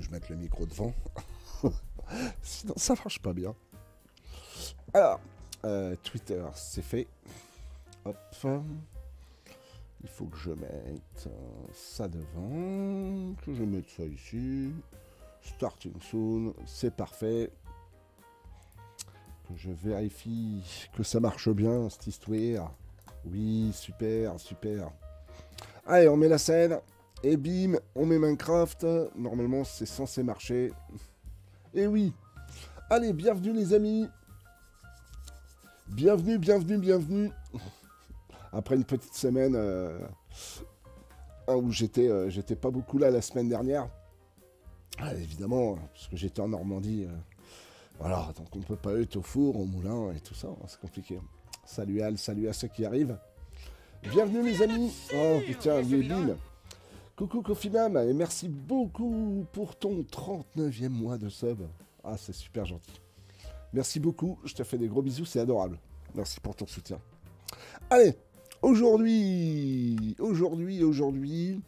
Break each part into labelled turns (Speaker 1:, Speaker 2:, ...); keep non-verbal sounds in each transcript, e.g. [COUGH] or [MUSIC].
Speaker 1: je mette le micro devant. [LAUGHS] Sinon, ça marche pas bien. Alors, euh, Twitter, c'est fait. Hop. Il faut que je mette euh, ça devant. Que je mette ça ici. Starting soon. C'est parfait. Que je vérifie que ça marche bien, cette histoire. Oui, super, super. Allez, on met la scène. Et bim, on met Minecraft. Normalement, c'est censé marcher. Et oui. Allez, bienvenue les amis. Bienvenue, bienvenue, bienvenue. Après une petite semaine euh, où j'étais euh, j'étais pas beaucoup là la semaine dernière. Ah, évidemment, parce que j'étais en Normandie. euh, voilà, donc on peut pas être au four, au moulin et tout ça, hein, c'est compliqué. Salut Al, salut à ceux qui arrivent. Bienvenue les amis. Oh putain, lui bim. Coucou Kofinam, et merci beaucoup pour ton 39e mois de sub. Ah, c'est super gentil. Merci beaucoup, je te fais des gros bisous, c'est adorable. Merci pour ton soutien. Allez, aujourd'hui, aujourd'hui, aujourd'hui,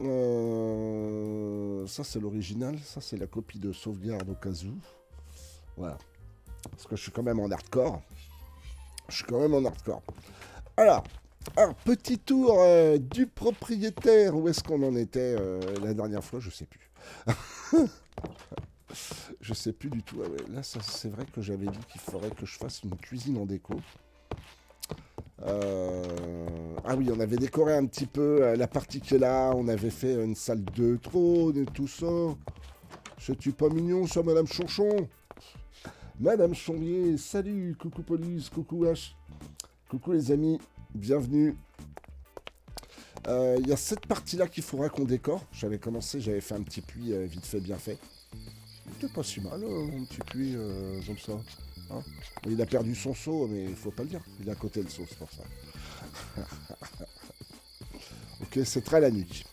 Speaker 1: euh, ça c'est l'original, ça c'est la copie de sauvegarde au cas où. Voilà. Parce que je suis quand même en hardcore. Je suis quand même en hardcore. Alors, un petit tour euh, du propriétaire. Où est-ce qu'on en était euh, la dernière fois? Je sais plus. [LAUGHS] je sais plus du tout. Ah ouais, là, c'est vrai que j'avais dit qu'il faudrait que je fasse une cuisine en déco. Euh, Ah oui, on avait décoré un petit peu la partie qui est là. On avait fait une salle de trône et tout ça. C'est-tu pas mignon, ça, Madame Chonchon? Madame Chombier, salut, coucou Police, coucou H. Coucou les amis, bienvenue. Euh, Il y a cette partie-là qu'il faudra qu'on décore. J'avais commencé, j'avais fait un petit puits euh, vite fait, bien fait. C'était pas si mal, euh, mon petit puits euh, comme ça. hein. il a perdu son seau, mais il faut pas le dire. Il est à côté le seau, c'est pour ça. [LAUGHS] ok, c'est très la nuit.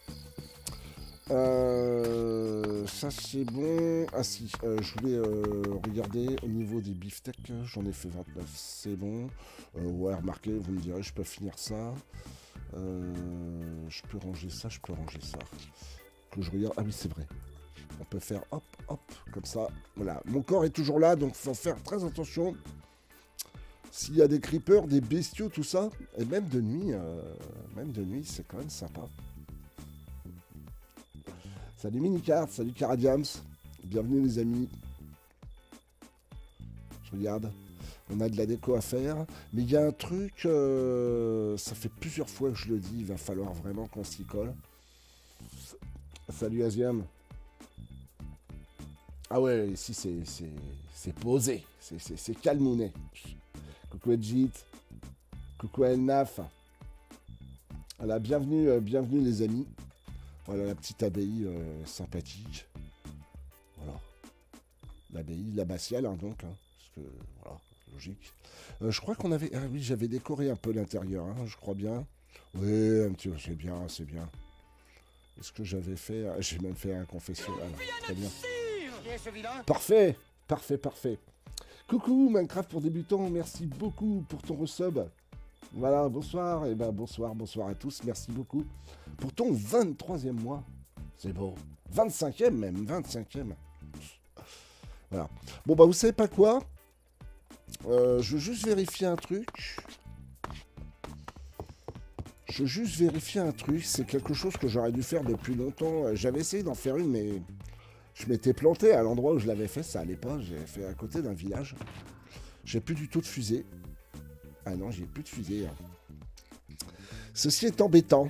Speaker 1: Euh, ça c'est bon. Ah si, euh, je voulais euh, regarder au niveau des beefsteaks, j'en ai fait 29, c'est bon. Ouais, remarquez, vous me direz, je peux finir ça. Je peux ranger ça, je peux ranger ça. Que je regarde. Ah oui, c'est vrai. On peut faire hop, hop, comme ça. Voilà, mon corps est toujours là, donc faut faire très attention. S'il y a des creepers, des bestiaux, tout ça, et même de nuit, même de nuit, c'est quand même sympa. Salut Minicard, salut Caradiams. Bienvenue les amis. Je regarde. On a de la déco à faire. Mais il y a un truc, euh, ça fait plusieurs fois que je le dis, il va falloir vraiment qu'on s'y colle. Salut Asiam. Ah ouais, ici c'est posé, c'est- calmounet. Coucou Edjit, coucou Elnaf. Voilà, bienvenue, euh, bienvenue les amis. Voilà la petite abbaye euh, sympathique. Voilà. L'abbaye, l'abbatiale, hein, donc. hein, parce que, voilà, logique. Euh, je crois qu'on avait. Ah oui, j'avais décoré un peu l'intérieur, hein, je crois bien. Oui, un petit c'est bien, c'est bien. Est-ce que j'avais fait. ah, J'ai même fait un confessionnal. Très bien. Parfait, parfait, parfait. Coucou Minecraft pour débutants, merci beaucoup pour ton resub. Voilà, bonsoir, et ben bonsoir, bonsoir à tous, merci beaucoup pour ton 23e mois. C'est beau. 25e même, 25e. Voilà. Bon bah vous savez pas quoi? Euh, Je veux juste vérifier un truc. Je veux juste vérifier un truc, c'est quelque chose que j'aurais dû faire depuis longtemps. Euh, J'avais essayé d'en faire une, mais je m'étais planté à l'endroit où je l'avais fait, ça allait pas. J'ai fait à côté d'un village. J'ai plus du tout de fusée. Ah non, j'ai plus de fusée. hein. Ceci est embêtant.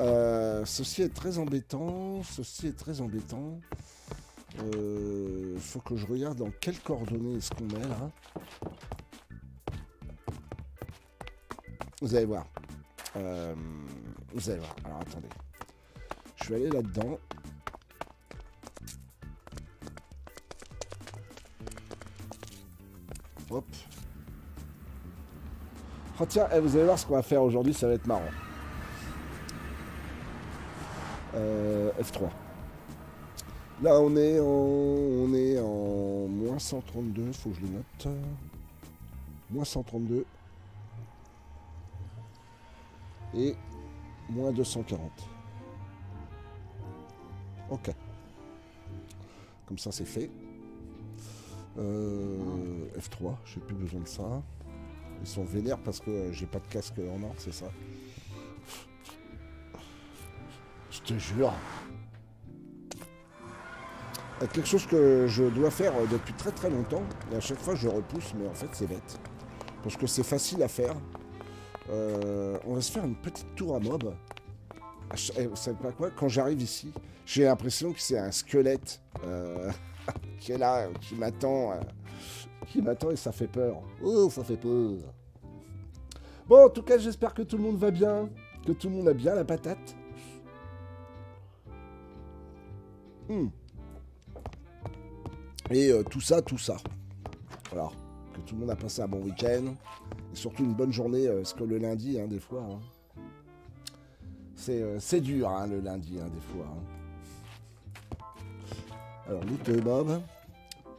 Speaker 1: Euh, ceci est très embêtant. Ceci est très embêtant. Il faut que je regarde dans quelles coordonnées est-ce qu'on met là. Vous allez voir. Euh, vous allez voir. Alors attendez. Je vais aller là-dedans. Hop. Oh tiens, eh, vous allez voir ce qu'on va faire aujourd'hui, ça va être marrant. Euh, F3. Là, on est en, on est en moins 132, faut que je le note. Moins 132. Et moins 240. Ok. comme ça c'est fait. Euh, F3, j'ai plus besoin de ça. Ils sont vénères parce que j'ai pas de casque en or, c'est ça. Jure. Euh, Quelque chose que je dois faire euh, depuis très très longtemps, et à chaque fois je repousse, mais en fait c'est bête. Parce que c'est facile à faire. Euh, on va se faire une petite tour à mob. Vous savez pas quoi Quand j'arrive ici, j'ai l'impression que c'est un squelette [LAUGHS] qui est là, qui m'attend. qui m'attend et ça fait peur. Oh, ça fait peur. Bon, en tout cas, j'espère que tout le monde va bien. Que tout le monde a bien la patate. Hmm. Et euh, tout ça, tout ça. Voilà. Que tout le monde a passé un bon week-end. Et surtout une bonne journée, euh, parce que le lundi, hein, des fois, hein, c'est euh, c'est dur, hein, le lundi, hein, des fois. hein. Alors, euh, Bob.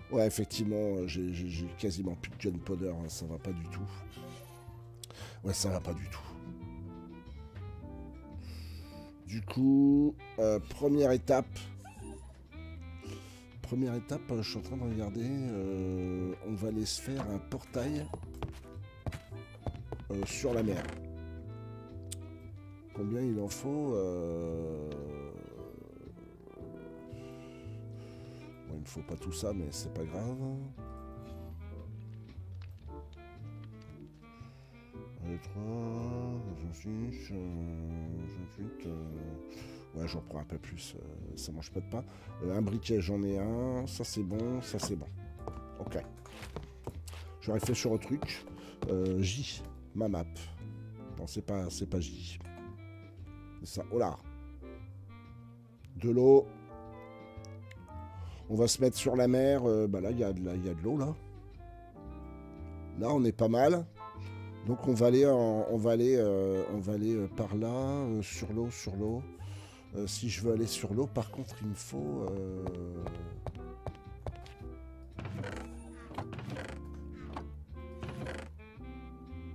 Speaker 1: Ouais, effectivement, j'ai quasiment plus de John Podder, hein, ça va pas du tout. Ouais, ça va pas du tout. Du coup, première étape. Première étape, euh, je suis en train de regarder. euh, on va aller se faire un portail euh, sur la mer. Combien il en faut il me faut pas tout ça, mais c'est pas grave. Un, 3, 26, euh, 28. Ouais, j'en prends un peu plus, euh, ça mange pas de pain. Euh, un briquet, j'en ai un. Ça, c'est bon, ça, c'est bon. Ok. Je réfléchis au truc. Euh, J, ma map. Non, c'est pas, c'est pas J. C'est ça. Oh là. De l'eau. On va se mettre sur la mer. bah là, il y a de l'eau, là. Là, on est pas mal. Donc, on va aller, en- on va aller, on va aller par là, sur l'eau, sur l'eau. Euh, si je veux aller sur l'eau, par contre, il me faut... euh,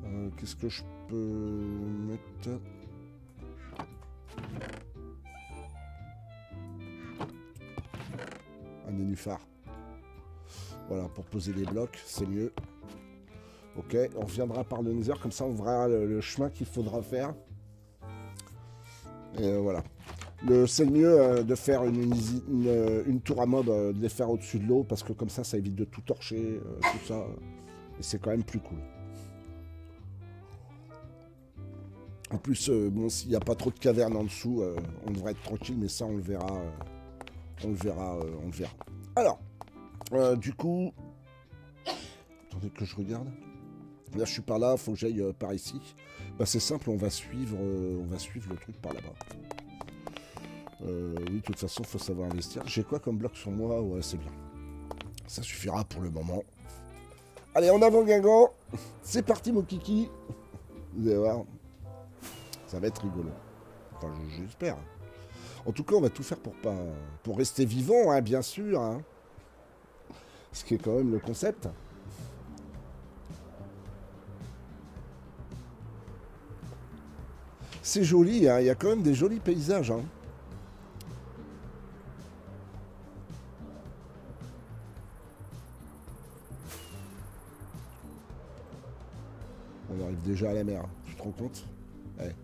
Speaker 1: euh, Qu'est-ce que je peux mettre? Un nénuphar. Voilà, pour poser des blocs, c'est mieux. Ok, on reviendra par le Nether, comme ça on verra le, chemin qu'il faudra faire. Et voilà. Le- mieux euh, de faire une, tour à mob, euh, de les faire au-dessus de l'eau, parce que comme ça, ça évite de tout torcher, euh, tout ça. Et c'est quand même plus cool. En plus, bon, s'il n'y a pas trop de cavernes en dessous, on devrait être tranquille, mais ça, on le verra. on le verra, on le verra. Alors, du coup... Attendez que je regarde. Là, je suis par là, faut que j'aille par ici. Bah, c'est simple, on va suivre, on va suivre le truc par là-bas. Euh, oui, de toute façon, faut savoir investir. J'ai quoi comme bloc sur moi? Ouais, c'est bien. Ça suffira pour le moment. Allez, en avant, Guingamp C'est parti, mon kiki Vous allez voir. Ça va être rigolo. Enfin, je- j'espère. En tout cas, on va tout faire pour pas, pour rester vivant, hein, bien sûr. hein. Ce qui est quand même le concept. C'est joli, hein, il y a quand même des jolis paysages. Déjà à la mer, tu te rends compte? Ouais,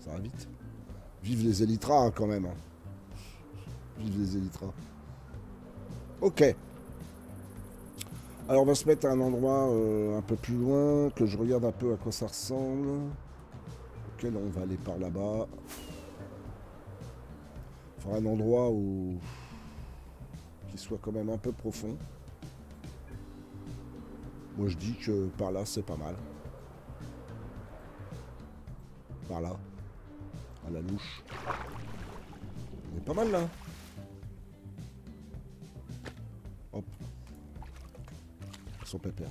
Speaker 1: ça va vite. Vive les Elytras hein, quand même. hein. Vive les Elytras. Ok. Alors on va se mettre à un endroit euh, un peu plus loin, que je regarde un peu à quoi ça ressemble. Ok, là on va aller par là-bas. Faire un endroit où qui soit quand même un peu profond. Moi je dis que par là c'est pas mal. Par là. À la louche. On est pas mal là. Hop. Son pépère.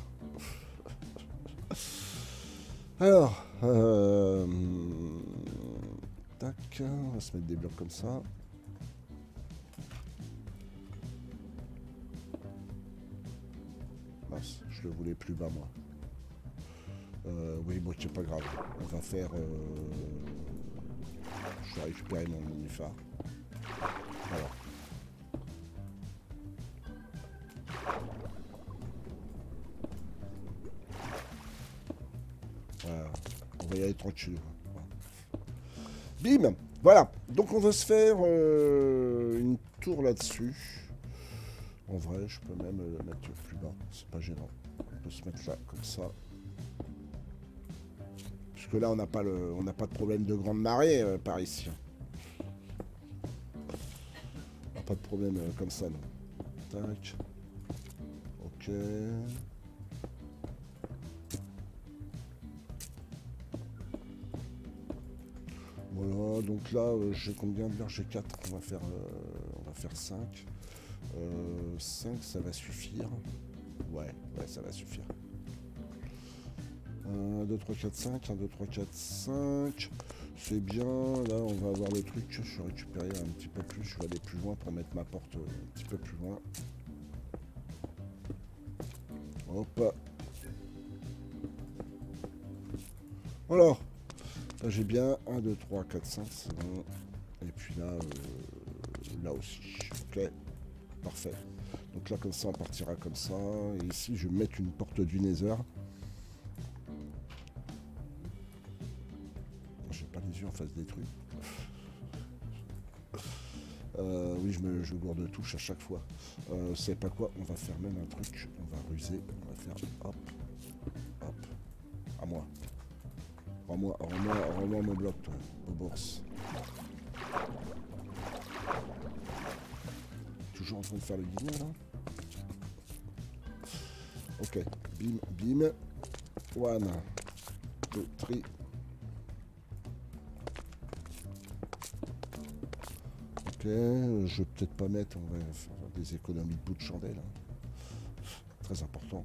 Speaker 1: [LAUGHS] Alors. euh, Tac. On va se mettre des blocs comme ça. Mince, je le voulais plus bas moi. Euh, oui, bon, c'est pas grave. On va faire... Euh, je vais récupérer mon phare. Voilà. voilà. On va y aller tranquille. Bim Voilà. Donc on va se faire euh, une tour là-dessus. En vrai, je peux même la mettre plus bas. C'est pas gênant. On peut se mettre là, comme ça. Puisque là, on n'a pas, le, on pas de problème de grande marée euh, par ici. Pas de problème euh, comme ça, non. Tac. Ok. Voilà, donc là, euh, j'ai combien de J'ai 4, on va faire, on va faire 5. 5, ça va suffire. Ouais, ouais, ça va suffire. 1, 2, 3, 4, 5, 1, 2, 3, 4, 5. C'est bien, là on va avoir le truc, je vais récupérer un petit peu plus, je vais aller plus loin pour mettre ma porte euh, un petit peu plus loin. Hop. Voilà. Là j'ai bien 1, 2, 3, 4, 5, c'est bon. Et puis là, euh, là aussi. Ok. Parfait. Donc là comme ça on partira comme ça. Et ici je vais mettre une porte du Nether. Pas les yeux en face des trucs. Euh, oui, je me je gourde touche à chaque fois. Euh, c'est pas quoi, on va faire même un truc. On va ruser. On va faire hop, hop. À moi. Rends-moi, rends-moi, rends-moi mon bloc, toi, au bourse. Toujours en train de faire le guignol, Ok, bim, bim. One, two, three. Ok, je vais peut-être pas mettre, on va faire des économies de bout de chandelle. hein. Très important.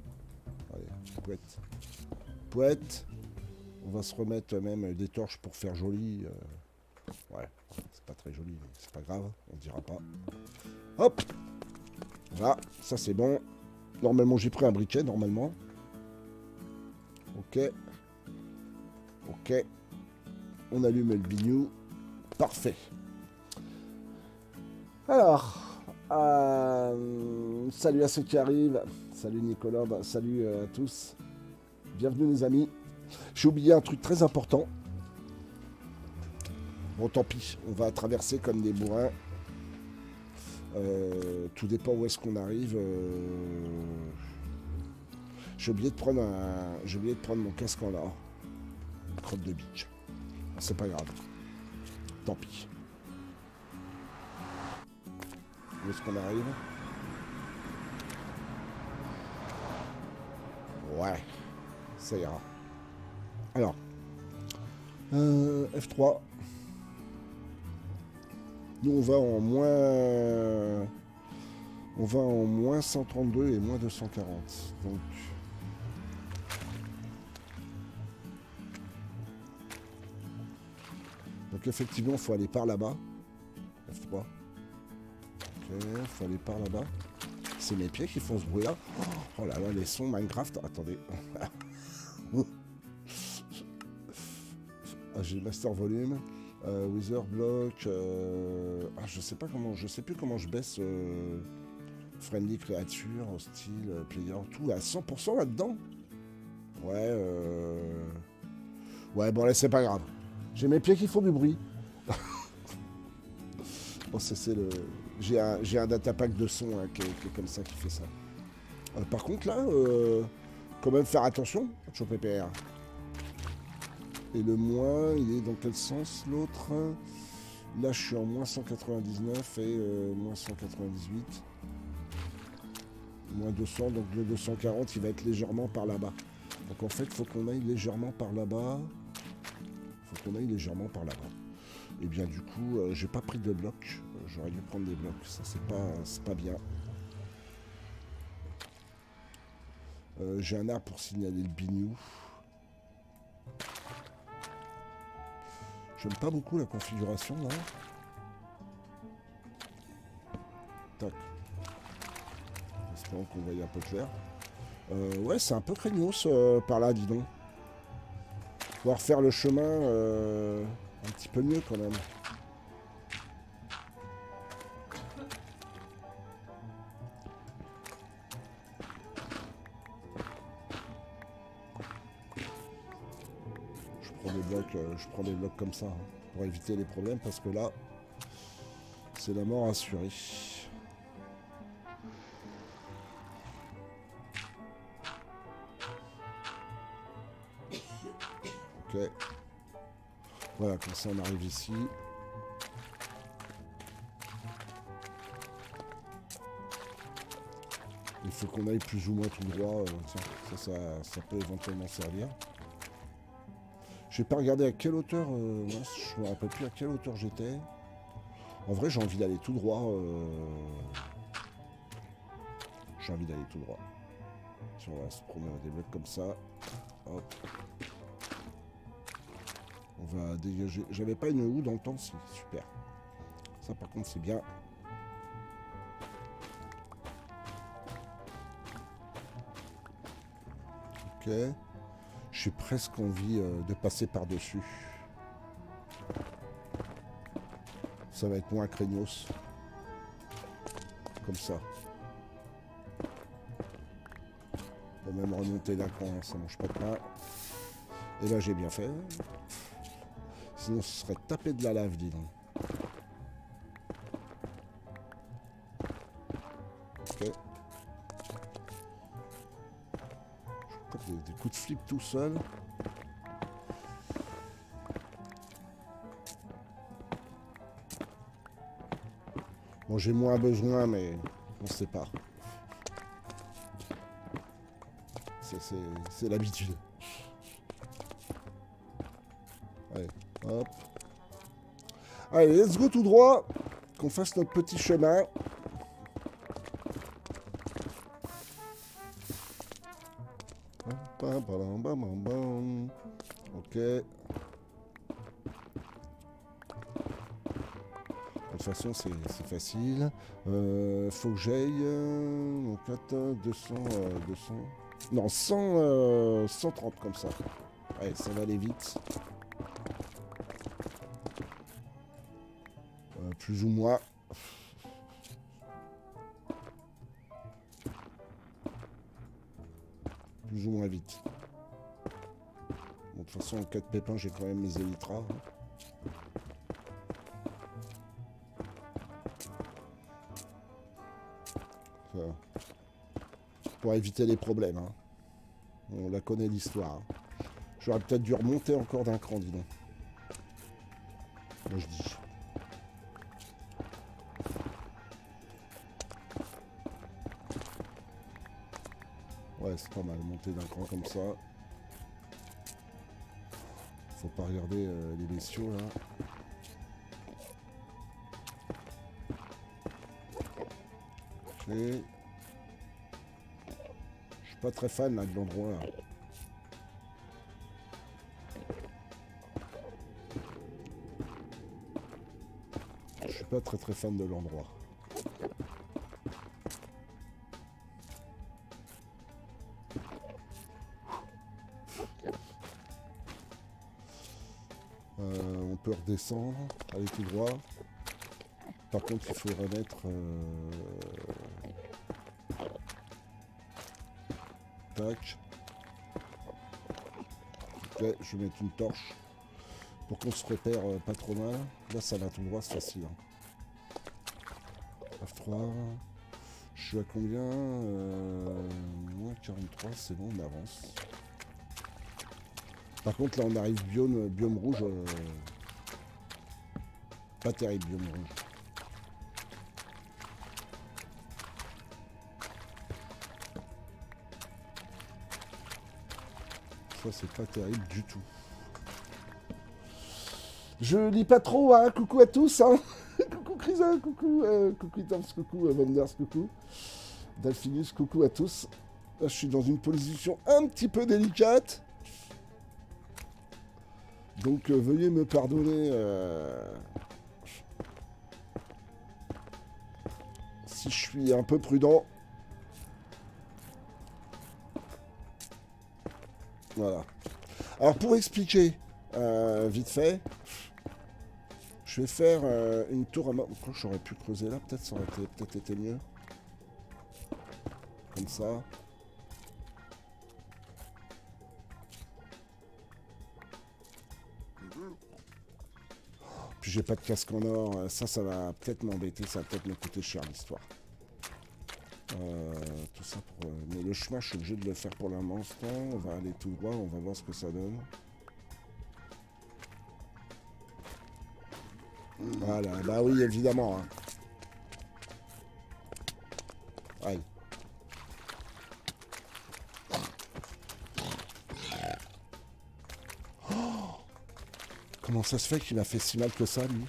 Speaker 1: Allez, poète. Poète. On va se remettre même des torches pour faire joli. euh. Ouais, c'est pas très joli, mais c'est pas grave, on dira pas. Hop Voilà, ça c'est bon. Normalement, j'ai pris un briquet, normalement. Ok. Ok. On allume le bignou. Parfait. Alors, euh, salut à ceux qui arrivent. Salut Nicolas, bah, salut euh, à tous. Bienvenue les amis. J'ai oublié un truc très important. Bon, tant pis, on va traverser comme des bourrins. Euh, tout dépend où est-ce qu'on arrive. J'ai oublié de prendre un. J'ai oublié de prendre mon casque en or. Une crotte de biche. C'est pas grave. Tant pis. Où est-ce qu'on arrive? Ouais. Ça ira. Alors. euh, F3. Nous, on va en moins... On va en moins 132 et moins 240. Donc... Donc effectivement, il faut aller par là-bas. F3. Il faut par là-bas. C'est mes pieds qui font ce bruit-là. Oh là là, les sons Minecraft. Attendez. [LAUGHS] Ah, j'ai Master Volume, euh, Wither Block. euh, ah, je sais pas comment, je sais plus comment je baisse euh, Friendly Créature, Hostile, Player, tout à 100% là-dedans. Ouais, ouais, bon, là, c'est pas grave. J'ai mes pieds qui font du bruit. [LAUGHS] bon, c'est le. J'ai un, un datapack de son hein, qui, est, comme ça qui fait ça. Euh, par contre, là, euh, quand même faire attention, Chaud PPR. Et le moins, il est dans quel sens l'autre? Là, je suis en moins 199 et euh, moins 198. Moins 200, donc le 240, il va être légèrement par là-bas. Donc en fait, faut qu'on aille légèrement par là-bas. Faut qu'on aille légèrement par là-bas. Et bien du coup, euh, j'ai pas pris de blocs. Euh, J'aurais dû prendre des blocs. Ça, c'est pas, pas bien. Euh, j'ai un arbre pour signaler le bignou. J'aime pas beaucoup la configuration là. Tac. Espérons qu'on voit un peu clair. Euh, ouais, c'est un peu craignos par là, dis donc. Pouvoir faire le chemin un petit peu mieux quand même. Je prends des blocs, euh, je prends blocs comme ça hein, pour éviter les problèmes parce que là, c'est la mort assurée. Ok. Voilà, comme ça on arrive ici. Il faut qu'on aille plus ou moins tout droit. euh, tiens, ça, ça, ça peut éventuellement servir. Je vais pas regarder à quelle hauteur. euh, je me rappelle plus à quelle hauteur j'étais. En vrai, j'ai envie d'aller tout droit. euh, J'ai envie d'aller tout droit. Si on va se promener des blocs comme ça. Hop. Va dégager. J'avais pas une houe dans le temps, si. Super. Ça, par contre, c'est bien. Ok. J'ai presque envie euh, de passer par-dessus. Ça va être moins craignos. Comme ça. On peut même remonter d'un cran, hein, ça mange pas de pain. Et là j'ai bien fait. Sinon ce serait taper de la lave, dis donc. Ok. Des, des coups de flip tout seul. Bon, j'ai moins besoin, mais on. C'est- C'est c'est l'habitude. Allez, let's go tout droit. Qu'on fasse notre petit chemin. Ok. De toute façon, c'est facile. Euh, faut que j'aille. euh, donc, attends, 200, euh, 200. Non, 100, euh, 130 comme ça. Allez, ça va aller vite. Plus ou moins. Plus ou moins vite. Bon, de toute façon, en cas de pépin, j'ai quand même mes élytras. Pour éviter les problèmes. hein. On la connaît l'histoire. J'aurais peut-être dû remonter encore d'un cran, dis donc. Moi je dis. Pas mal, monter d'un cran comme ça. Faut pas regarder euh, les bestiaux là. Ok. Je suis pas très fan là, de l'endroit. là. Je suis pas très très fan de l'endroit. Redescendre, aller tout droit. Par contre, il faut remettre... euh, Tac. Je vais mettre une torche pour qu'on se repère euh, pas trop mal. Là, ça va tout droit, c'est facile. hein. F3. Je suis à combien euh, Moins 43, c'est bon, on avance. Par contre, là, on arrive biome, biome rouge. Pas terrible, rouge. Ça, c'est pas terrible du tout. Je lis pas trop, hein. Coucou à tous, hein. [LAUGHS] coucou Crisa, coucou, euh, coucou Itoms, coucou euh, coucou. Delphinus, coucou à tous. Je suis dans une position un petit peu délicate. Donc, euh, veuillez me pardonner. Si je suis un peu prudent. Voilà. Alors, pour expliquer euh, vite fait, je vais faire euh, une tour à ma... J'aurais pu creuser là? Peut-être ça aurait peut-être été mieux. Comme ça. J'ai pas de casque en or. Ça, ça va peut-être m'embêter. Ça va peut-être me coûter cher l'histoire. Euh, tout ça pour... Euh, mais le chemin, je suis obligé de le faire pour l'instant. On va aller tout droit. On va voir ce que ça donne. Voilà. Bah oui, évidemment. Hein. Allez. Comment ça se fait qu'il a fait si mal que ça, lui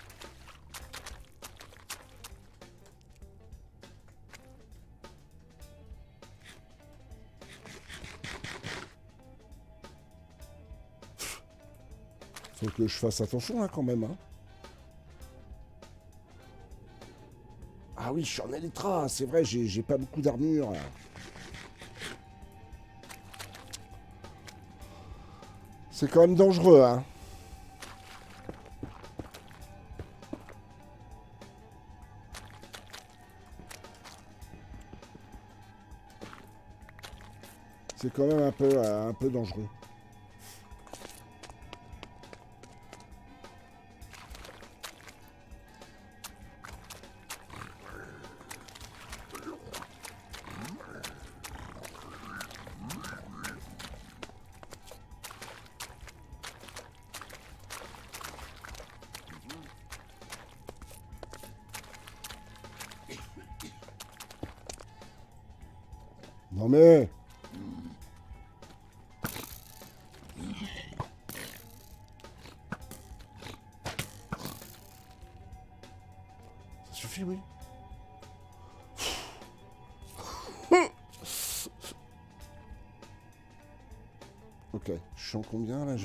Speaker 1: Faut que je fasse attention là quand même. Hein. Ah oui, je suis en Elytra, c'est vrai, j'ai pas beaucoup d'armure. C'est quand même dangereux, hein. C'est quand même un peu, euh, un peu dangereux.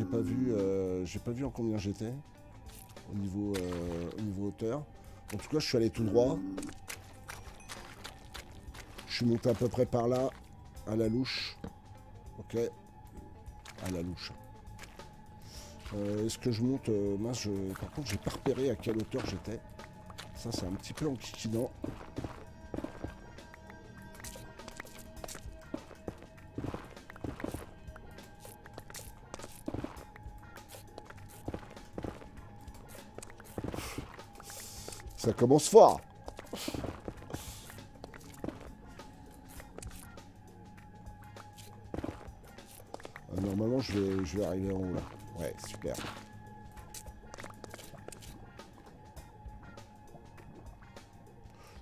Speaker 1: J'ai pas vu, euh, j'ai pas vu en combien j'étais au niveau, euh, au niveau hauteur. En tout cas, je suis allé tout droit. Je suis monté à peu près par là à la louche. Ok. À la louche. Euh, est-ce que je monte euh, mince, je... Par contre, j'ai pas repéré à quelle hauteur j'étais. Ça, c'est un petit peu en enquiquinant. Ça commence fort je vais, arriver en haut là. Ouais, super.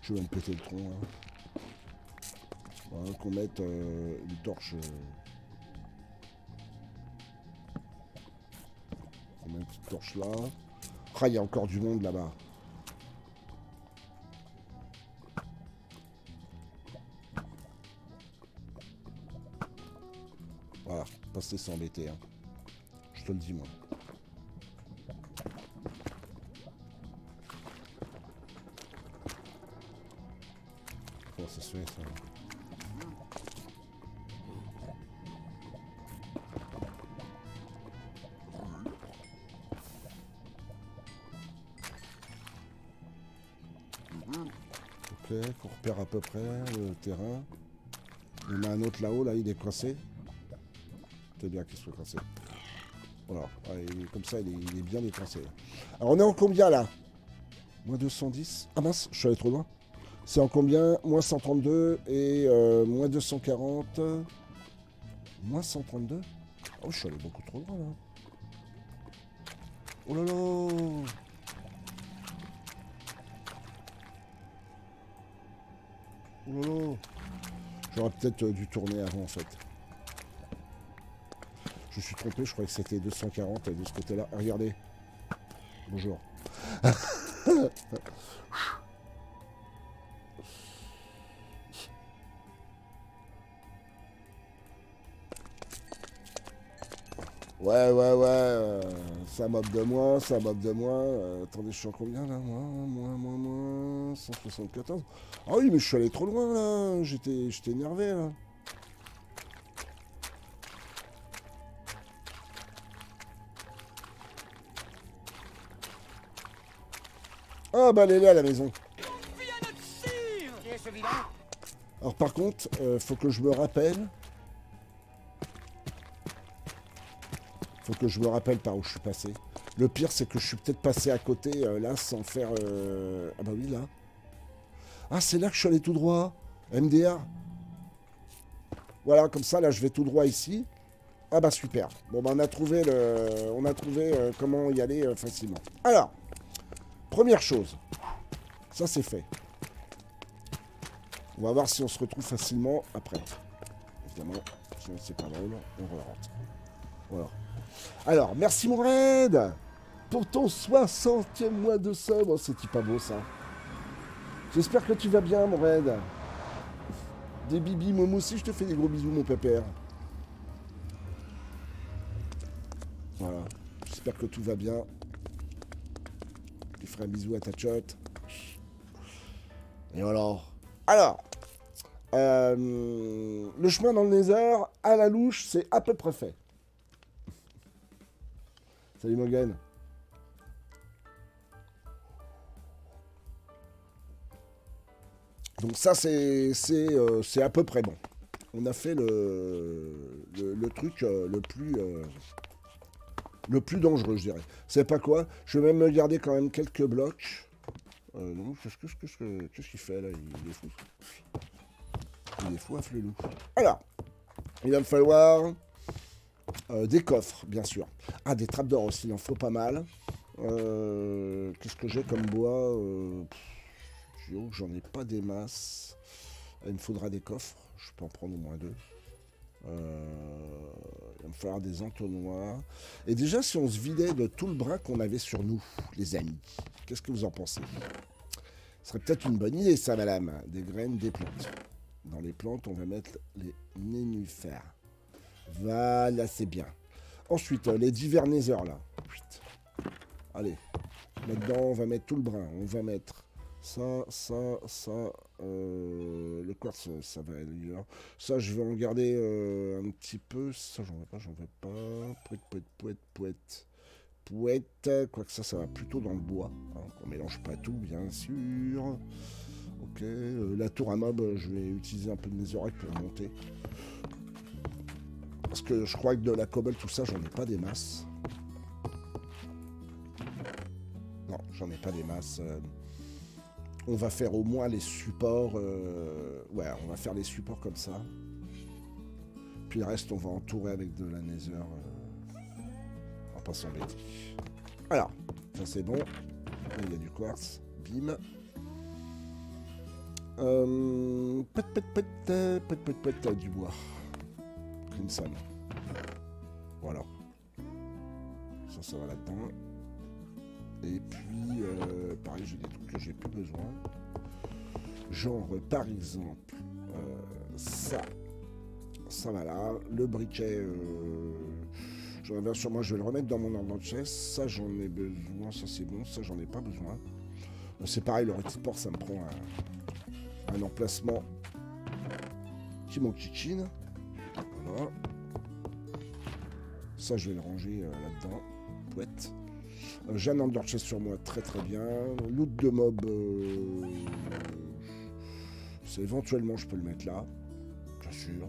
Speaker 1: Je vais me péter le tronc là. Voilà, qu'on mette euh, une torche. Euh. On met une petite torche là. Ah, il y a encore du monde là-bas. C'est s'embêter. Hein. Je te le dis, moi. Ça Ok, qu'on repère à peu près le terrain. Il y en a un autre là-haut, là, il est coincé. C'est bien qu'il soit coincé. Voilà, comme ça, il est, bien décoincé. Alors, on est en combien, là? Moins 210. Ah mince, je suis allé trop loin. C'est en combien? Moins 132 et euh, moins 240. Moins 132 Oh, je suis allé beaucoup trop loin, là. Oh là là Oh là là J'aurais peut-être dû tourner avant, en fait. Je suis trompé, je croyais que c'était 240 de ce côté-là. Regardez. Bonjour. Ouais, ouais, ouais, euh, ça mob de moi, ça mob de moi. Euh, attendez, je suis en combien là Moi, moi, moi, moi, 174. Ah oui, mais je suis allé trop loin là. J'étais énervé là. Ah bah elle est là la maison. Alors par contre, euh, faut que je me rappelle. Faut que je me rappelle par où je suis passé. Le pire, c'est que je suis peut-être passé à côté, euh, là, sans faire... euh, Ah bah oui, là. Ah, c'est là que je suis allé tout droit. MDA. Voilà, comme ça, là, je vais tout droit ici. Ah bah super. Bon, bah on a trouvé, le... on a trouvé comment y aller facilement. Alors, première chose. Ça, c'est fait. On va voir si on se retrouve facilement après. Évidemment, sinon c'est pas drôle. On rentre. Voilà. Alors, merci mon raid pour ton 60e mois de sub. Oh, c'est pas beau ça? J'espère que tu vas bien, mon raid. Des bibis, moi aussi, je te fais des gros bisous, mon pépère. Voilà. J'espère que tout va bien. Un bisou à ta chotte. Et voilà. Alors, euh, le chemin dans le Nether, à la louche, c'est à peu près fait. Salut Morgan. Donc ça, c'est euh, à peu près bon. On a fait le truc euh, le plus... le plus dangereux, je dirais. C'est pas quoi? Je vais même me garder quand même quelques blocs. Euh, qu'est-ce que- qu'est-ce que- qu'est-ce qu'il fait là? Il est fou. Il est fou à. Alors, il va me falloir euh, des coffres, bien sûr. Ah, des trappes d'or aussi, il en faut pas mal. Euh, qu'est-ce que j'ai comme bois? Euh, J'en ai pas des masses. Il me faudra des coffres. Je peux en prendre au moins deux. Euh, il va me falloir des entonnoirs. Et déjà, si on se vidait de tout le brin qu'on avait sur nous, les amis, qu'est-ce que vous en pensez? Ce serait peut-être une bonne idée, ça, madame. Des graines, des plantes. Dans les plantes, on va mettre les nénuphars. Voilà, c'est bien. Ensuite, euh, les divers là. Allez. Là-dedans, on va mettre tout le brin. On va mettre ça, ça, ça. euh, le quartz, ça va aller là. Ça, je vais en garder euh, un petit peu. Ça, j'en veux pas, j'en veux pas. Pouette, pouette, pouette, pouette. Pouette. Quoique ça, ça va plutôt dans le bois. Hein, qu'on mélange pas tout, bien sûr. Ok. euh, la tour à mob, je vais utiliser un peu de netherrack pour monter. Parce que je crois que de la cobble, tout ça, j'en ai pas des masses. Non, j'en ai pas des masses. On va faire au moins les supports. euh, Ouais, on va faire les supports comme ça. Puis le reste, on va entourer avec de la nether. euh, va pas s'embêter. Alors, ça c'est bon. Il y a du quartz. Bim. Euh... Pet, pet, pet, euh, pet, pet, pet, euh, du bois. Crimson. Voilà. Ça, ça va là-dedans. Et puis, euh, pareil, j'ai des trucs que j'ai plus besoin. Genre, par exemple, euh, ça. Ça va là. Le briquet, euh, j'en moi, je vais le remettre dans mon ordre de. Ça, j'en ai besoin. Ça, c'est bon. Ça, j'en ai pas besoin. Euh, C'est pareil, le rétiport, ça me prend un, emplacement qui mon kitchen. Voilà. Ça, je vais le ranger euh, là-dedans. Pouette. Under chest sur moi, très très bien. Loot de mob, euh, c'est éventuellement je peux le mettre là, bien sûr.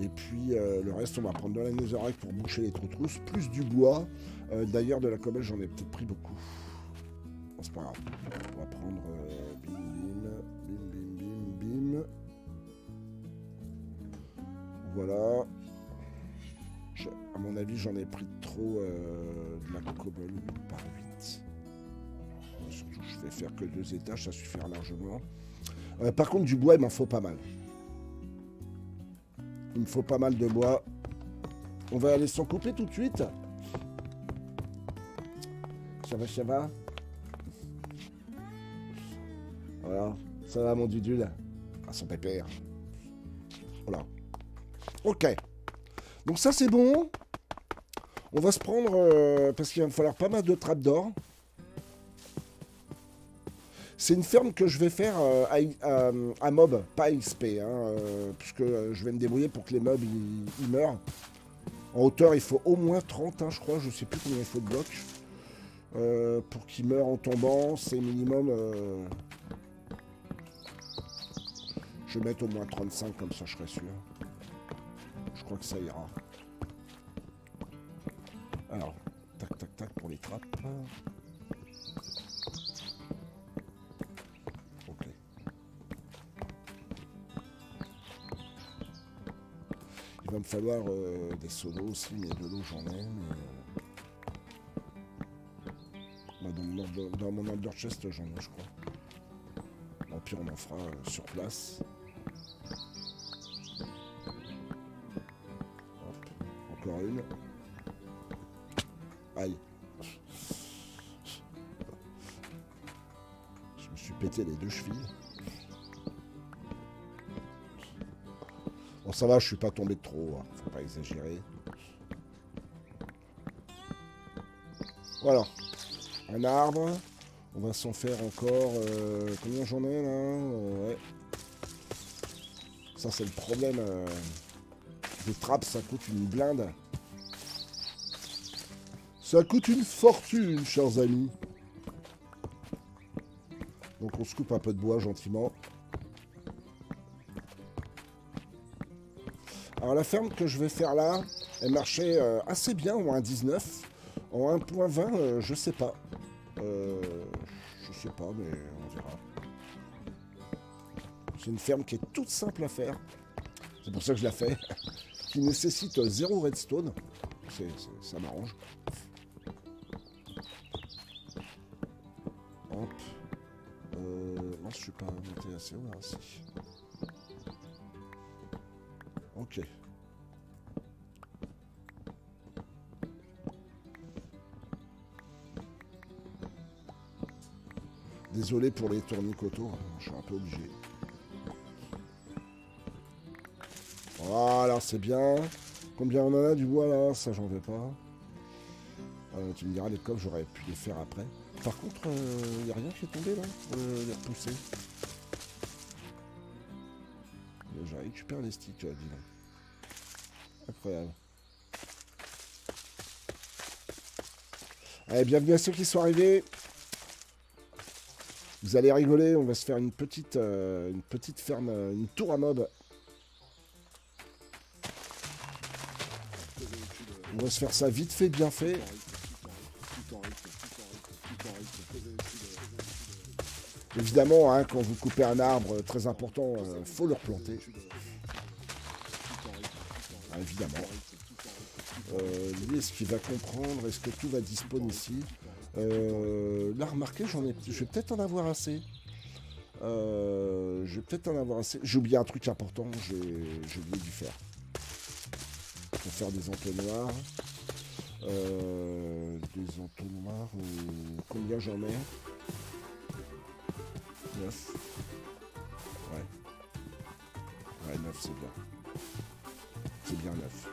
Speaker 1: Et puis euh, le reste, on va prendre de la netherrack pour boucher les trous trousses, plus du bois. Euh, D'ailleurs, de la cobble, j'en ai peut-être pris beaucoup. Bon, c'est pas grave. On va prendre euh, bim bim, bim bim bim bim. Voilà. Je- à mon avis, j'en ai pris euh, de la cobble par 8. surtout, je vais faire que deux étages, ça suffira largement. Euh, par contre, du bois, il m'en faut pas mal. Il me faut pas mal de bois. On va aller s'en couper tout de suite. Ça va, ça va Voilà. Ça va, mon dudule À son pépère. Voilà. Ok. Donc ça c'est bon. On va se prendre, euh, parce qu'il va me falloir pas mal de trappes d'or. C'est une ferme que je vais faire euh, à, à- mob, pas à XP, hein, euh, puisque euh, je vais me débrouiller pour que les mobs ils, meurent. En hauteur, il faut au moins 30, hein, je crois, je sais plus combien il faut de blocs. Euh, pour qu'ils meurent en tombant, c'est minimum... euh, Je vais mettre au moins 35, comme ça je serai sûr. Je crois que ça ira. Alors, tac tac, tac pour les trappes. Ok. Il va me falloir euh, des solos aussi, mais de l'eau j'en ai. Euh, bah, dans, mon order- chest j'en ai je crois. Bon, puis on en fera euh, sur place. Hop, encore une. Pété les deux chevilles. Ça va, je suis pas tombé de trop. hein, Faut pas exagérer. Voilà. Un arbre. On va s'en faire encore. euh, combien j'en ai là Euh. Ça, c'est le problème. euh, des ça coûte une blinde. Ça coûte une fortune, chers amis. Donc on se coupe un peu de bois gentiment. Alors la ferme que je vais faire là, elle marchait euh, assez bien en 1.19. En 1.20, euh, je sais pas. Euh, je sais pas, mais on verra. C'est une ferme qui est toute simple à faire. C'est pour ça que je la fais. [LAUGHS] qui nécessite euh, zéro redstone. Ça m'arrange. Non, je suis pas monté assez haut, là, si. Ok. Désolé pour les tournicotos, hein, je suis un peu obligé. Voilà, c'est bien. Combien on en a du bois là? Ça, j'en veux pas. Euh, tu me diras, les coffres, j'aurais pu les faire après. Par contre, il n'y a rien qui est tombé là pour euh, les repousser. Euh, J'ai récupéré les sticks, euh, dis donc. Incroyable. Allez, bienvenue à ceux qui sont arrivés. Vous allez rigoler, on va se faire une petite, euh, une petite ferme, euh, une tour à mob. On va se faire ça vite fait, bien fait. Évidemment, hein, quand vous coupez un arbre euh, très important, il faut le replanter. Ah, évidemment. Euh, lui, est-ce qu'il va comprendre? Est-ce que tout va disponible ici? Euh, Là, remarquez, j'en ai, je vais peut-être en avoir assez. Euh, je vais peut-être en avoir assez. J'ai oublié un truc important, j'ai oublié du fer. Pour faire des entonnoirs. Euh, des entonnoirs, euh, combien j'en ai? 9. Ouais. Ouais, 9, c'est bien. C'est bien 9.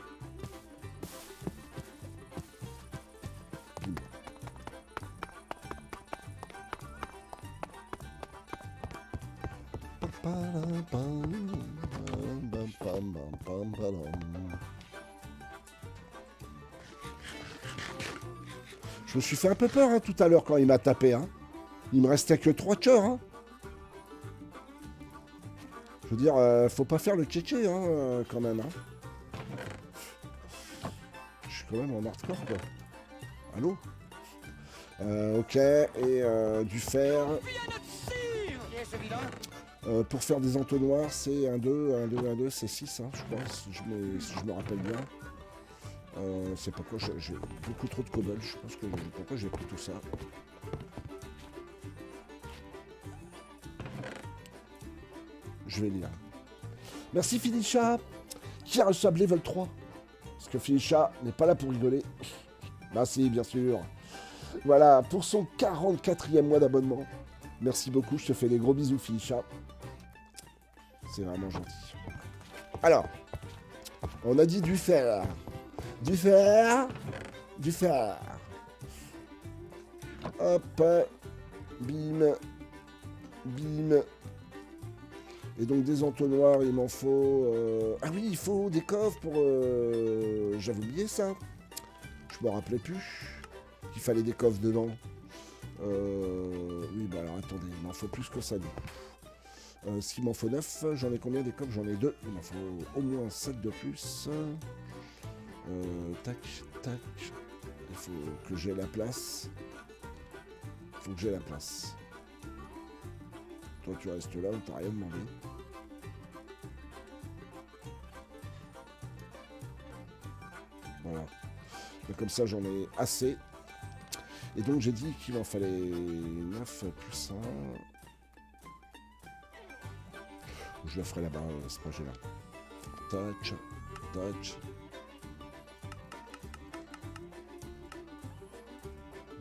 Speaker 1: Je me suis fait un peu peur hein, tout à l'heure quand il m'a tapé. Hein. Il me restait que 3 cœurs. Hein. Je veux dire, euh, faut pas faire le tchétché hein, euh, quand même. Hein. Je suis quand même en hardcore quoi. Allô? Euh, Ok, et euh, du fer. Euh, pour faire des entonnoirs, c'est 1, 2, 1, 2, 1, 2, c'est 6, hein, je crois, si je, me, si je me rappelle bien. C'est pourquoi j'ai beaucoup trop de cobble, je pense que pourquoi j'ai pris tout ça. Je vais lire. Merci Finisha, qui a reçu level 3. Parce que Finisha n'est pas là pour rigoler. Merci, bien sûr. Voilà, pour son 44e mois d'abonnement. Merci beaucoup, je te fais des gros bisous, Finisha. C'est vraiment gentil. Alors, on a dit du fer. Du fer. Du fer. Hop. Bim. Bim. Et donc des entonnoirs, il m'en faut. Euh, ah oui, il faut des coffres pour. Euh, j'avais oublié ça. Je me rappelais plus qu'il fallait des coffres dedans. Euh, oui, bah alors attendez, il m'en faut plus que ça du coup. S'il m'en faut 9, j'en ai combien des coffres? J'en ai deux. Il m'en faut au moins 7 de plus. tac, tac. Il faut que j'ai la place. Il faut que j'ai la place. Toi, tu restes là, on t'a rien demandé. Voilà. Et comme ça, j'en ai assez. Et donc, j'ai dit qu'il en fallait 9 plus 1. Je le ferai là-bas, euh, ce projet-là. Touch, touch.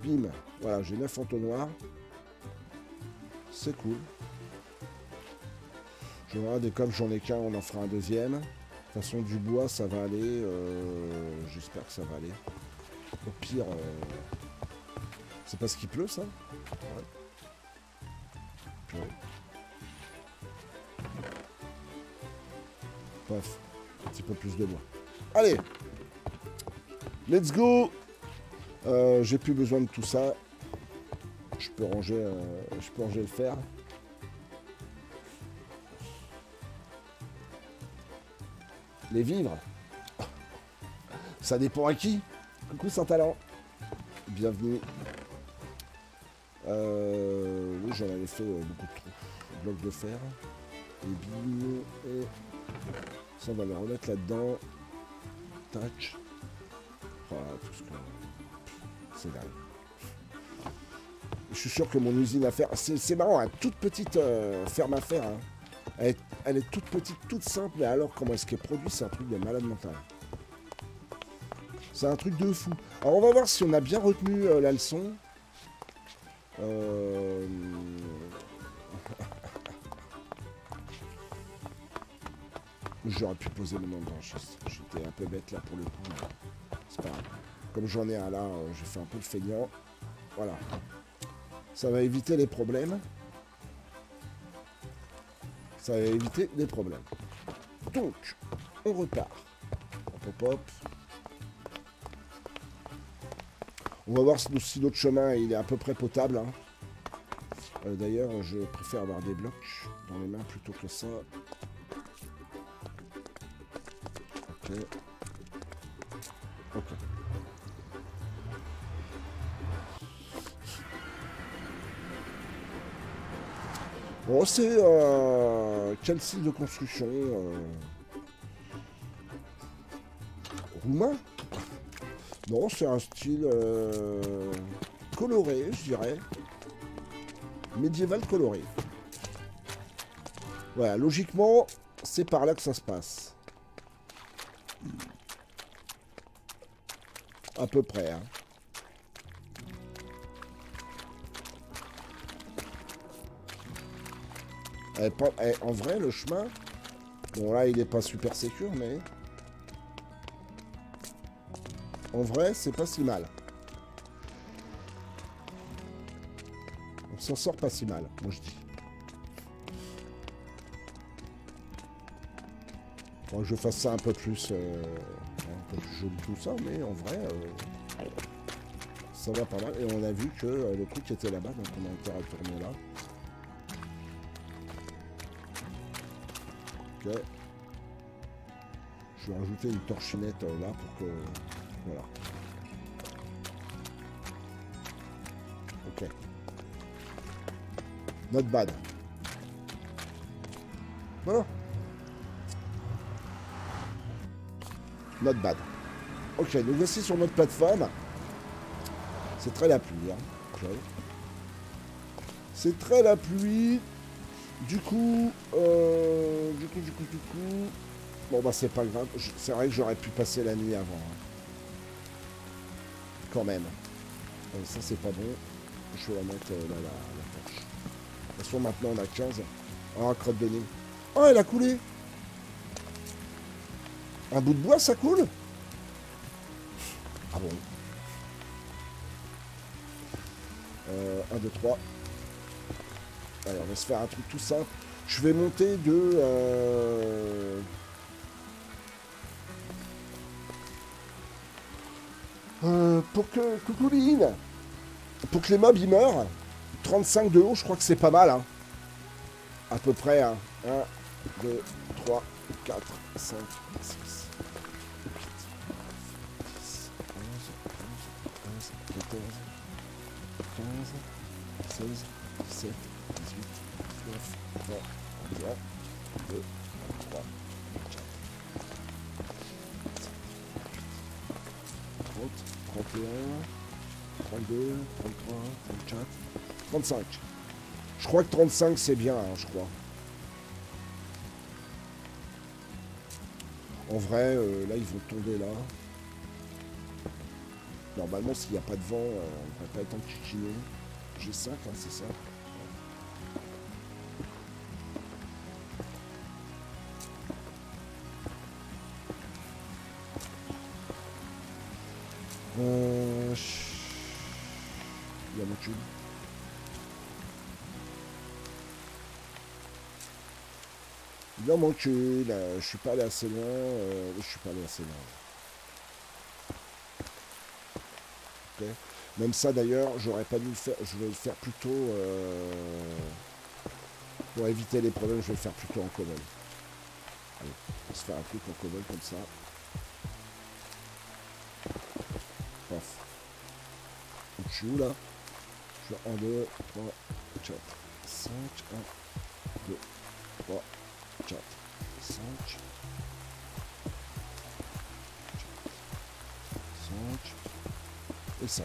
Speaker 1: Bim. Voilà, j'ai 9 entonnoirs. C'est cool. Tu vois, des comme j'en ai qu'un, on en fera un deuxième. De toute façon, du bois, ça va aller. Euh, j'espère que ça va aller. Au pire, euh, c'est parce qu'il pleut, ça? Ouais. Purée. Un petit peu plus de bois. Allez Let's go euh, J'ai plus besoin de tout ça. Je peux ranger, je peux ranger le fer. les. Ça dépend à qui. Coucou Saint-Talent. Bienvenue. Euh, j'en avais fait euh, beaucoup de trous. Bloc de fer. Et bim. Et... Ça, on va le remettre là-dedans. Tac. Voilà, tout ce que... C'est dingue. Je suis sûr que mon usine à faire... C'est marrant, hein. toute petite euh, ferme à faire. Hein. Elle est, toute petite, toute simple, et alors comment est-ce qu'elle produit C'est un truc de malade mental. C'est un truc de fou. Alors on va voir si on a bien retenu euh, la leçon. Euh. [LAUGHS] J'aurais pu poser le nom dedans, j'étais un peu bête là pour le coup. C'est pas grave. Comme j'en ai un là, euh, j'ai fait un peu le feignant. Voilà. Ça va éviter les problèmes. Ça va éviter des problèmes. Donc, on repart. Hop, hop. On va voir si notre chemin il est à peu près potable. Hein. Euh, d'ailleurs, je préfère avoir des blocs dans les mains plutôt que ça. Ok. Ok. Bon, c'est euh, quel style de construction. Euh Roumain? Non, c'est un style euh, coloré, je dirais. Médiéval coloré. Voilà, logiquement, c'est par là que ça se passe. À peu près, hein. En vrai, le chemin... Bon, là, il est pas super sécur, mais... En vrai, c'est pas si mal. On s'en sort pas si mal, moi je dis. Que je fasse ça un peu plus... Euh, un peu plus joli tout ça, mais en vrai... Euh, ça va pas mal. Et on a vu que euh, le truc était là-bas, donc on a intérêt à tourner là. Je vais rajouter une torchinette euh, là pour que... Voilà. Ok. Not bad. Voilà. Not bad. Ok, donc voici sur notre plateforme. C'est très la pluie. Hein. C'est très la pluie. Du coup, euh, du coup, du coup, du coup... Bon bah c'est pas grave, c'est vrai que j'aurais pu passer la nuit avant. Hein. Quand même. Euh, ça c'est pas bon. Je vais la mettre euh, là, la, la torche. De toute façon maintenant on a 15. Oh ah, crotte de nez. Oh, ah, elle a coulé Un bout de bois, ça coule? Ah bon? 1, 2, 3. Allez, on va se faire un truc tout simple. Je vais monter de... Euh, euh, pour que... Coucouline Pour que les mobs, ils meurent. 35 de haut, je crois que c'est pas mal. Hein. À peu près. 1, 2, 3, 4, 5, 6, 35. Je crois que 35 c'est bien, hein, je crois. En vrai, euh, là ils vont tomber là. Normalement, s'il n'y a pas de vent, euh, on ne va pas être en. J'ai 5, hein, c'est ça Là. je suis pas allé assez loin, euh, je suis pas allé assez loin. Même ça d'ailleurs, j'aurais pas dû le faire, je vais le faire plutôt euh, pour éviter les problèmes, je vais le faire plutôt en cobble. Allez, on va se faire un truc en cobble comme ça. Paf. Je suis où là Je suis 1, 2, 3, 4, 5, 1, 2, 3, 4, 5. 5 et 5.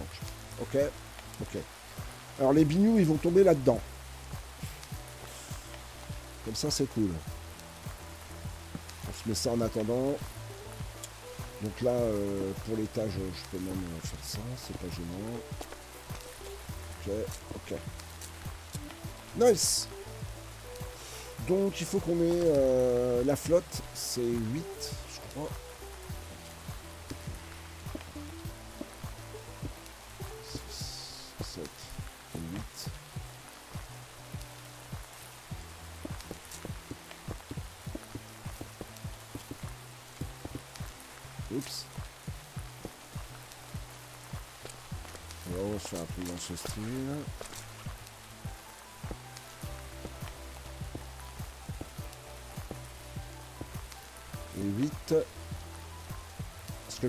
Speaker 1: Ok Ok. Alors les bignous, ils vont tomber là-dedans. Comme ça, c'est cool. On se met ça en attendant. Donc là, euh, pour l'étage, je peux même faire ça, c'est pas gênant. Ok, ok. Nice Donc il faut qu'on ait euh, la flotte, c'est 8, je crois.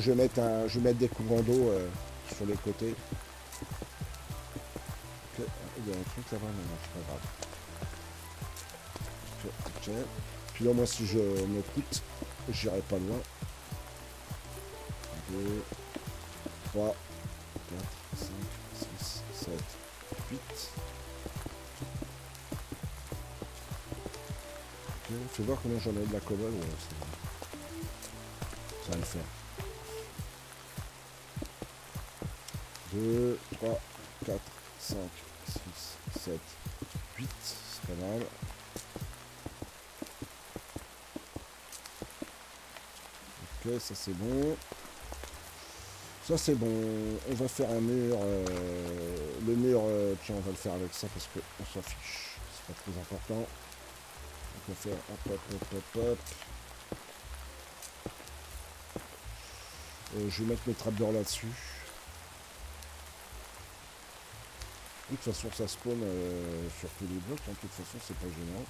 Speaker 1: Je vais mettre, un, je vais mettre des courants d'eau euh, sur les côtés. Il y a un truc là-bas, mais non, c'est pas grave. Puis là, moi, si je me coûte, j'irai pas loin. 2, 3, 4, 5, 7, 8. Ok, fais voir comment j'en ai de la cobble. 2, 3, 4, 5, 6, 7, 8. C'est pas mal. Ok, ça c'est bon. Ça c'est bon, on va faire un mur, euh, le mur, euh, tiens on va le faire avec ça parce qu'on s'en fiche, c'est pas très important. On va faire hop hop hop hop. Euh, je vais mettre mes trapdoors là-dessus. De toute façon ça spawn sur tous les blocs, hein. de toute façon c'est pas gênant.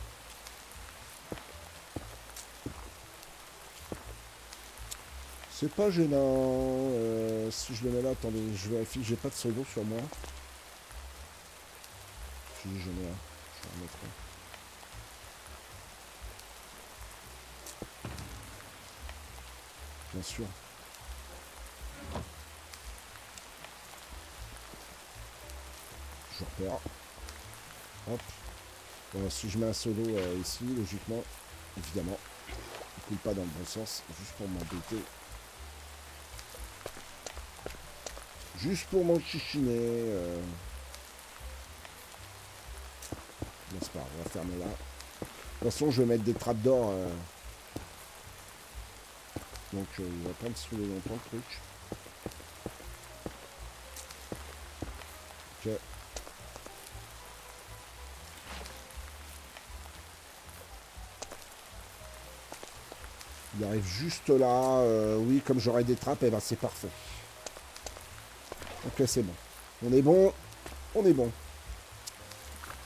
Speaker 1: C'est pas gênant. Euh, si je le mets là, attendez, je vérifie, j'ai pas de solo sur moi. Si j'en ai un, je vais en mettre un. Bien sûr. Si je mets un solo euh, ici, logiquement, évidemment, il coule pas dans le bon sens, juste pour m'embêter. Juste pour mon chichiné. Euh... pas on va fermer là. De toute façon, je vais mettre des trappes d'or. Euh. Donc, euh, il va pas me saouler longtemps le truc. Ok. Il arrive juste là. Euh, oui, comme j'aurai des trappes, et eh ben c'est parfait. Ok, c'est bon. On est bon. On est bon.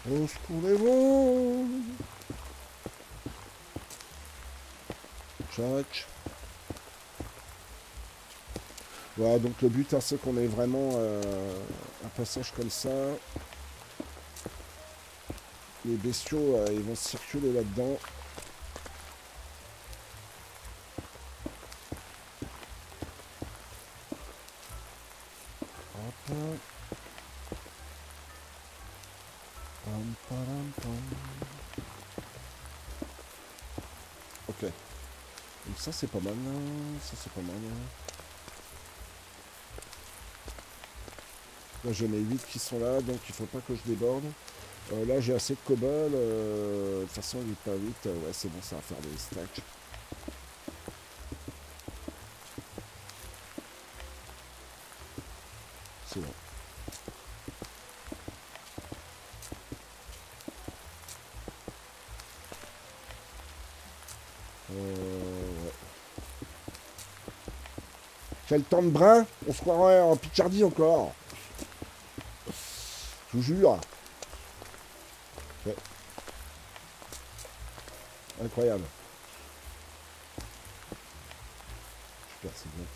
Speaker 1: Qu'on est bon? Voilà, donc le but, hein, c'est qu'on ait vraiment euh, un passage comme ça. Les bestiaux, euh, ils vont circuler là-dedans. Hop. Pam, param, pam. Ok. Donc ça c'est pas mal. hein. Ça c'est pas mal. hein. Là j'en ai 8 qui sont là, donc il faut pas que je déborde. Euh, là j'ai assez de cobalt. euh, de toute façon 8 par 8, euh, ouais c'est bon, ça va faire des stacks. Quel temps de brin On se croirait en Picardie encore. Je vous jure. Incroyable. Je perds ces blocs.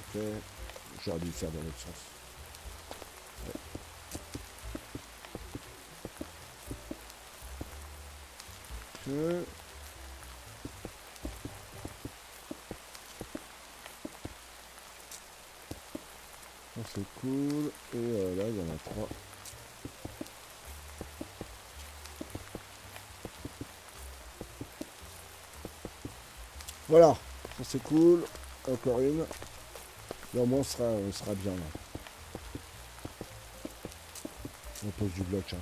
Speaker 1: Ok. J'aurais dû le faire dans l'autre sens. Ça c'est cool. Et euh, là, il y en a trois. Voilà, ça c'est cool. Encore une. Au moins on sera, bien là. On pose du bloc. Hein.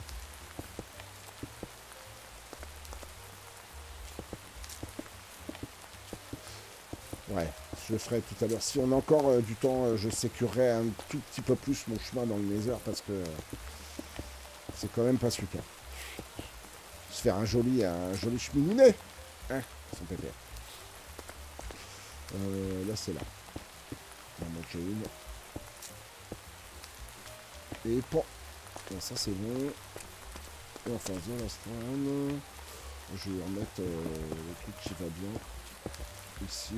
Speaker 1: Ouais, je le ferai tout à l'heure. Si on a encore euh, du temps, euh, je sécurerai un tout petit peu plus mon chemin dans le Nether parce que euh, c'est quand même pas super. Se faire un joli, un joli cheminet. Hein, son pépère. Euh, là là. Va en une. Et bon. Bon, ça c'est bon. Enfin. Je vais remettre euh, le truc qui va bien. Ici.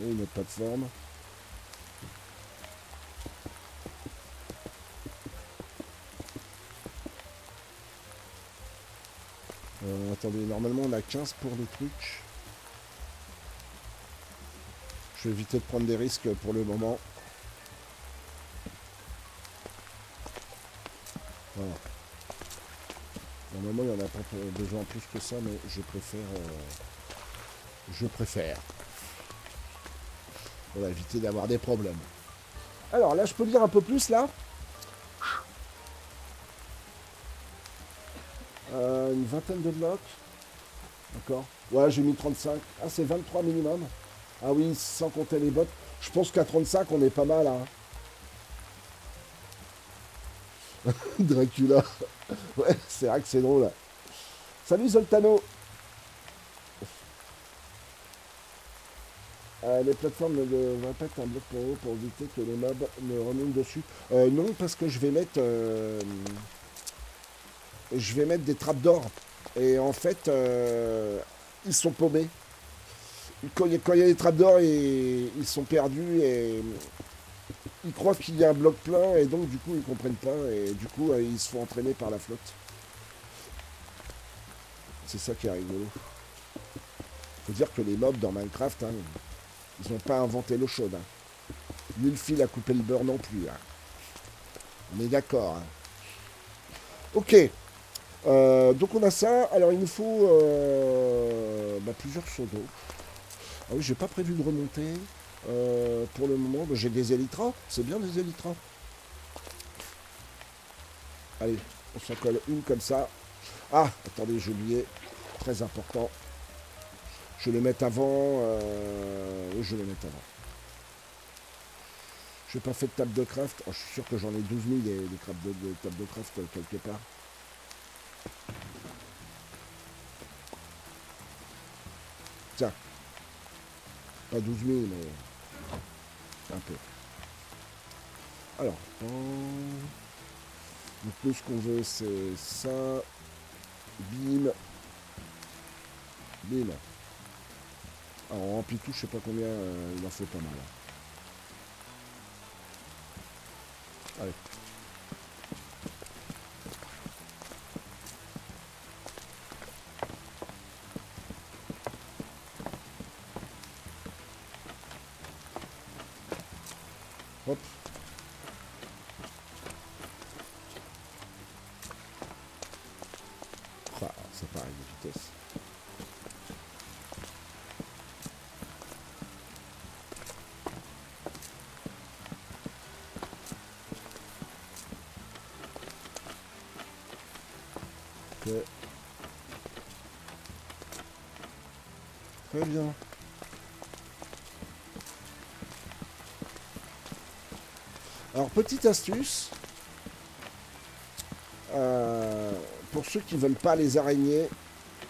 Speaker 1: Et une autre plateforme. Euh, attendez, normalement on a 15 pour le truc. Je vais éviter de prendre des risques pour le moment. Voilà. Normalement il n'y en a pas besoin plus que ça, mais je préfère... euh, je préfère. On va éviter d'avoir des problèmes. Alors là, je peux lire un peu plus là. Euh, une vingtaine de blocs. D'accord. Ouais, j'ai mis 35. Ah, c'est 23 minimum. Ah oui, sans compter les bottes. Je pense qu'à 35, on est pas mal. Hein. [LAUGHS] Dracula. Ouais, c'est vrai que c'est drôle. Salut Zoltano. Euh, les plateformes ne devraient pas être un bloc pour pour éviter que les mobs ne remontent dessus. Euh, non, parce que je vais mettre, euh, je vais mettre des trappes d'or. Et en fait, euh, ils sont paumés. Quand il y a, des trappes d'or, ils, sont perdus et ils croient qu'il y a un bloc plein et donc du coup ils comprennent pas et du coup euh, ils se font entraîner par la flotte. C'est ça qui est rigolo. Faut dire que les mobs dans Minecraft, hein, ils n'ont pas inventé l'eau chaude. Hein. Ni le fil à couper le beurre non plus. hein. On est d'accord. Ok. Euh, donc on a ça. Alors il nous faut euh, bah, plusieurs seaux d'eau. Ah oui, j'ai pas prévu de remonter. Euh, pour le moment, j'ai des élytras. C'est bien des élytras. Allez, on s'en colle une comme ça. Ah, attendez, j'ai oublié. Très important. Je vais les mettre avant. euh, oui, je vais les mettre avant. Je n'ai pas fait de table de craft. Oh, je suis sûr que j'en ai 12 000 des, des table de craft euh, quelque part. Tiens. Pas 12 000, mais un peu. Alors, donc nous ce qu'on veut c'est ça. Bim. Bim. Alors on remplit tout, je sais pas combien, euh, il en faut pas mal. Allez. Hop. Ah, ça paraît de vitesse. Ok. Très Alors, petite astuce. Euh, pour ceux qui veulent pas les araignées,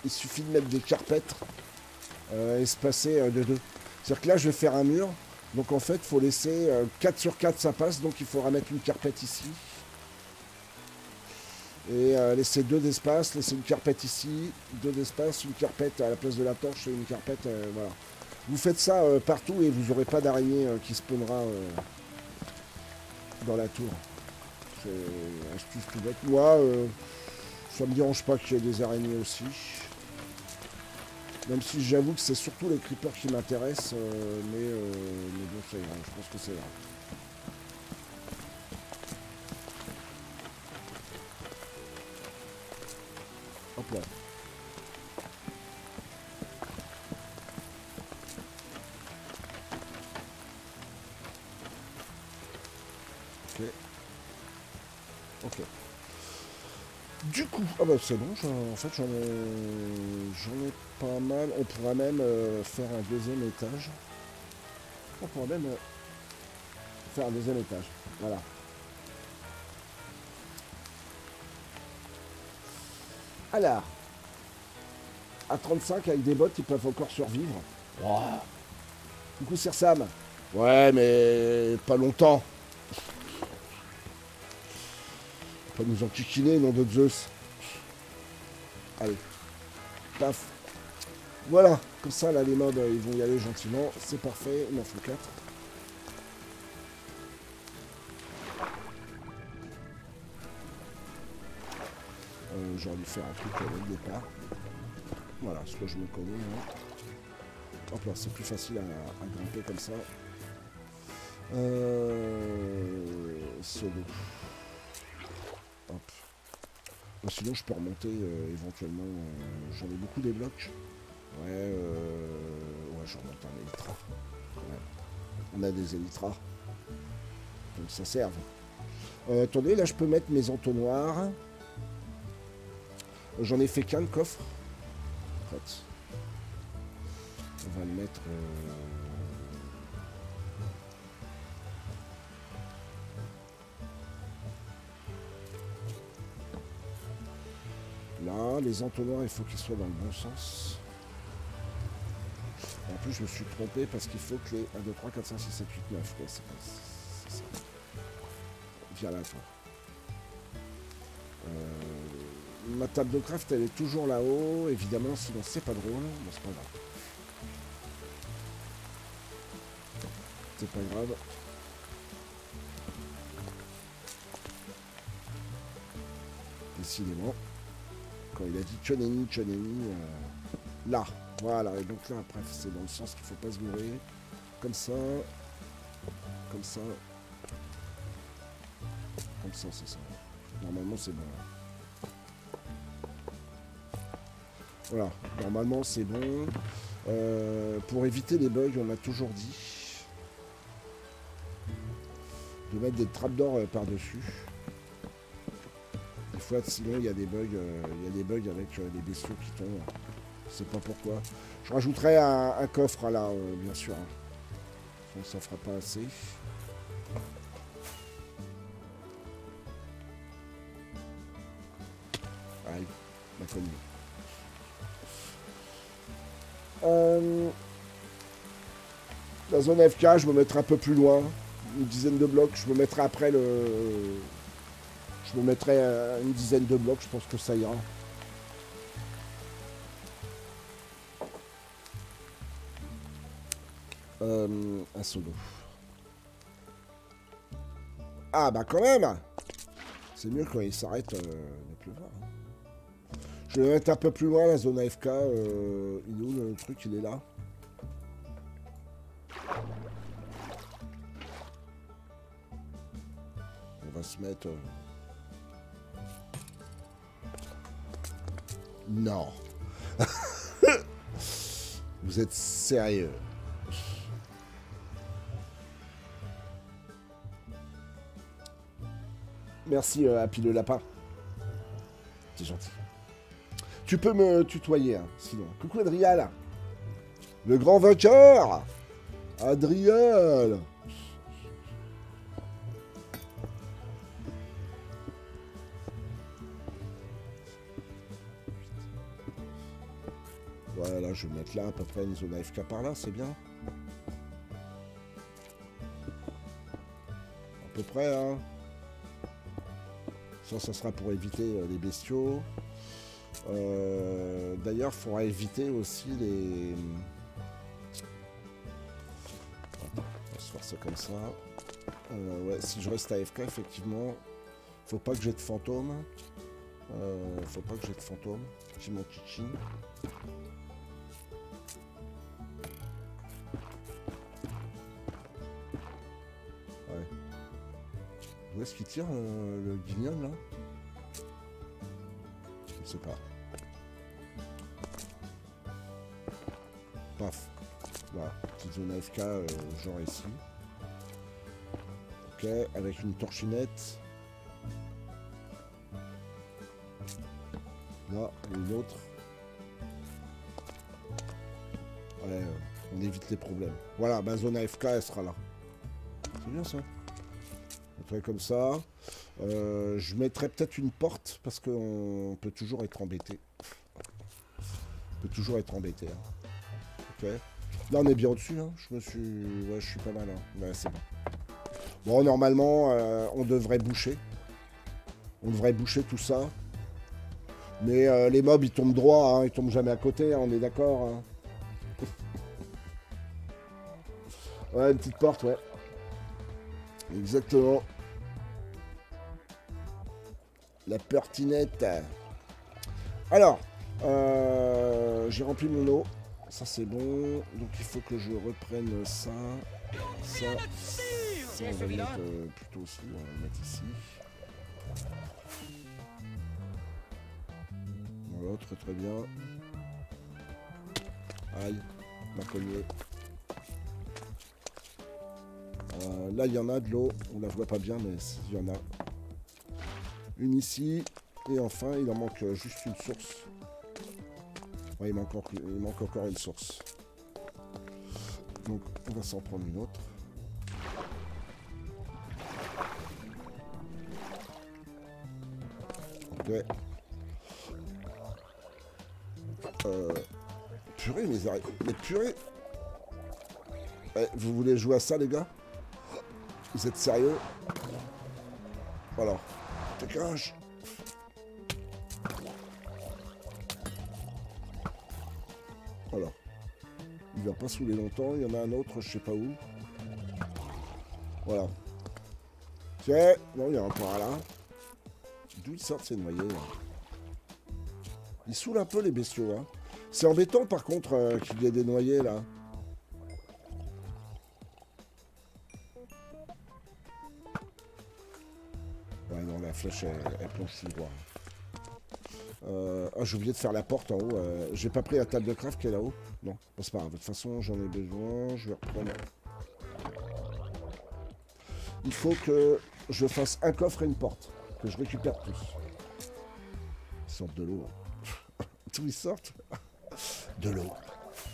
Speaker 1: il suffit de mettre des carpettes euh, espacées euh, de deux. C'est-à-dire que là, je vais faire un mur. Donc, en fait, il faut laisser 4 sur 4, ça passe. Donc, il faudra mettre une carpette ici. Et laisser deux d'espace, laisser une carpette ici, deux d'espace, une carpette à la place de la torche et une carpette, voilà. Vous faites ça partout et vous n'aurez pas d'araignée qui spawnera dans la tour. C'est astuce tout bête. Moi, euh, ça me dérange pas qu'il y ait des araignées aussi. Même si j'avoue que c'est surtout les creepers qui m'intéressent, euh, mais, euh, mais bon, ça ira. Je pense que c'est ira. C'est bon, en fait j'en ai, ai pas mal. On pourra même euh, faire un deuxième étage. On pourra même euh, faire un deuxième étage. Voilà. Alors, à 35 avec des bottes, ils peuvent encore survivre. Ouah. Coucou Sir Sam. Ouais, mais pas longtemps. Pas nous enquiquiner, nom de Zeus. Allez. Paf. Voilà. Comme ça, là, les mobs, euh, ils vont y aller gentiment. C'est parfait. Il en faut 4. Euh, J'aurais dû faire un truc euh, au départ. Voilà, ce que je me connais. hein. Hop là, c'est plus facile à, à grimper comme ça. Euh... Solo. Bon, sinon, je peux remonter euh, éventuellement. euh, J'en ai beaucoup des blocs. Ouais, euh... ouais, je remonte un Elytra. On a des Elytras. Donc ça serve. Euh, attendez, là, je peux mettre mes entonnoirs. J'en ai fait qu'un coffre. On va le mettre. Là, les entonnoirs, il faut qu'ils soient dans le bon sens. En plus, je me suis trompé parce qu'il faut que les 1, 2, 3, 4, 5, 6, 7, 8, 9. Ouais, c'est pas ça. Via la fin. Euh, ma table de craft, elle est toujours là-haut. Évidemment, sinon, c'est pas drôle. Bon, c'est pas grave. C'est pas grave. Décidément il a dit Choneni, Choneni, euh, là, voilà, et donc là, après, c'est dans le sens qu'il faut pas se gourer, comme ça, comme ça, comme ça, c'est ça. Normalement, c'est bon. là. Voilà, normalement, c'est bon. Euh, pour éviter les bugs, on m'a toujours dit de mettre des trappes d'or euh, par-dessus. Des sinon, il y a des bugs, euh, il y a des bugs avec euh, les bestiaux qui tombent. Je sais pas pourquoi. Je rajouterai un, coffre là, euh, bien sûr. hein. Ça fera pas assez. Aïe, ma connu. Euh, la zone FK, je me mettrai un peu plus loin. Une dizaine de blocs. Je me mettrai après le. Je me mettrai euh, une dizaine de blocs. Je pense que ça ira. Euh, un solo. Ah bah quand même C'est mieux quand il s'arrête euh, de pleuvoir. hein. Je vais mettre un peu plus loin, la zone AFK. Euh, il est où le truc Il est là. On va se mettre... Non. [LAUGHS] Vous êtes sérieux Merci, euh, Happy le lapin. C'est gentil. Tu peux me tutoyer, hein, sinon. Coucou Adrial. Le grand vainqueur Adrial je vais mettre là à peu près une zone AFK par là, c'est bien. À peu près, hein. Ça, ça sera pour éviter euh, les bestiaux. Euh, D'ailleurs, il faudra éviter aussi les... On va se faire ça comme ça. Euh, ouais, si je reste AFK, effectivement, faut pas que j'ai de fantômes. Faut pas que j'ai de fantômes. J'ai mon chichi. Où est-ce qu'il tire euh, le guignol là? Je ne sais pas. Paf. Voilà, petite zone AFK euh, genre ici. Ok, avec une torchinette. Là, et une autre. On évite les problèmes. Voilà, ma zone AFK, elle sera là. C'est bien ça? Comme ça. Euh, je mettrai peut-être une porte parce qu'on peut toujours être embêté. On peut toujours être embêté. hein. Ok. Là, on est bien au-dessus. hein. Je me suis. Ouais, je suis pas mal. hein. C'est bon. Bon, normalement, euh, on devrait boucher. On devrait boucher tout ça. Mais euh, les mobs, ils tombent droit. Ils tombent jamais à côté. On est d'accord. [LAUGHS] ouais, une petite porte, ouais. Exactement. La pertinette. Alors, euh, j'ai rempli mon eau. Ça c'est bon. Donc il faut que je reprenne ça. Ça, ça on va mettre euh, plutôt aussi. On va mettre ici. Voilà, très bien. Aïe, ma. Euh, là, il y en a de l'eau. On la voit pas bien, mais il y en a. Une ici. Et enfin, il en manque euh, juste une source. Ouais, il manque, encore, il manque encore une source. Donc, on va s'en prendre une autre. Ok. Euh, purée, arrêts. Mais purée Vous voulez jouer à ça, les gars? Vous êtes sérieux? Voilà. Dégage Voilà. Il va pas saouler longtemps. Il y en a un autre, je sais pas où. Voilà. Tiens, non, il y a un point là. D'où ils sortent ces noyés Ils saoulent un peu les bestiaux. Hein. C'est embêtant par contre euh, qu'il y ait des noyés là. Flèche elle. Euh, ah, j'ai oublié de faire la porte en haut. euh, j'ai pas pris la table de craft qui est là-haut. Non, bon, c'est pas grave. De toute façon, j'en ai besoin. Je vais reprendre. Il faut que je fasse un coffre et une porte. Que je récupère tous. Ils sortent de l'eau. hein. [LAUGHS] Tous ils sortent De l'eau.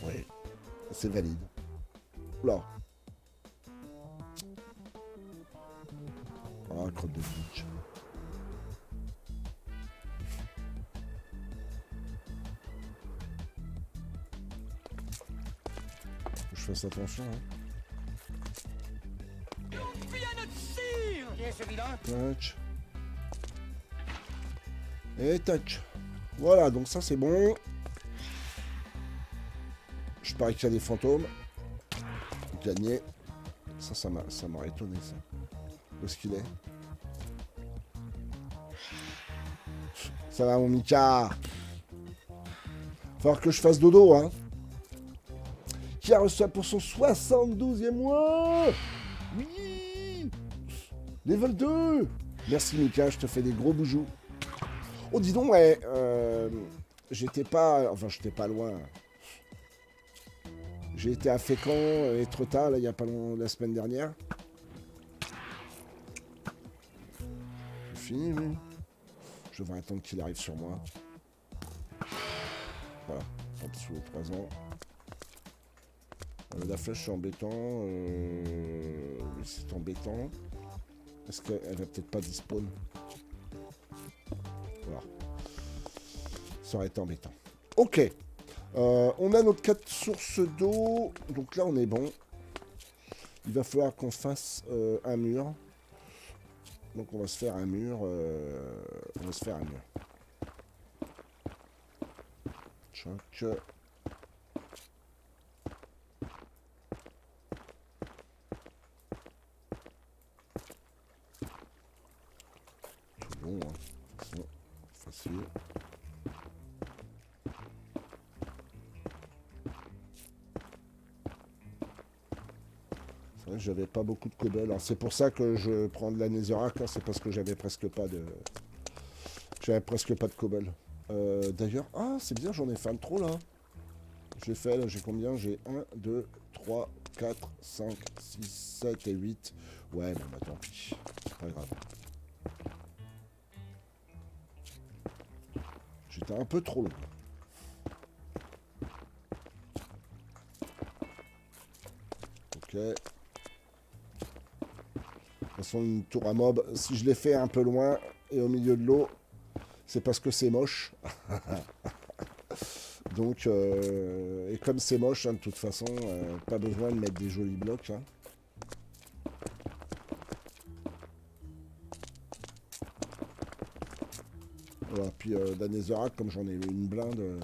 Speaker 1: Oui. C'est valide. Là. Ah, crotte de bitch. Faut attention. Hein. Touch. Et touch. Voilà, donc ça c'est bon. Je parie qu'il y a des fantômes. Ok. gagner. Ça, ça m'aurait étonné, ça. Où est-ce qu'il est, Ça va, mon Mika? Falloir que je fasse dodo, hein. Qui a pour son 72e mois Oui Level 2 Merci, Mika, je te fais des gros bijoux. Oh, dis donc, ouais, euh, j'étais pas... Enfin, j'étais pas loin. J'ai été à Fécamp et tard, là, il y a pas longtemps, la semaine dernière. Fini. Je devrais attendre qu'il arrive sur moi. Voilà, en dessous de 3 ans. Euh, la flèche, c'est embêtant. Euh... C'est embêtant. Est-ce qu'elle va peut-être pas dispawn Voilà. Ça aurait été embêtant. Ok. Euh, on a notre 4 sources d'eau. Donc là, on est bon. Il va falloir qu'on fasse un mur. Donc on va se faire un mur. On va se faire un mur. Choc. J'avais pas beaucoup de cobble. C'est pour ça que je prends de la netherrack, hein, c'est parce que j'avais presque pas de... J'avais presque pas de cobble. Euh, d'ailleurs, ah, c'est bien, j'en ai fait un trop, là. J'ai fait, j'ai combien? J'ai 1, 2, 3, 4, 5, 6, 7 et 8. Ouais, bon, bah tant pis. C'est pas grave. J'étais un peu trop long. Ok une tour à mob, si je l'ai fait un peu loin et au milieu de l'eau, c'est parce que c'est moche. [LAUGHS] Donc, euh, et comme c'est moche, hein, de toute façon, euh, pas besoin de mettre des jolis blocs. Hein. Voilà, puis euh, comme j'en ai une blinde, euh,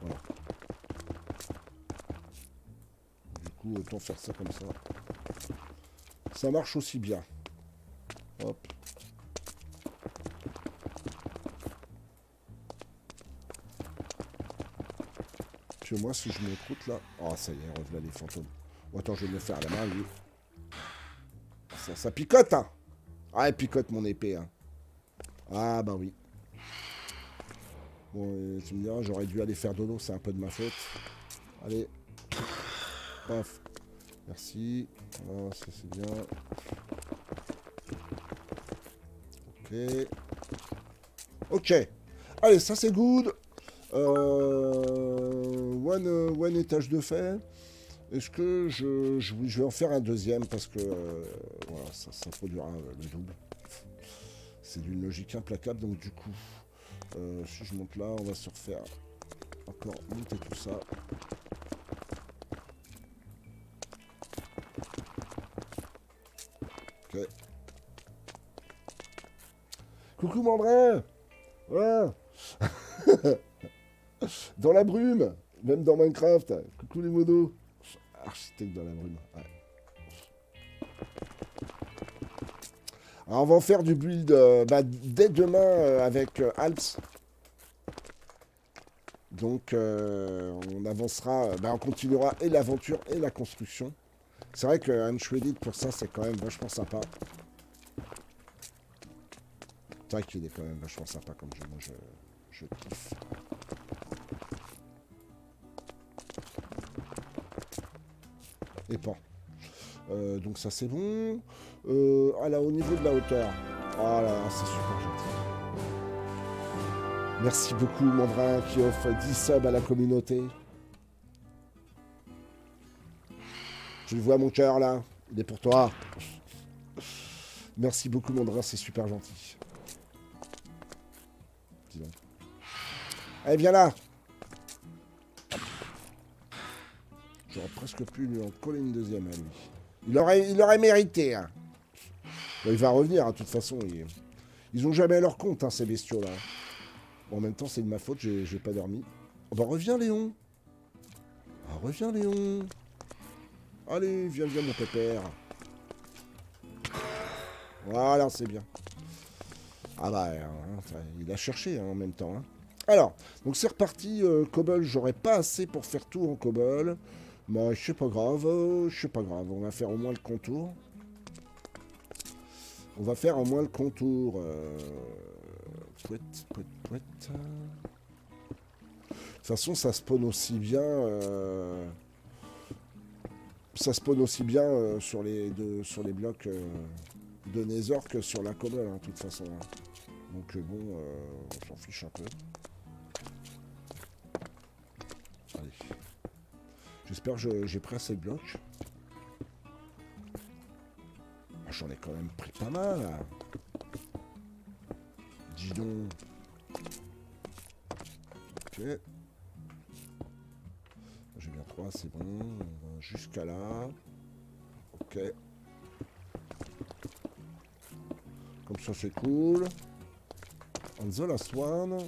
Speaker 1: voilà. Du coup, autant faire ça comme ça. Ça marche aussi bien. Hop. Puis moi, si je me croûte là... Oh, ça y est, revenez les fantômes. attends, je vais me faire à la main, lui. Ça, ça picote, hein Ah, elle picote mon épée, hein. Ah, bah oui. Bon, tu me diras, j'aurais dû aller faire dodo, c'est un peu de ma faute. Allez. Merci. Ça c'est bien. Ok. Ok. Allez, ça c'est good. Euh, one, one étage de fait. Est-ce que je, vais en faire un deuxième parce que euh, voilà, ça, produira le double. C'est d'une logique implacable. Donc du coup, euh, si je monte là, on va se refaire encore monter tout ça. Coucou Mandrin Voilà [LAUGHS] Dans la brume Même dans Minecraft Coucou les modos Architecte dans la brume. Alors on va en faire du build euh, bah, dès demain euh, avec euh, Alps. Donc on avancera, bah, on continuera et l'aventure et la construction. C'est vrai que Unshredded pour ça c'est quand même vachement sympa. C'est vrai qu'il est quand même vachement sympa comme jeu. Moi, je, kiffe. Et pas. Euh, donc ça c'est bon. Euh, au niveau de la hauteur. Ah là, c'est super gentil. Merci beaucoup, Mandrin, qui offre 10 subs à la communauté. Tu le vois, mon cœur, là Il est pour toi. Merci beaucoup, Mandrin, c'est super gentil. Allez, viens là J'aurais presque pu lui en coller une deuxième à lui. Il aurait, il aurait mérité. Hein. il va revenir, hein, de toute façon. Ils ont jamais leur compte, hein, ces bestiaux-là. en même temps, c'est de ma faute, j'ai pas dormi. Oh bah reviens, Léon ah, Reviens, Léon Allez, viens, viens, mon pépère. Voilà, c'est bien. Ah bah, hein, il a cherché hein, en même temps. Hein. Alors, donc c'est reparti. Euh, cobble, j'aurais pas assez pour faire tout en cobble. Mais je sais pas grave, je sais pas grave. On va faire au moins le contour. On va faire au moins le contour. Euh... Pouette, pouette, pouette. De toute façon, ça spawn aussi bien... Euh, ça spawn aussi bien euh, sur, les, blocs euh, de Nether que sur la cobble, de toute façon. Donc bon, on s'en fiche un peu. Allez. J'espère que j'ai pris assez de blocs. Ah, j'en ai quand même pris pas mal. Là. Dis donc. Ok. J'ai bien 3, c'est bon. Jusqu'à là. Ok. Comme ça, c'est cool. On the last one.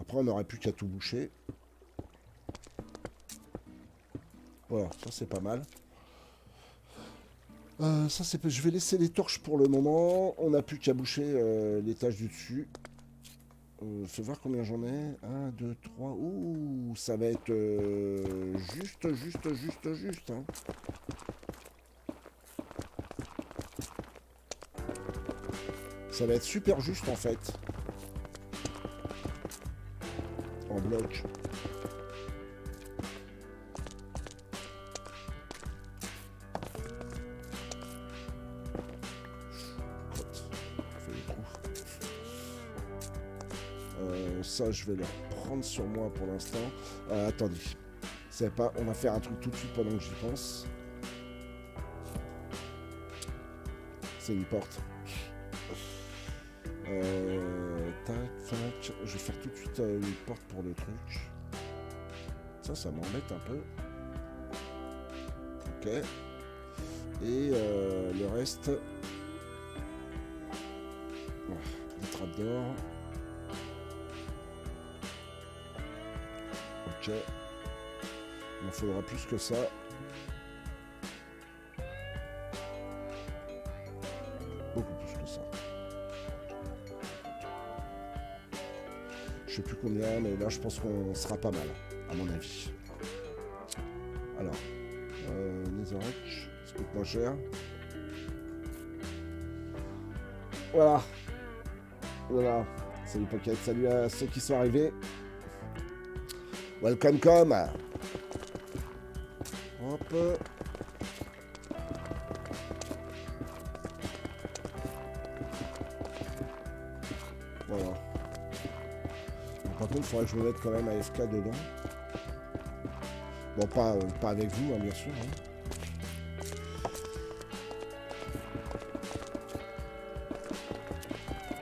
Speaker 1: Après, on n'aurait plus qu'à tout boucher. Voilà, ça c'est pas mal. Euh, ça c'est Je vais laisser les torches pour le moment. On n'a plus qu'à boucher euh, l'étage du dessus. Euh, voir combien j'en ai. 1, 2, 3. Ouh, ça va être euh, juste, juste, juste, juste. Hein. Ça va être super juste en fait. En bloc. ça, je vais le prendre sur moi pour l'instant. Euh, attendez. Pas. On va faire un truc tout de suite pendant que j'y pense. C'est une porte. Euh, tac, tac. Je vais faire tout de suite euh, une porte pour le truc. Ça, ça m'embête un peu. Ok. Et euh, le reste. Voilà, des trappes d'or. Il en faudra plus que ça. Mais là je pense qu'on sera pas mal, à mon avis. Alors, euh, ça coûte moins cher. Voilà. Voilà. Salut Pocket, salut à ceux qui sont arrivés. Welcome, come. Hop. Il faudrait que je me mette quand même AFK dedans. Bon, pas, euh, pas avec vous, hein, bien sûr. Hein.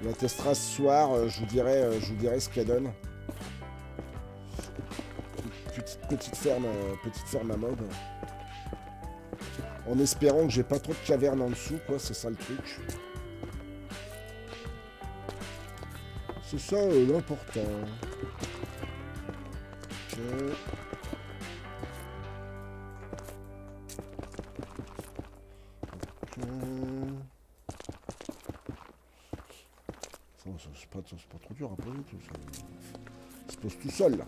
Speaker 1: On testera ce soir, euh, je vous dirai, euh, je vous dirai ce qu'elle donne petite ferme, euh, petite ferme à mode. En espérant que j'ai pas trop de cavernes en dessous, quoi, c'est ça le truc. C'est ça l'important. Seul là.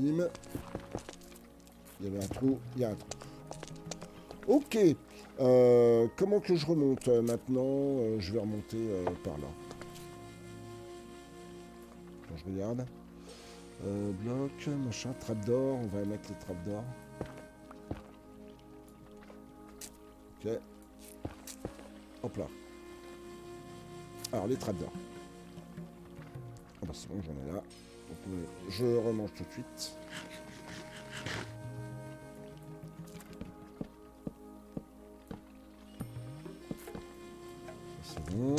Speaker 1: Il y avait un trou, il y a un trou. Ok. Euh, comment que je remonte euh, maintenant euh, Je vais remonter par là. Quand je regarde. bloc, machin, trappe d'or. On va mettre les trappes d'or. Ok. Hop là. Alors, les trappes d'or. Ah bah c'est bon, j'en ai là je remange tout de suite. C'est bon.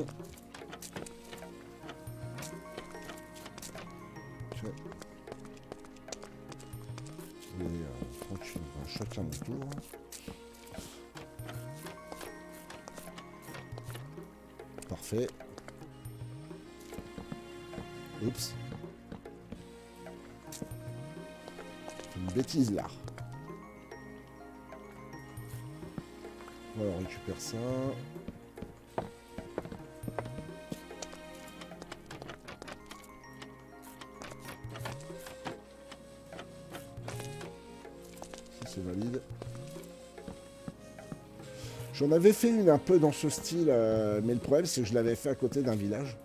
Speaker 1: J'en avais fait une un peu dans ce style, euh, mais le problème c'est que je l'avais fait à côté d'un village.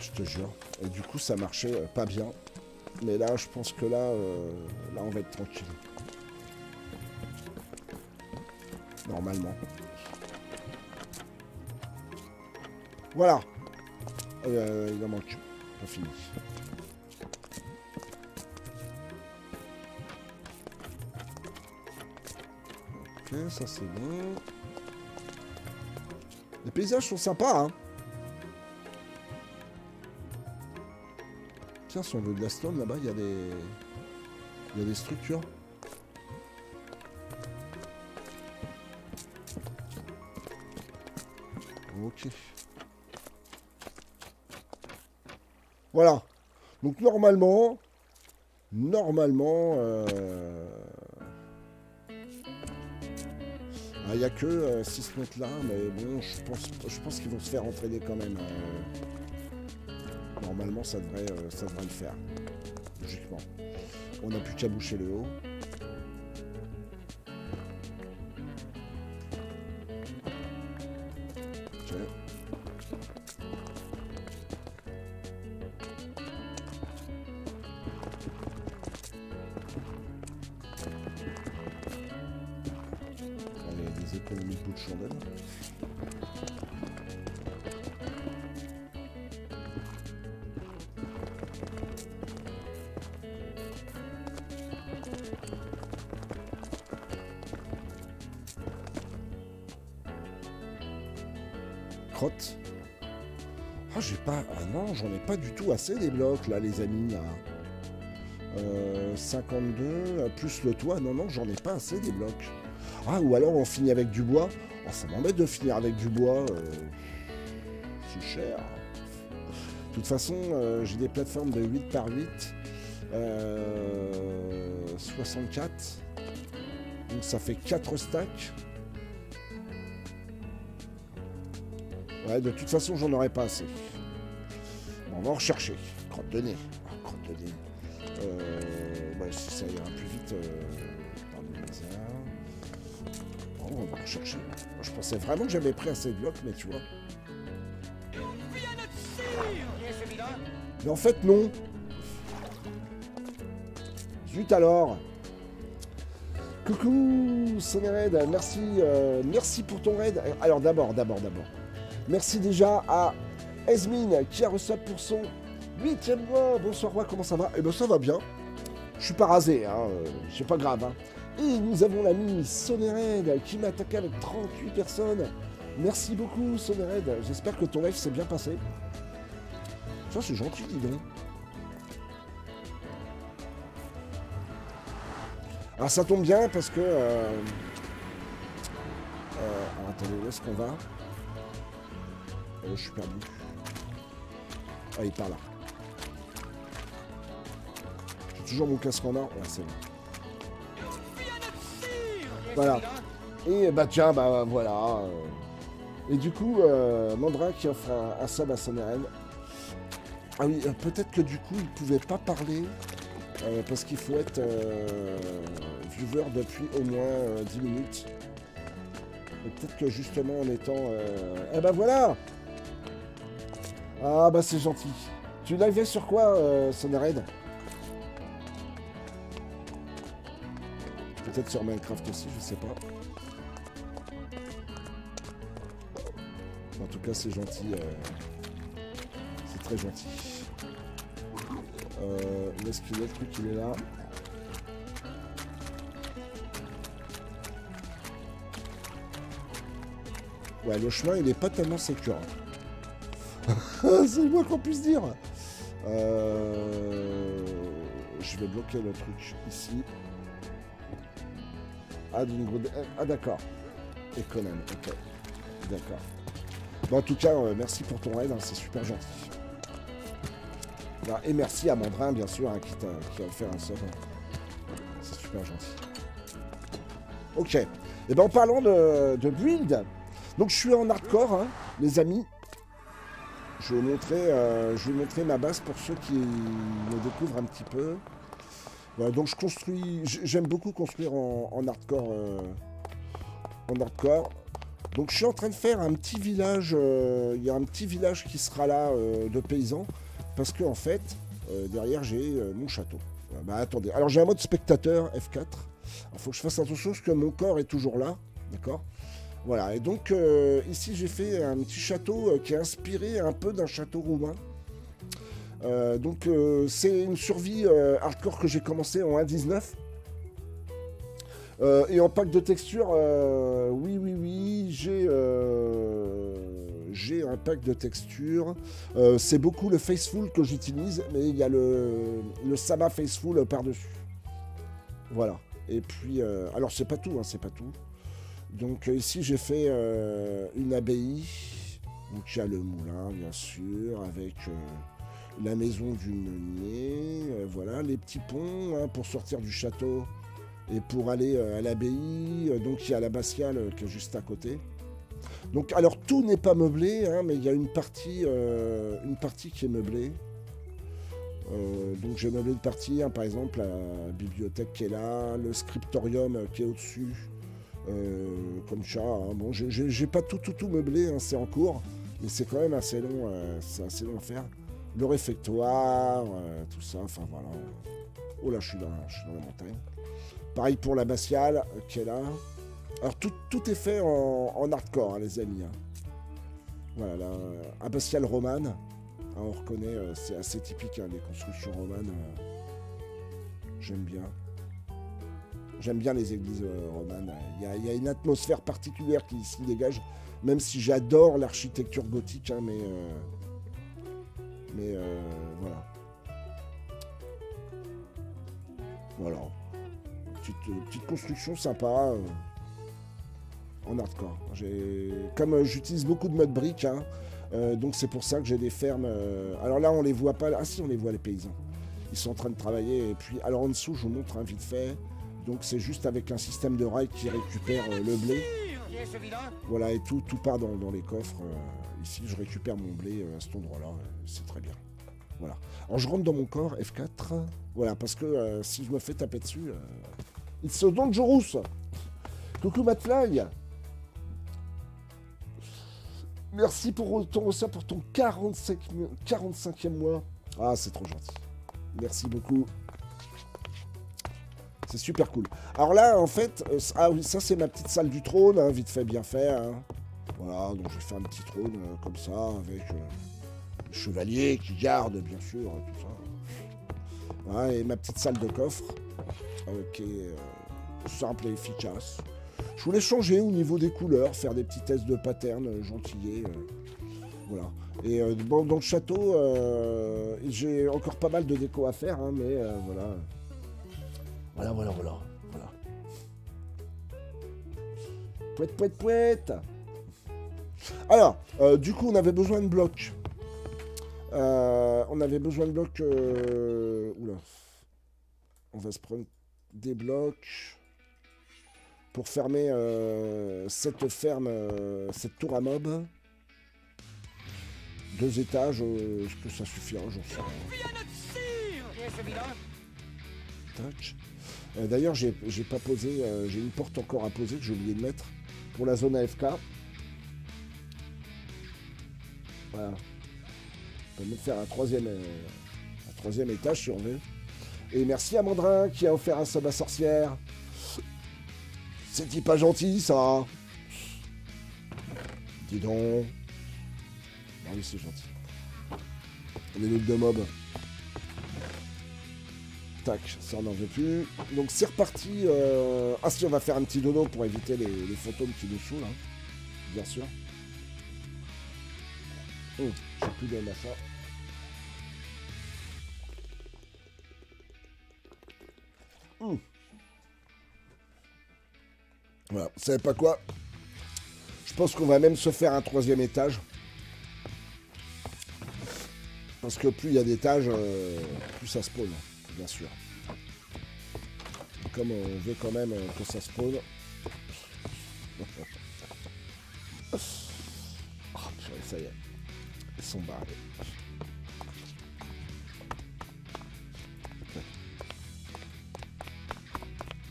Speaker 1: Je te jure. Et du coup ça marchait euh, pas bien. Mais là je pense que là, euh, là on va être tranquille. Normalement. Voilà. Il en manque. Pas fini. Ça c'est bon. Les paysages sont sympas, hein. Tiens, si on veut de la stone, là-bas, il y a des... Il y a des structures. Ok. Voilà. Donc normalement, normalement, euh, il n'y a que 6 euh, là, mais bon, je pense, je pense qu'ils vont se faire entraîner quand même. euh. Normalement, ça devrait, euh, ça devrait le faire, logiquement. On n'a plus qu'à boucher le haut. Crotte. Ah, j'ai pas... Ah non, j'en ai pas du tout assez des blocs, là, les amis, là. Euh, 52, euh, plus le toit. Non, non, j'en ai pas assez des blocs. Ah, ou alors on finit avec du bois. Oh, ça m'embête de finir avec du bois. euh, C'est cher. De toute façon, euh, j'ai des plateformes de 8 par 8. euh, 64. Donc ça fait 4 stacks. Ouais, de toute façon, j'en aurais pas assez. Bon, on va en rechercher. Crotte de nez. Ah, crotte de nez. Euh, ça ira plus vite. Euh. Bon, on va rechercher. Je pensais vraiment que j'avais pris assez de blocs, mais tu vois. Mais en fait, non. Zut alors. Coucou, Sonny Raid, merci, euh, merci pour ton raid. Alors d'abord, d'abord, d'abord. Merci déjà à Esmine qui a reçu pour son huitième mois. Bonsoir, roi, comment ça va? Eh ben ça va bien. Je suis pas rasé, hein, euh, c'est pas grave. hein. Et nous avons l'ami Sonered qui m'a attaqué avec 38 personnes. Merci beaucoup Sonered, j'espère que ton live s'est bien passé. Ça c'est gentil, dis donc. Alors ça tombe bien parce que... Euh... euh, alors, attendez, où est-ce qu'on va? Euh, Je suis perdu. Ah, il est par là. J'ai toujours mon casque en. Ouais, c'est bon. Voilà. Et bah tiens, bah voilà. euh. Et du coup, euh, Mandra qui offre un, un sub à Soneren. Ah oui, euh, peut-être que du coup, il pouvait pas parler. euh, parce qu'il faut être euh, viewer depuis au moins euh, 10 minutes. Peut-être que justement en étant... euh, Eh ben voilà Ah bah c'est gentil. Tu live sur quoi, euh, Peut-être sur Minecraft aussi, je sais pas. En tout cas, c'est gentil. euh, C'est très gentil. Euh, est-ce qu'il est Il est là? Ouais, le chemin, il est pas tellement sécure. [LAUGHS] c'est le moins qu'on puisse dire. Euh, Je vais bloquer le truc ici. Ah, gros- ah, d'accord. Et même, ok. D'accord. Bon, en tout cas, euh, merci pour ton raid, hein, c'est super gentil. Et merci à Mandrin, bien sûr, hein, qui, a offert un sub. C'est super gentil. Ok. Et eh ben en parlant de, build, donc je suis en hardcore, hein, les amis. Je vais, montrer, euh, je vais montrer ma base pour ceux qui me découvrent un petit peu. Donc je construis, j'aime beaucoup construire en, hardcore. Euh, en hardcore. Donc je suis en train de faire un petit village, euh, il y a un petit village qui sera là de paysans. Parce que en fait, derrière j'ai mon château. Bah attendez, alors j'ai un mode spectateur F4. Il faut que je fasse attention parce que mon corps est toujours là. D'accord? Voilà, et donc euh, ici j'ai fait un petit château euh, qui est inspiré un peu d'un château roumain. Euh, donc c'est une survie hardcore que j'ai commencé en 1.19. et en pack de texture, oui, oui, oui, j'ai j'ai un pack de texture. c'est beaucoup le Faceful que j'utilise, mais il y a le, le Sama Faceful par-dessus. Voilà. Et puis, alors c'est pas tout, hein, c'est pas tout. Donc euh, ici j'ai fait euh, une abbaye. Donc il y a le moulin bien sûr, avec la maison du meunier. voilà, les petits ponts hein, pour sortir du château et pour aller à l'abbaye. Donc il y a l'abbatiale qui est juste à côté. Donc alors tout n'est pas meublé, hein, mais il y a une partie, qui est meublée. Euh, donc j'ai meublé une partie, hein, par exemple la bibliothèque qui est là, le scriptorium qui est au-dessus, euh, comme ça. Hein. Bon, j'ai pas tout tout tout meublé, hein, c'est en cours, mais c'est quand même assez long, euh, c'est assez long à faire. Le réfectoire, tout ça, enfin voilà. Oh là, je suis dans, la montagne. Pareil pour la Bastiale qui est là. Alors tout, est fait en, hardcore, les amis. Voilà, la romane. On reconnaît, euh, c'est assez typique hein, des constructions romanes. Euh, j'aime bien. J'aime bien les églises euh, romanes. Il y, a, une atmosphère particulière qui s'y dégage, même si j'adore l'architecture gothique, hein, mais, mais voilà. Voilà. Petite, petite construction sympa en hardcore. Comme j'utilise beaucoup de mode briques, hein, euh, donc c'est pour ça que j'ai des fermes. Euh, alors là, on les voit pas. Ah si, on les voit les paysans. Ils sont en train de travailler. Et puis, alors en dessous, je vous montre un vite fait. Donc c'est juste avec un système de rail qui récupère euh, le blé. Voilà, et tout, tout part dans, les coffres. ici, je récupère mon blé à cet endroit-là. c'est très bien. Voilà. Alors je rentre dans mon corps, F4. Voilà, parce que si je me fais taper dessus, it's so dangerous. Coucou McFly Merci pour ton ça pour ton 45, 45e mois. Ah, c'est trop gentil. Merci beaucoup. Super cool. Alors là, en fait, euh, ah oui, ça c'est ma petite salle du trône, hein, vite fait, bien fait. Hein. Voilà, donc je vais faire un petit trône euh, comme ça, avec euh, le chevalier qui garde, bien sûr, tout ça. Voilà, et ma petite salle de coffre, qui est simple et efficace. Je voulais changer au niveau des couleurs, faire des petits tests de pattern gentillés. Euh, voilà. Et euh, dans le château, j'ai encore pas mal de déco à faire, hein, mais voilà. Voilà, voilà, voilà. voilà. Pouette, pouette, pouette Alors, du coup, on avait besoin de blocs. on avait besoin de blocs... Oula. On va se prendre des blocs pour fermer euh, cette ferme, euh, cette tour à mob. Deux étages, euh, est-ce que ça suffira J'en sais Touch. D'ailleurs, j'ai pas posé, j'ai une porte encore à poser que j'ai oublié de mettre pour la zone AFK. Voilà. On peut me faire un troisième, un troisième étage si on veut. Et merci à Mandrin qui a offert un sub à sorcière. C'est pas gentil, ça Dis donc. Ah oui, c'est gentil. On est de mob. Tac, ça on n'en veut plus. Donc c'est reparti. Euh... Ah si, on va faire un petit dodo pour éviter les, fantômes qui nous. Hein. Bien sûr. Oh, j'ai plus de ça. Hum. Voilà, vous savez pas quoi Je pense qu'on va même se faire un troisième étage. Parce que plus il y a d'étages, euh, plus ça spawn, bien sûr. comme on veut quand même euh, que ça spawn. [LAUGHS] oh, ça y est. Ils sont barrés.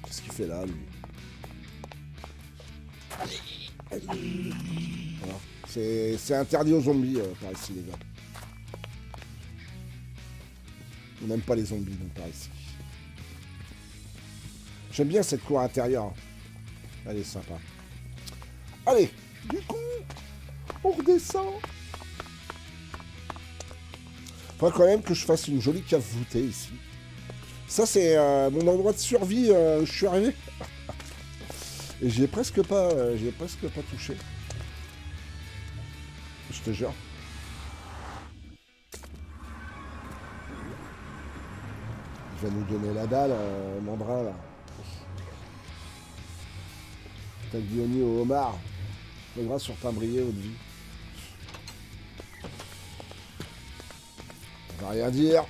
Speaker 1: Qu'est-ce qu'il fait là, lui C'est interdit aux zombies euh, par ici, les gars. On n'aime pas les zombies, donc par ici. J'aime bien cette cour intérieure. Elle est sympa. Allez, du coup, on redescend. Faudrait quand même que je fasse une jolie cave voûtée ici. Ça, c'est euh, mon endroit de survie. Euh, je suis arrivé. [LAUGHS] Et j'ai presque euh, presque pas touché. Je te jure. Va nous donner la dalle, euh, Mandrin, là. Au homard. Le gras sur timbrier, haute vie. On va rien dire.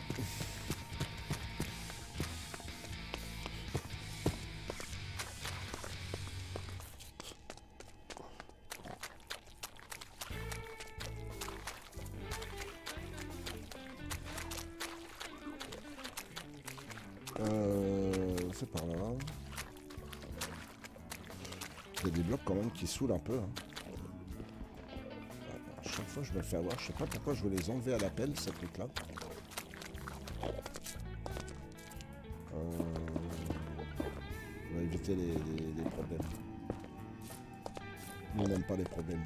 Speaker 1: Des blocs quand même qui saoulent un peu. hein. Chaque fois je me fais avoir. Je sais pas pourquoi je veux les enlever à l'appel, ces trucs-là. Euh, On va éviter les, problèmes. On n'aime pas les problèmes.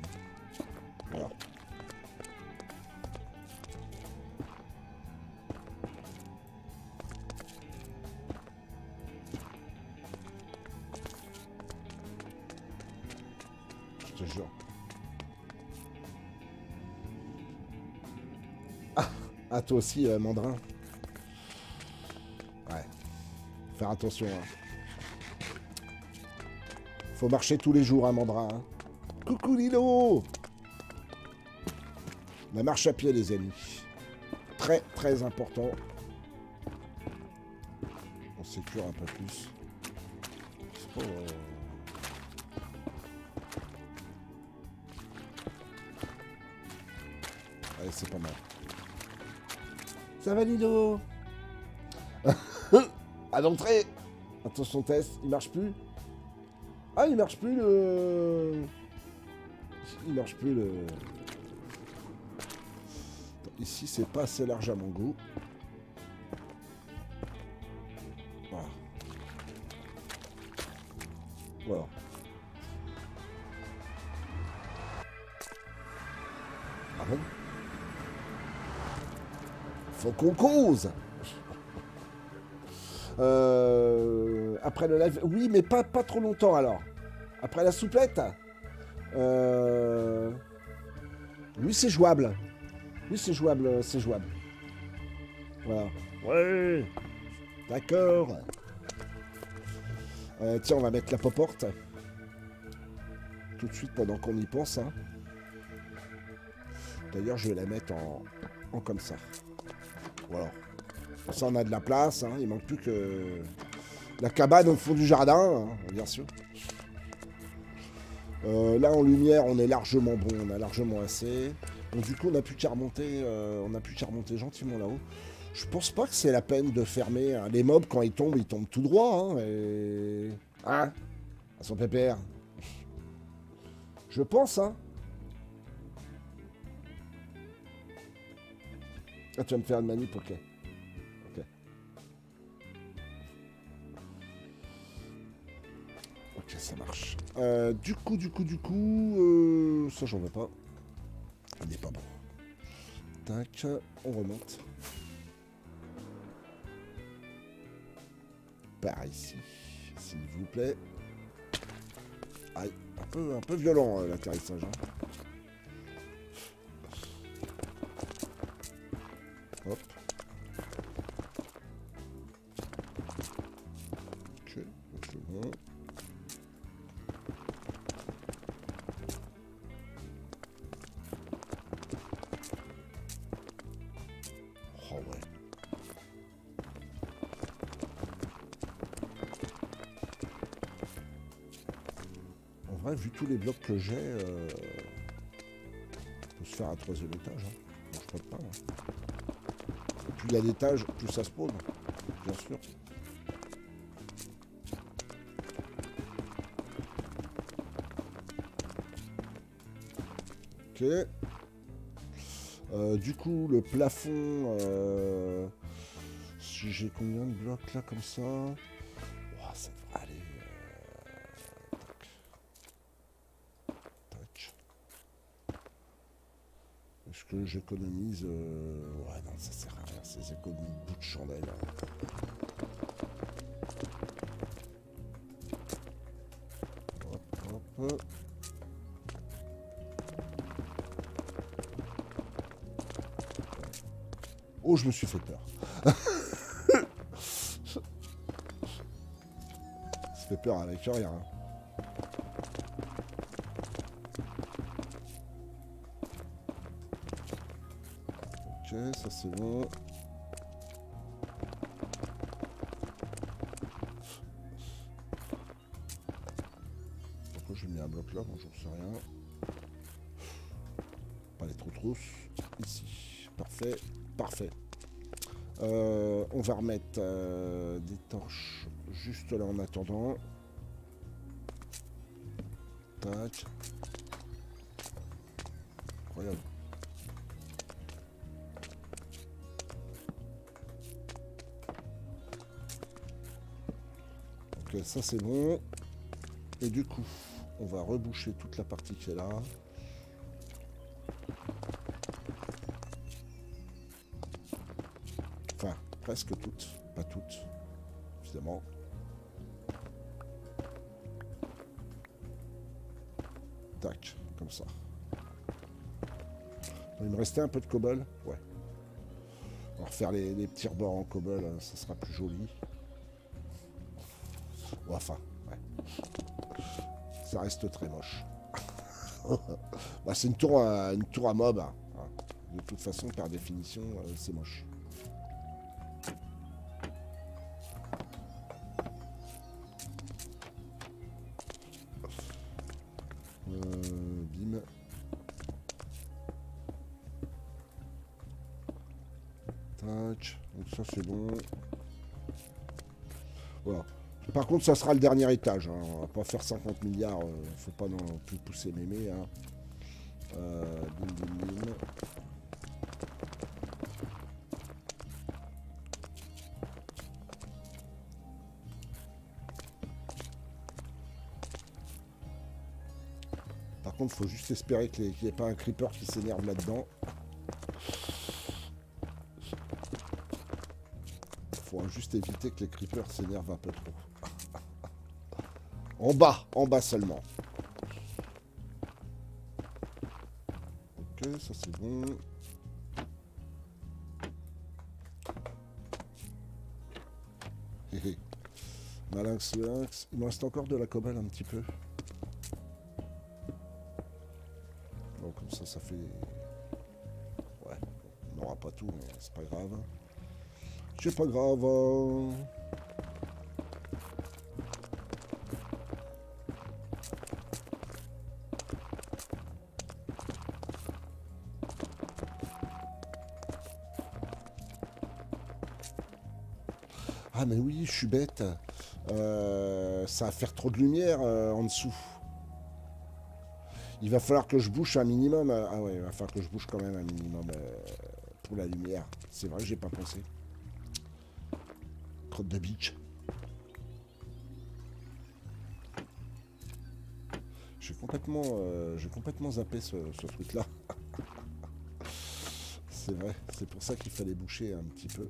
Speaker 1: Toi aussi, euh, Mandrin. Ouais. Faire attention. Hein. Faut marcher tous les jours, hein, Mandrin. hein. Coucou Lilo La marche à pied, les amis. Très, très important. On sécure un peu plus. Allez, c'est pas mal. Ça [LAUGHS] À l'entrée Attention, test, il marche plus Ah, il marche plus le... Il marche plus le... Ici, c'est pas assez large à mon goût. Qu'on cause. Euh, après le live, oui, mais pas, pas trop longtemps alors. Après la souplette, euh, lui c'est jouable. Lui c'est jouable, c'est jouable. Voilà. Ouais. D'accord. Euh, tiens, on va mettre la poporte. Tout de suite pendant qu'on y pense. hein. D'ailleurs, je vais la mettre en, en comme ça. Voilà. Ça, on a de la place. hein. Il manque plus que la cabane au fond du jardin, hein, bien sûr. Euh, là, en lumière, on est largement bon. On a largement assez. Donc, du coup, on n'a plus qu'à remonter. euh, on plus qu'à remonter gentiment là-haut. Je pense pas que c'est la peine de fermer. hein. Les mobs, quand ils tombent, ils tombent tout droit. Hein, hein? À son pépère. Je pense, hein. Ah, tu vas me faire une manip, ok. Ok. Ok, ça marche. Euh, du coup, du coup, du coup... euh, ça, j'en veux pas. Il n'est pas bon. Tac, on remonte. Par ici, s'il vous plaît. Aïe, un peu, un peu violent euh, l'atterrissage. hein. Ok, c'est bon. Oh ouais. En vrai, vu tous les blocs que j'ai, euh, on peut se faire un troisième étage. Hein. Moi, je crois pas. Hein. Plus il y a d'étages, plus ça pose. Bien sûr. Ok. Euh, du coup, le plafond... Euh, si j'ai combien de blocs là comme ça? Euh. Est-ce que j'économise Ouais, non, ça sert Ces économies de bout de chandelle. Hop, hop. Oh, je me suis fait peur. [LAUGHS] Ça fait peur avec rien. Hein. Ok, ça c'est bon. Rien. Pas les trop trousses. Ici. Parfait. Parfait. Euh, on va remettre euh, des torches juste là en attendant. Tac. Incroyable. Ok, ça c'est bon. Et du coup, on va reboucher toute la partie qui est là. presque toutes, pas toutes, évidemment. Tac, comme ça. Il me restait un peu de cobble, ouais. On va refaire les, petits rebords en cobble, hein, ça sera plus joli. enfin. Reste très moche. [LAUGHS] bah, c'est une tour, à, une tour à mob. Hein. De toute façon, par définition, euh, c'est moche. Ça sera le dernier étage. Hein. On va pas faire 50 milliards. Euh, faut pas non plus pousser mémé. Hein. Euh, Par contre, faut juste espérer qu'il n'y ait pas un creeper qui s'énerve là-dedans. Faut juste éviter que les creepers s'énervent un peu trop. En bas, en bas seulement. Ok, ça c'est bon. Malinx, lynx. Il me reste encore de la cobble un petit peu. Bon, comme ça, ça fait... Ouais, on n'aura pas tout, mais c'est pas grave. C'est pas grave. Ah je suis bête. Euh, ça va faire trop de lumière euh, en dessous. Il va falloir que je bouche un minimum. Euh, ah ouais, il va falloir que je bouche quand même un minimum pour la lumière. C'est vrai que j'ai pas pensé. Crotte de beach. J'ai complètement, j'ai complètement zappé ce truc-là. [LAUGHS] c'est vrai, c'est pour ça qu'il fallait boucher un petit peu.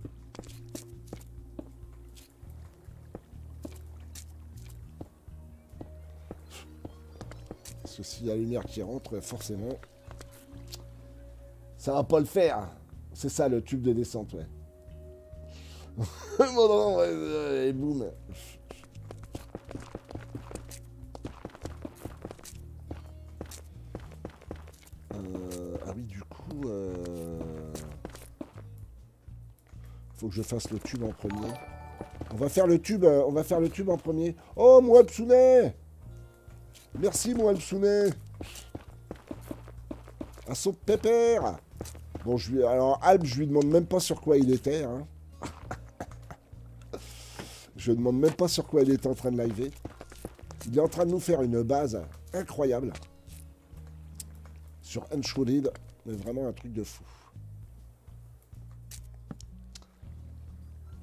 Speaker 1: S'il y a la lumière qui rentre, forcément, ça va pas le faire. C'est ça le tube de descente, ouais. [LAUGHS] et boum. Euh, ah oui, du coup, euh, faut que je fasse le tube en premier. On va faire le tube, euh, on va faire le tube en premier. Oh, moi, Psounet Merci, mon Alpsounet. À son pépère. Bon, je lui... alors, Alp, je lui demande même pas sur quoi il était. Hein. [LAUGHS] je lui demande même pas sur quoi il était en train de liver. Il est en train de nous faire une base incroyable. Sur Unshrouded. Mais vraiment un truc de fou.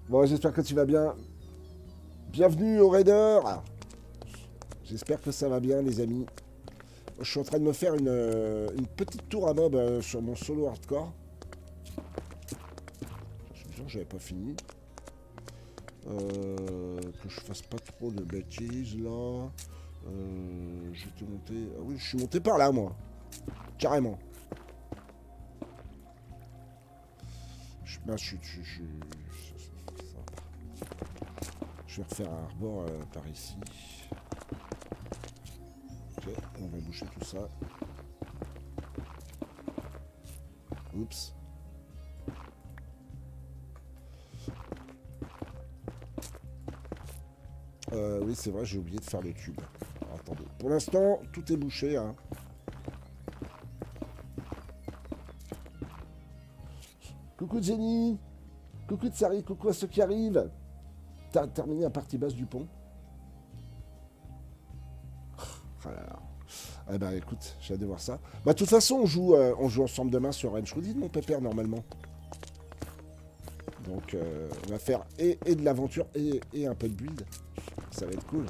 Speaker 1: Bon, j'espère que tu vas bien. Bienvenue au Raider. J'espère que ça va bien, les amis. Je suis en train de me faire une, euh, petite tour à mob euh, sur mon solo hardcore. Je suis sûr que j'avais pas fini. Euh, que je fasse pas trop de bêtises là. Euh, J'étais monté. Ah oui, je suis monté par là, moi. Carrément. Je, ben, je, vais refaire un rebord par ici. Tout ça. Oups. Euh, oui, c'est vrai, j'ai oublié de faire le tube. attendez. Pour l'instant, tout est bouché. Hein. Coucou Jenny Coucou Tsari, coucou à ceux qui arrivent T'as terminé la partie basse du pont Eh ben écoute, j'ai hâte de voir ça. Bah de toute façon, on joue, euh, on joue ensemble demain sur Range Rudy, mon pépère, normalement. Donc euh, on va faire et, de l'aventure et, et un peu de build. Ça va être cool.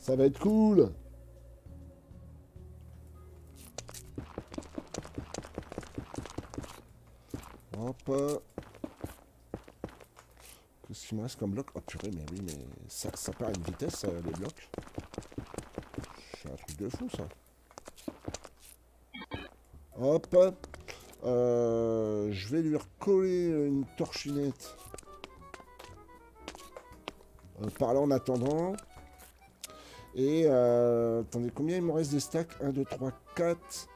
Speaker 1: Ça va être cool Comme bloc Oh purée, mais oui, mais ça, ça part à une vitesse, euh, les blocs. C'est un truc de fou, ça. Hop. Euh, je vais lui recoller une torchinette. Euh, par là en attendant. Et euh, attendez, combien il me reste des stacks? 1, 2, 3, 4.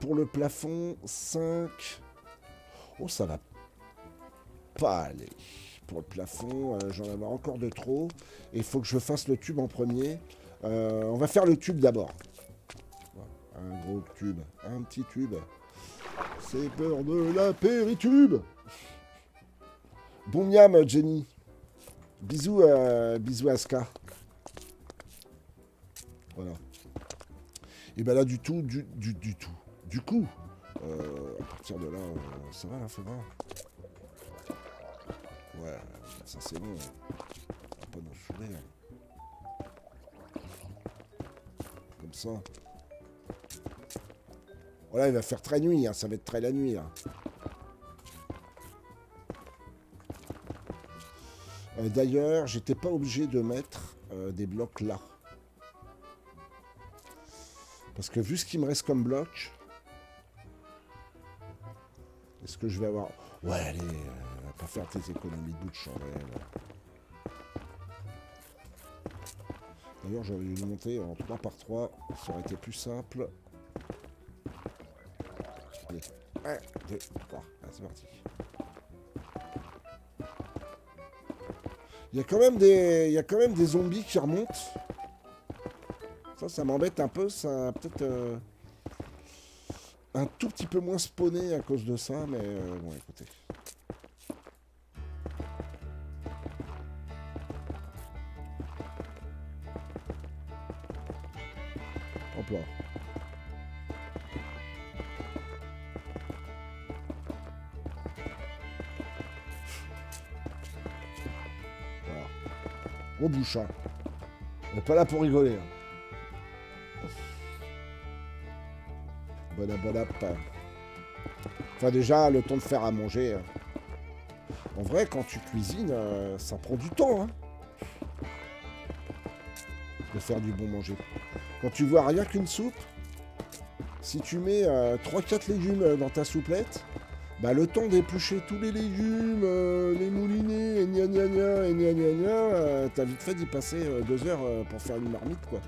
Speaker 1: pour le plafond, 5. Oh, ça va pas aller. Le plafond, j'en ai encore de trop. Et il faut que je fasse le tube en premier. on va faire le tube d'abord. Un gros tube, un petit tube. C'est peur de la péritube. Bon miam, Jenny. Bisous, à, bisous à Ska. Voilà. Et ben là, du tout, du, du, du tout. Du coup, euh, à partir de là, euh, ça va, là, ça va. Ouais, ça c'est bon. On va pas nous. Comme ça. Voilà, il va faire très nuit, hein, ça va être très la nuit. Hein. Euh, d'ailleurs, j'étais pas obligé de mettre euh, des blocs là. Parce que vu ce qui me reste comme bloc, est-ce que je vais avoir... Ouais, allez, euh, faire tes économies de de chandelle. D'ailleurs, j'aurais dû le monter en 3 par 3, ça aurait été plus simple. 1, 2, 3. c'est parti. Il y a quand même des. Il y a quand même des zombies qui remontent. Ça, ça m'embête un peu. Ça peut-être euh, un tout petit peu moins spawné à cause de ça, mais euh, bon, écoutez. Hein. Pas là pour rigoler. Hein. Enfin, déjà, le temps de faire à manger. Hein. En vrai, quand tu cuisines, euh, ça prend du temps. Hein. De faire du bon manger. Quand tu vois rien qu'une soupe, si tu mets 3-4 euh, légumes dans ta souplette, bah, le temps d'éplucher tous les légumes, euh, les moulinets, et gna gna gna, et gna gna gna, euh, t'as vite fait d'y passer euh, deux heures pour faire une marmite, quoi.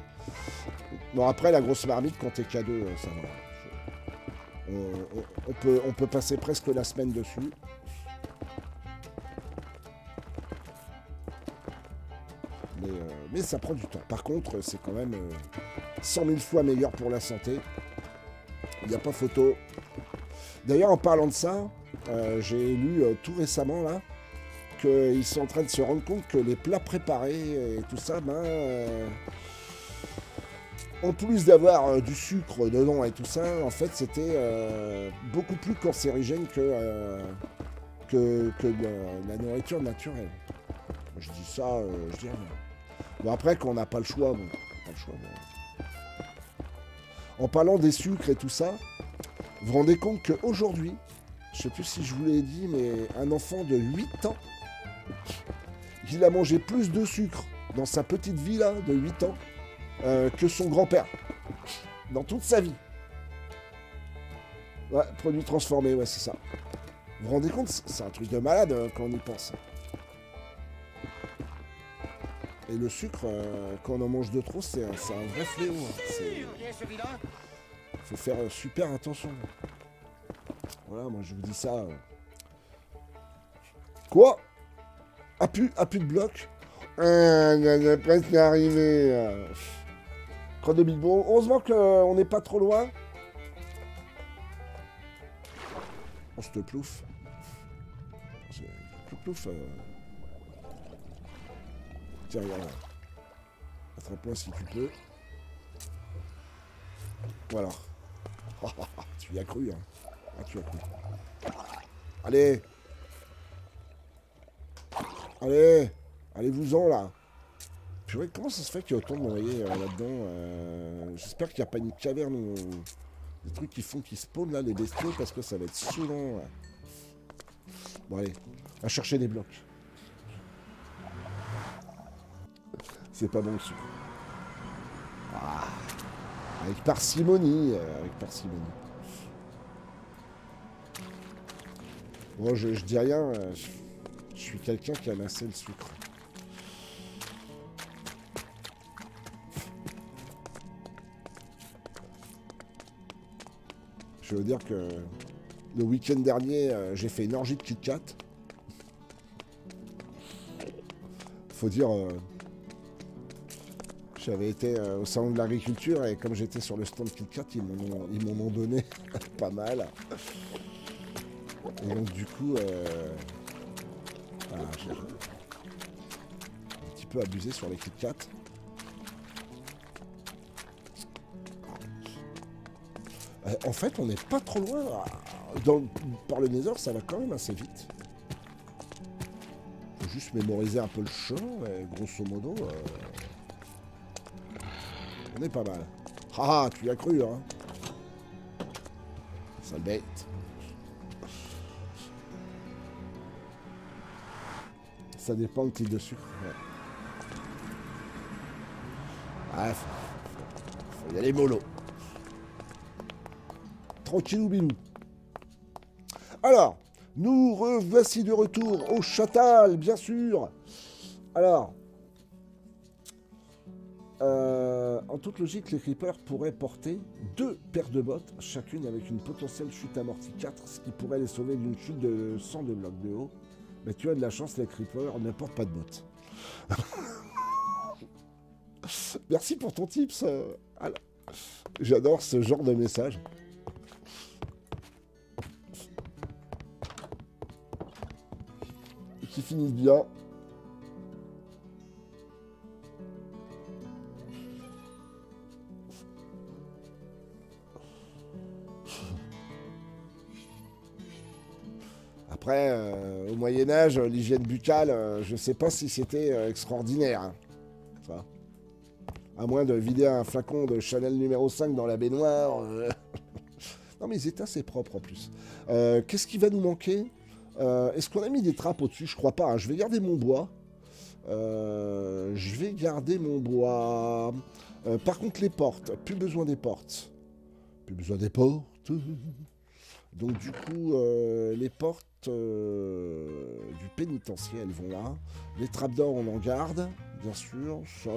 Speaker 1: Bon, après, la grosse marmite, quand t'es qu'à deux, ça va. On, peut, on peut passer presque la semaine dessus. mais ça prend du temps. Par contre, c'est quand même 100 000 fois meilleur pour la santé. Il n'y a pas photo. D'ailleurs, en parlant de ça, j'ai lu tout récemment là qu'ils sont en train de se rendre compte que les plats préparés et tout ça, ben, en plus d'avoir euh, du sucre dedans et tout ça, en fait, c'était euh, beaucoup plus cancérigène que, euh, la, nourriture naturelle. Je dis ça, je dis rien. Bon, après, quand on n'a pas le choix, bon, pas le choix. En parlant des sucres et tout ça, vous vous rendez compte qu'aujourd'hui, je sais plus si je vous l'ai dit, mais un enfant de 8 ans, il a mangé plus de sucre dans sa petite vie là, de 8 ans, euh, que son grand-père. Dans toute sa vie. Ouais, produit transformé, ouais, c'est ça. Vous vous rendez compte C'est un truc de malade euh, quand on y pense. Et le sucre, euh, quand on en mange de trop, c'est un, vrai fléau. Hein. Faut faire super attention. Voilà, moi je vous dis ça. Quoi? A plus, a plus de bloc ah, on est presque arrivé. Croix de Bilbo. Heureusement qu'on n'est pas trop loin. On se te plouf. Plouf plouf. Euh... Tiens, regarde. Attrape-moi si tu peux. Voilà. [LAUGHS] tu y as cru, hein. Ah, tu as cru. Allez Allez Allez-vous-en, là comment ça se fait qu'il y a autant de euh, là-dedans euh, J'espère qu'il n'y a pas une caverne ou des trucs qui font qu'ils spawnent là, les bestiaux, parce que ça va être saoulant. Bon, allez, à chercher des blocs. C'est pas bon le sucre. Ah, avec parcimonie, euh, avec parcimonie. Bon, je, dis rien, je, je suis quelqu'un qui a assez le sucre. Je veux dire que le week-end dernier, euh, j'ai fait une orgie de Kit Kat. Faut dire, euh, j'avais été euh, au salon de l'agriculture et comme j'étais sur le stand Kit Kat, ils m'en ont donné [LAUGHS] pas mal. Et donc du coup, j'ai un petit peu abusé sur les Kit Kat. Euh, en fait, on n'est pas trop loin. Par le Nether, ça va quand même assez vite. Faut juste mémoriser un peu le chemin, mais grosso modo, euh, on est pas mal. Ah, ah, tu y as cru, hein Sale bête. Ça dépend le type de sucre. Bref. faut y aller mollo. Tranquillou bilou. Alors, nous revoici de retour au Châtal, bien sûr. Alors, euh, en toute logique, les creepers pourraient porter deux paires de bottes, chacune avec une potentielle chute amortie 4, ce qui pourrait les sauver d'une chute de 100 de blocs de haut. Mais tu as de la chance, les creepers ne portent pas de bottes. [LAUGHS] Merci pour ton tips. J'adore ce genre de message. qui finissent bien. Après, euh, au Moyen Âge, l'hygiène buccale, euh, je ne sais pas si c'était euh, extraordinaire. Hein. À moins de vider un flacon de Chanel numéro 5 dans la baignoire. [LAUGHS] non mais ils étaient assez propres en plus. Qu'est-ce qui va nous manquer? Est-ce qu'on a mis des trappes au-dessus? Je crois pas. Hein. Je vais garder mon bois. Je vais garder mon bois. Par contre, les portes. Plus besoin des portes. Plus besoin des portes. Donc du coup, les portes du pénitencier, elles vont là. Les trappes d'or, on en garde, bien sûr. Ça,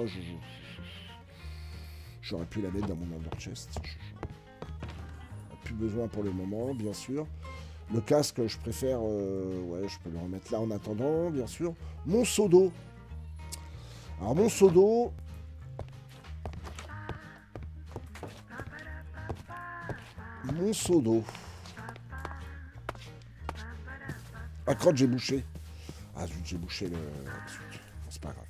Speaker 1: j'aurais pu la mettre dans mon under chest. Plus besoin pour le moment, bien sûr. Le casque, je préfère... Euh, ouais, je peux le remettre là en attendant, bien sûr. Mon seau d'eau. Alors mon seau d'eau. Mon seau d'eau. Ah crotte j'ai bouché. Ah zut j'ai bouché le. C'est pas grave.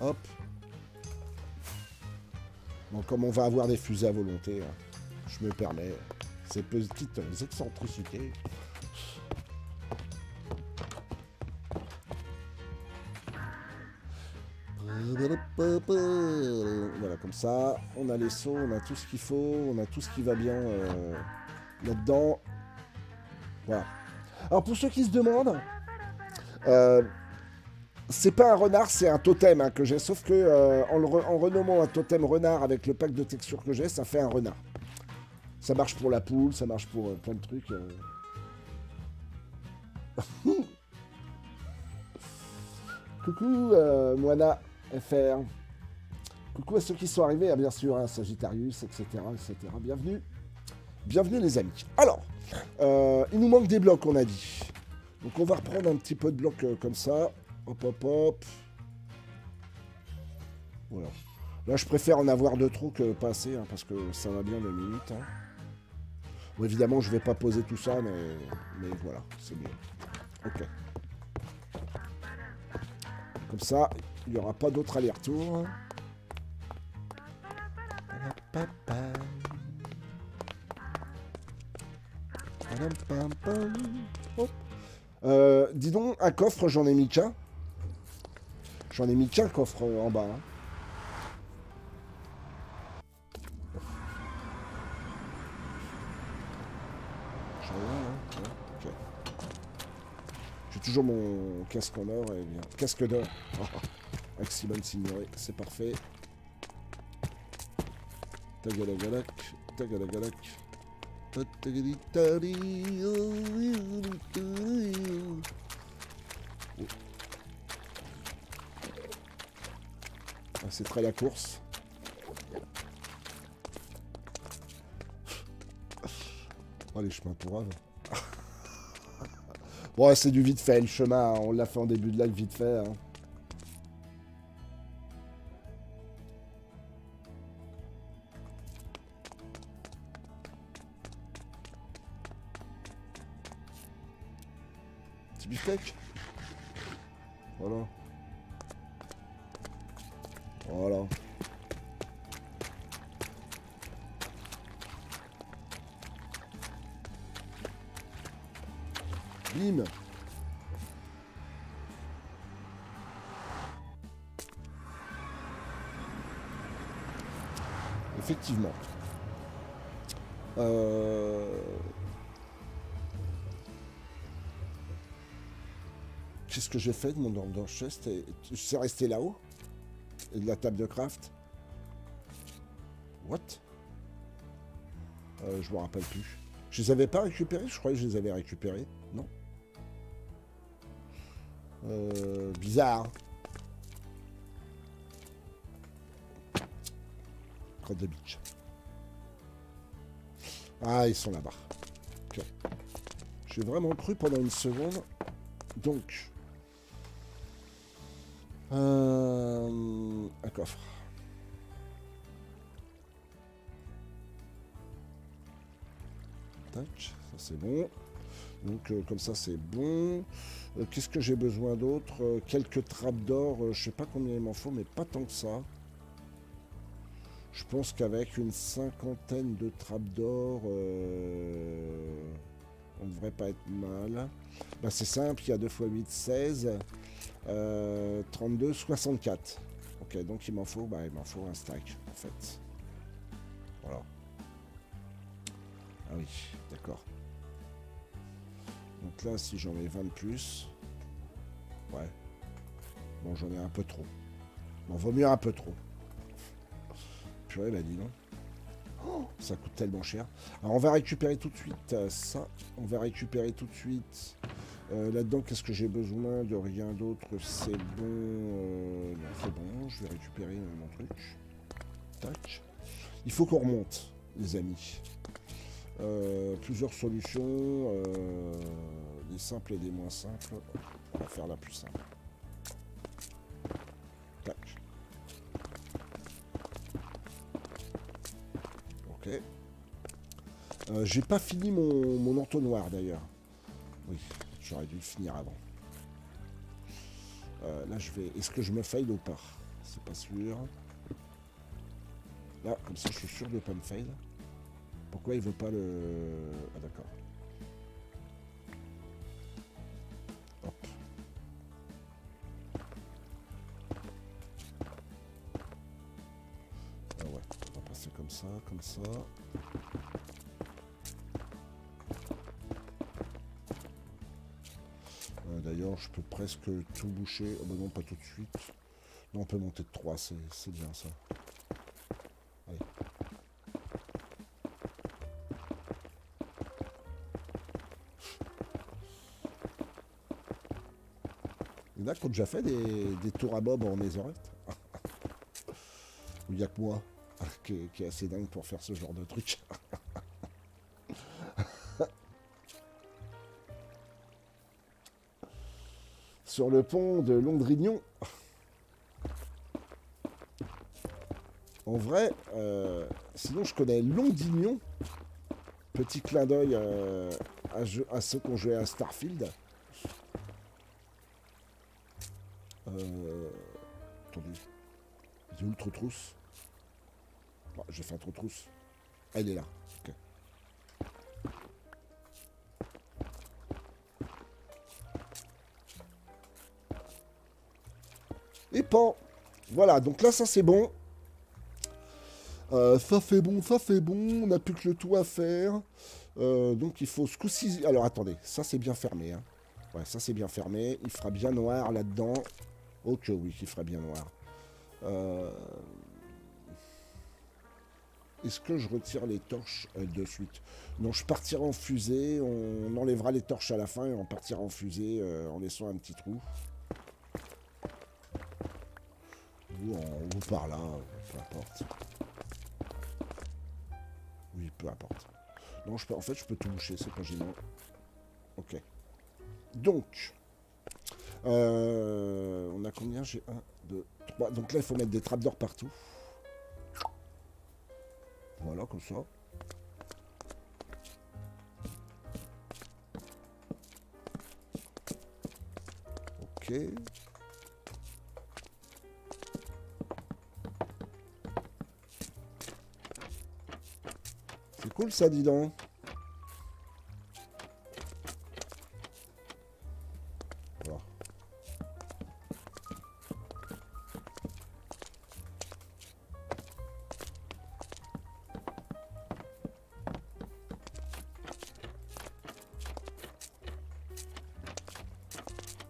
Speaker 1: Hop. Bon, comme on va avoir des fusées à volonté, je me permets ces petites excentricités. Voilà, comme ça, on a les sauts, on a tout ce qu'il faut, on a tout ce qui va bien euh, là-dedans. Voilà. Alors pour ceux qui se demandent, euh, c'est pas un renard, c'est un totem hein, que j'ai, sauf que euh, en, renommant un totem renard avec le pack de textures que j'ai, ça fait un renard. Ça marche pour la poule, ça marche pour plein de trucs. [LAUGHS] Coucou Moana FR. Coucou à ceux qui sont arrivés, hein, bien sûr, hein, Sagittarius, etc., etc. Bienvenue. Bienvenue les amis. Alors, euh, il nous manque des blocs, on a dit. Donc on va reprendre un petit peu de blocs euh, comme ça. Hop, hop, hop. Voilà. Là, je préfère en avoir deux trop que pas assez, hein, parce que ça va bien deux minutes. Bon, évidemment, je vais pas poser tout ça, mais, mais voilà, c'est mieux. Ok. Comme ça, il n'y aura pas d'autres allers-retours. Hop. Euh, dis donc, un coffre, j'en ai mis qu'un. J'en ai mis qu'un coffre euh, en bas. hein. Hein. J'ai toujours mon casque en or et bien. Casque d'or. [LAUGHS] Avec Simone Signoret, c'est parfait. Tagalagalac, tagalagalac. Ah, c'est très la course. Oh, les chemins pourraves. [LAUGHS] bon, c'est du vite fait, le chemin. hein. On l'a fait en début de live, vite fait. hein. Petit que j'ai fait de mon Order Chest et... C'est resté là-haut de la table de craft What? Euh, Je me rappelle plus. Je les avais pas récupérés? Je croyais que je les avais récupérés. Non Euh, Bizarre. Crotte de beach. Ah, ils sont là-bas. Ok. J'ai vraiment cru pendant une seconde. Donc. Euh, un coffre. Tac, ça c'est bon. Donc euh, comme ça c'est bon. Euh, Qu'est-ce que j'ai besoin d'autre? Euh, Quelques trappes d'or, je sais pas combien il m'en faut, mais pas tant que ça. Je pense qu'avec une cinquantaine de trappes d'or, on devrait pas être mal. Bah, c'est simple, il y a 2 x 8, 16. Euh, 32, 64. Ok, donc il m'en faut, bah, il m'en faut un stack, en fait. Voilà. Ah oui, d'accord. Donc là, si j'en ai 20 de plus... Ouais. Bon, j'en ai un peu trop. Bon, vaut mieux un peu trop. Purée, bah dis non. Oh, ça coûte tellement cher. Alors, on va récupérer tout de suite euh, ça. On va récupérer tout de suite Euh, là-dedans, qu'est-ce que j'ai besoin De rien d'autre, c'est bon. Euh, c'est bon, je vais récupérer mon truc. Tac. Il faut qu'on remonte, les amis. Euh, plusieurs solutions, des simples et des moins simples. On va faire la plus simple. Tac. Ok. j'ai pas fini mon entonnoir d'ailleurs. Oui, J'aurais dû le finir avant. Euh, là, je vais... Est-ce que je me fail ou pas? C'est pas sûr. Là, comme ça, je suis sûr de pas me fail. Pourquoi il veut pas le... Ah, d'accord. Hop. Ah ouais, on va passer comme ça, comme ça. Je peux presque tout boucher. Oh, bah non, pas tout de suite. Non, on peut monter de 3, c'est bien ça. Il y en a qui ont déjà fait des, tours à bob en Netherite. [LAUGHS] il n'y a que moi qui, qui est assez dingue pour faire ce genre de truc. [LAUGHS] sur le pont de Londrignon. En vrai, euh, sinon je connais Londignon. Petit clin d'œil euh, à, ceux qui ont joué à Starfield. Euh, attendez. Il est où le trou-trousse J'ai fait un trou-trousse. Elle est là. Voilà, donc là, ça c'est bon. Euh, ça fait bon, ça fait bon. On n'a plus que le tout à faire. Euh, donc il faut ce coup-ci... Alors attendez, ça c'est bien fermé. Hein. Ouais, ça c'est bien fermé. Il fera bien noir là-dedans. Ok, oui, il fera bien noir. Euh, est-ce que je retire les torches de suite? Non, je partirai en fusée. On enlèvera les torches à la fin et on partira en fusée en laissant un petit trou. Ou, par là, peu importe. Oui, peu importe. Non, je peux, en fait, je peux tout boucher, c'est pas gênant. Ok. Donc, euh, on a combien? J'ai 1, 2, 3. Donc là, il faut mettre des trappes d'or partout. Voilà, comme ça. Ok. Ça, dis donc.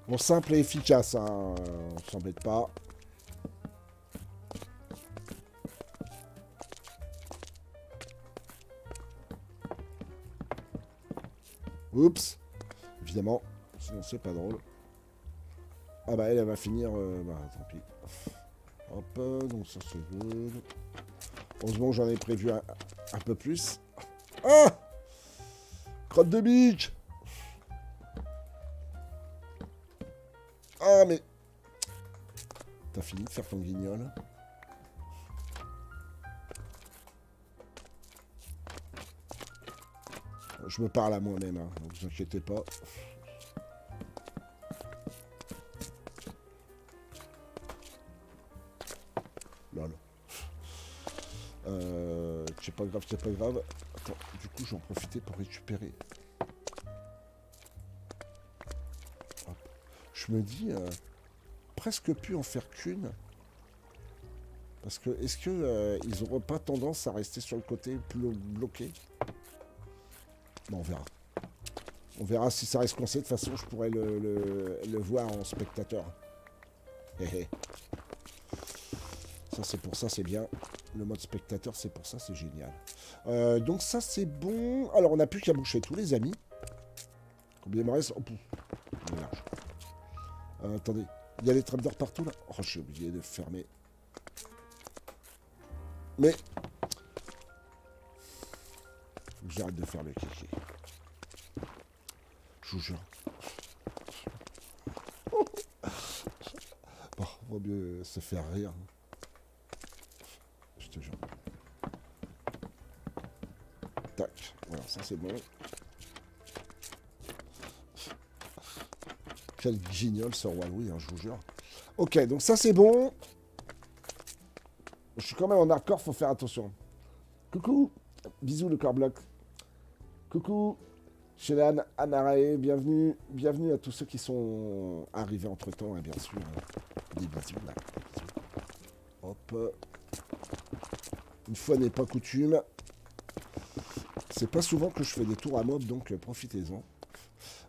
Speaker 1: Bon, simple et efficace, hein. on s'embête pas. Oups. Évidemment. Sinon, c'est pas drôle. Ah bah, elle, elle va finir... Euh, bah, tant pis. Hop, donc ça, c'est good. Heureusement j'en ai prévu un, peu plus. Ah Crotte de bique Ah, mais... T'as fini de faire ton guignol? Je me parle à moi-même, hein, ne vous inquiétez pas. Lol. Euh, c'est pas grave, c'est pas grave. Attends, du coup, j'en profiter pour récupérer. Je me dis, euh, presque pu en faire qu'une. Parce que, est-ce que euh, ils auront pas tendance à rester sur le côté plus bloqué? Bon, on verra. On verra si ça reste coincé. De toute façon, je pourrais le, voir en spectateur. Ça, c'est pour ça, c'est bien. Le mode spectateur, c'est pour ça, c'est génial. Euh, donc ça, c'est bon. Alors, on n'a plus qu'à boucher tous les amis. Combien il me reste? Oh, Euh, attendez, il y a les trapdoors partout là. Oh, j'ai oublié de fermer. Mais. J'arrête de faire le kéké. Je vous jure. Bon, vaut mieux se faire rire. Je te jure. Tac, voilà, ça c'est bon. Quel guignol ce roi Louis, hein, je vous jure. Ok, donc ça c'est bon. Je suis quand même en hardcore, faut faire attention. Coucou, bisous le corps bloc. Coucou, Shelan, Anarae, bienvenue, bienvenue à tous ceux qui sont arrivés entre temps, et bien sûr. hein. Des bisous. Hop. Une fois n'est pas coutume. C'est pas souvent que je fais des tours à mob, donc euh, profitez-en.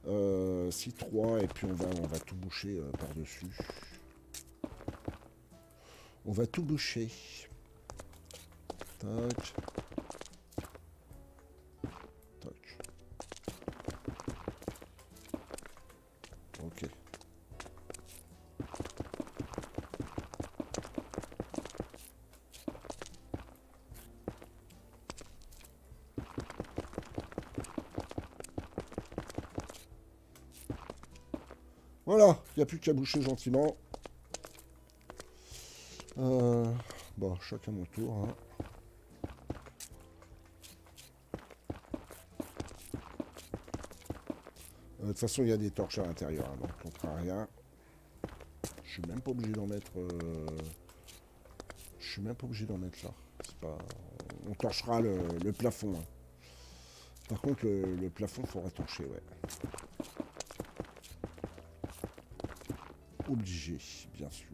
Speaker 1: Euh, 6-3, et puis on va, on va tout boucher euh, par-dessus. On va tout boucher. Tac. Il n'y a plus qu'à boucher gentiment. Euh, bon, chacun mon tour. hein. Euh, De toute façon, il y a des torches à l'intérieur, hein, donc on fera rien. Je suis même pas obligé d'en mettre. euh, Je suis même pas obligé d'en mettre là. Pas... On torchera le, le plafond. hein. Par contre, le, le plafond, faudra torcher, ouais. Obligé, bien sûr.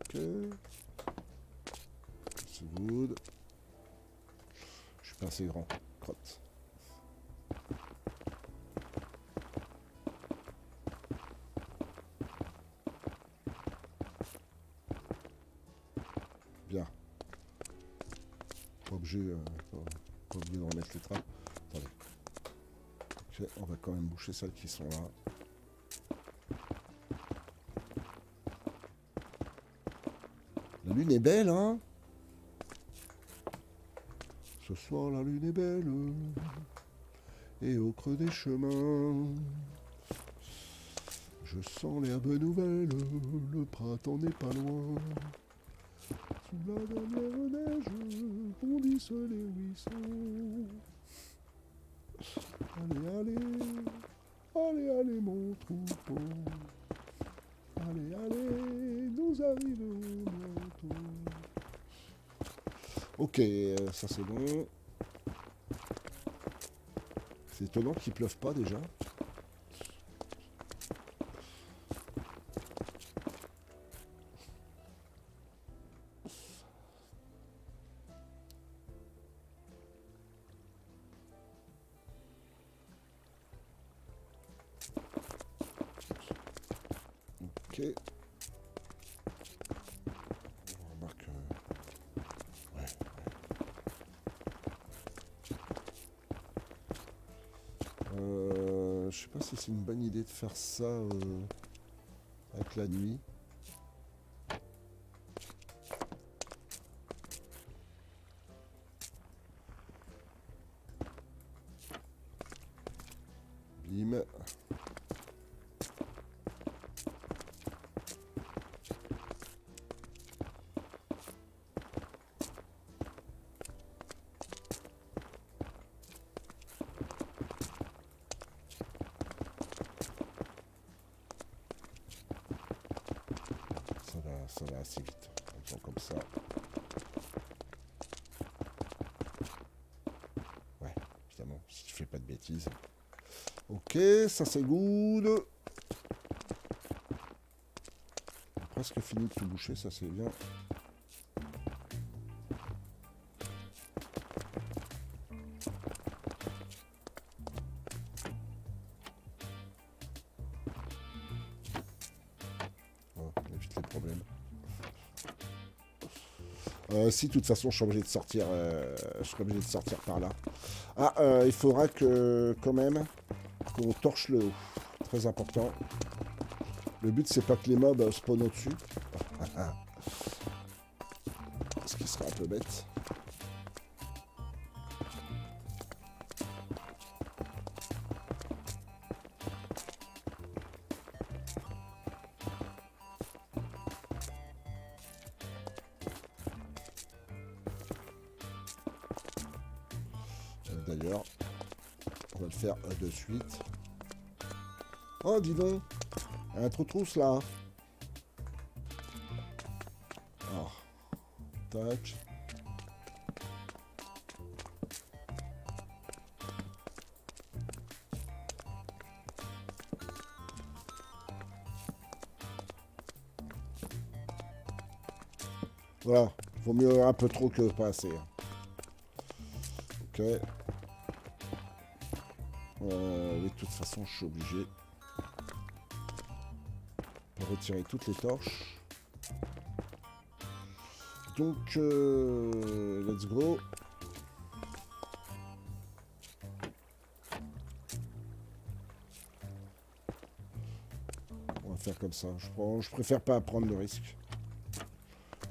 Speaker 1: Ok. C'est good. Je suis pas assez grand. Quand même boucher celles qui sont là. La lune est belle, hein? Ce soir, la lune est belle. Et au creux des chemins, je sens l'herbe nouvelle. Le printemps n'est pas loin. Sous la dernière neige, bondissent les ruisseaux. Allez, allez, allez, allez, mon troupeau. Allez, allez, nous arrivons bientôt. Ok, euh, ça c'est bon. C'est étonnant qu'il pleuve pas déjà. Ça c'est good. Presque fini de tout boucher, ça c'est bien. Problèmes. Euh, si, de toute façon, je suis obligé de sortir, euh, je suis obligé de sortir par là. Ah, euh, il faudra que, quand même, qu'on torche le. Très important. Le but, c'est pas que les mobs spawnent au-dessus. Va le faire de suite. Oh, dis donc Un trou trousse là Oh. Tac. Voilà, vaut mieux un peu trop que pas assez. hein. Ok. Euh, de toute façon, je suis obligé de retirer toutes les torches. Donc, euh, let's go. On va faire comme ça. Je, je préfère pas prendre le risque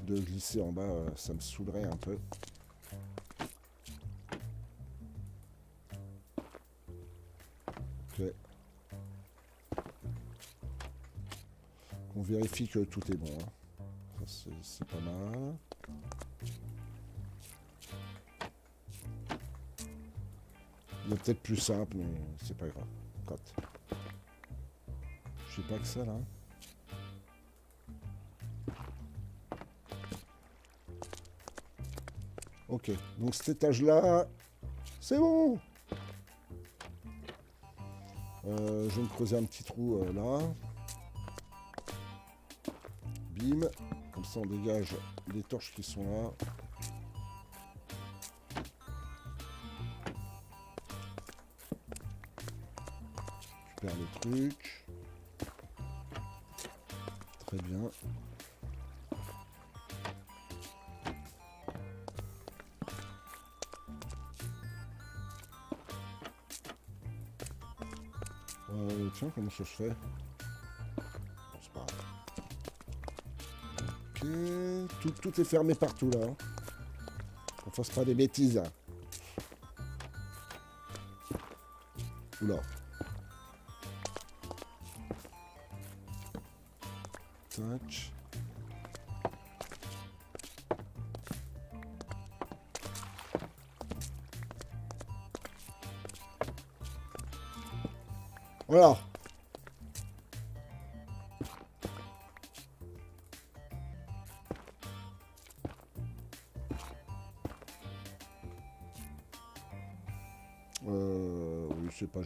Speaker 1: de glisser en bas. euh, Ça me saoulerait un peu. On vérifie que tout est bon. hein. C'est- pas mal. Il peut-être plus simple, mais c'est pas grave. Cote. Je sais pas que ça là. Ok, donc cet étage-là, c'est bon. Euh, je vais me creuser un petit trou euh, là. Bim. Comme ça, on dégage les torches qui sont là. Je perds le truc. Très bien. Comment ça se fait C'est pas tout, est fermé partout là. hein. Qu'on fasse pas des bêtises. hein. Oula.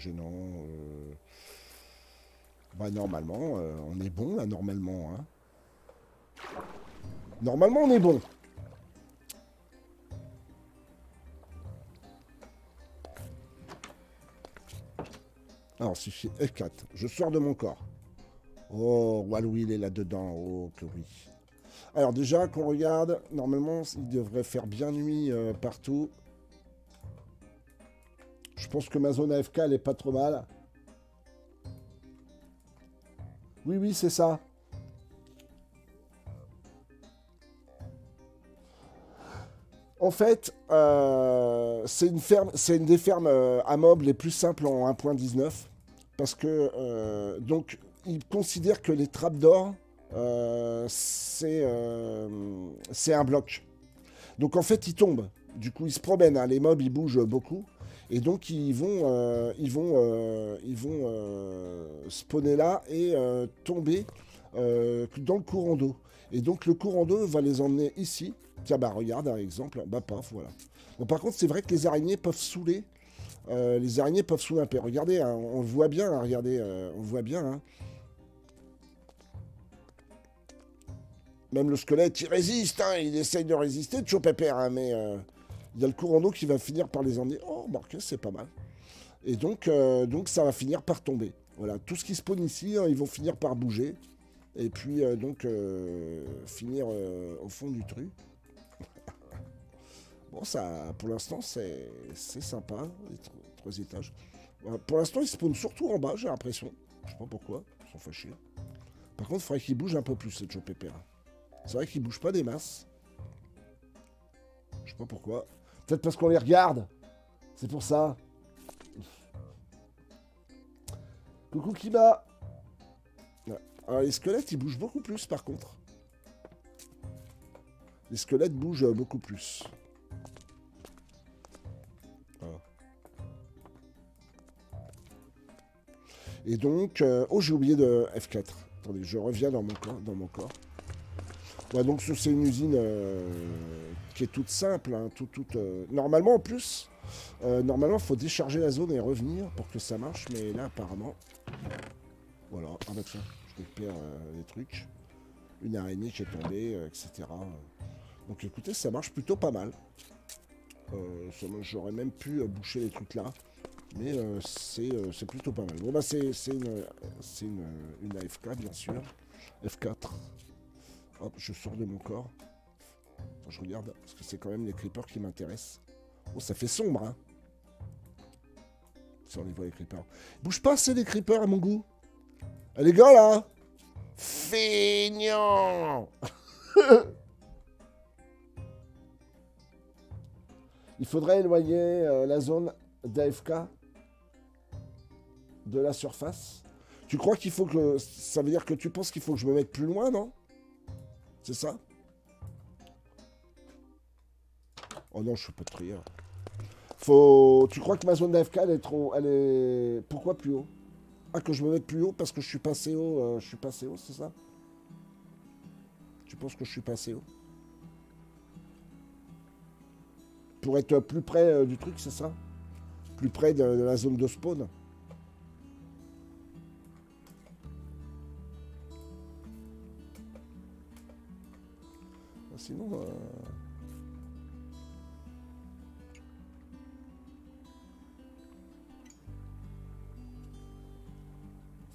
Speaker 1: Gênant. euh. Bah normalement, euh, on est bon là, normalement. Hein. Normalement, on est bon. Alors, si fais F4, je sors de mon corps. Oh, Walou, il est là-dedans. Oh, que oui. Alors, déjà, qu'on regarde, normalement, il devrait faire bien nuit euh, partout. Pense que ma zone AFK, elle est pas trop mal. Oui, oui, c'est ça. En fait, euh, c'est une ferme, une des fermes euh, à mobs les plus simples en 1.19 parce que euh, donc ils considèrent que les trappes d'or euh, c'est euh, c'est un bloc. Donc en fait, ils tombent. Du coup, ils se promènent. hein. Les mobs, ils bougent beaucoup. Et donc, ils vont, euh, ils vont, euh, ils vont euh, spawner là et tomber dans le courant d'eau. Et donc, le courant d'eau va les emmener ici. Tiens, bah regarde, un exemple. Bah, paf, voilà. Bon, par contre, c'est vrai que les araignées peuvent saouler. Les araignées peuvent saouler un peu. Regardez, hein, on le voit bien. hein, regardez, on voit bien. hein. Même le squelette, il résiste, il essaye de résister, toujours pépère, hein, mais il y a le courant d'eau qui va finir par les emmener. Oh, remarquez, c'est pas mal. Et donc, euh, donc, ça va finir par tomber. Voilà, tout ce qui spawn ici, hein, ils vont finir par bouger. Et puis, euh, donc, euh, finir au fond du truc. [LAUGHS] Bon, ça, pour l'instant, c'est sympa, les trois étages. Pour l'instant, ils spawnent surtout en bas, j'ai l'impression. Je sais pas pourquoi, ils sont fâchés. Par contre, il faudrait qu'ils bougent un peu plus, cette Joe Pepera. C'est vrai qu'ils bougent pas des masses. Je sais pas pourquoi. Peut-être parce qu'on les regarde. C'est pour ça. Coucou Kiba. Alors les squelettes, ils bougent beaucoup plus par contre. Les squelettes bougent beaucoup plus. Et donc, euh, oh j'ai oublié de F4. Attendez, je reviens dans mon corps. Dans mon corps. donc c'est une usine euh, qui est toute simple, hein, tout, euh, normalement en plus, normalement il faut décharger la zone et revenir pour que ça marche, mais là apparemment, voilà, avec ça, je récupère les trucs, une araignée qui est tombée, etc. Donc écoutez, ça marche plutôt pas mal. J'aurais même pu boucher les trucs là. Mais euh, euh, c'est plutôt pas mal. Bon, bah, c'est une, une, une, AFK, bien sûr. F4. Hop, je sors de mon corps. Je regarde, parce que c'est quand même les creepers qui m'intéressent. Oh, ça fait sombre, hein. Si on les voit, les creepers. Bouge pas, c'est des creepers à mon goût. Ah, les gars, là Feignant [LAUGHS] Il faudrait éloigner euh, la zone d'AFK de la surface. Tu crois qu'il faut que... Ça veut dire que tu penses qu'il faut que je me mette plus loin, non? C'est ça? Oh non, je pas de prière. Faut... Tu crois que ma zone d'AFK, elle est trop... Elle est... Pourquoi plus haut? Ah, que je me mette plus haut parce que je suis passé haut, euh, je suis passé haut, c'est ça? Tu penses que je suis passé haut? Pour être plus près euh, du truc, c'est ça? Plus près de la zone de spawn. Sinon... Euh...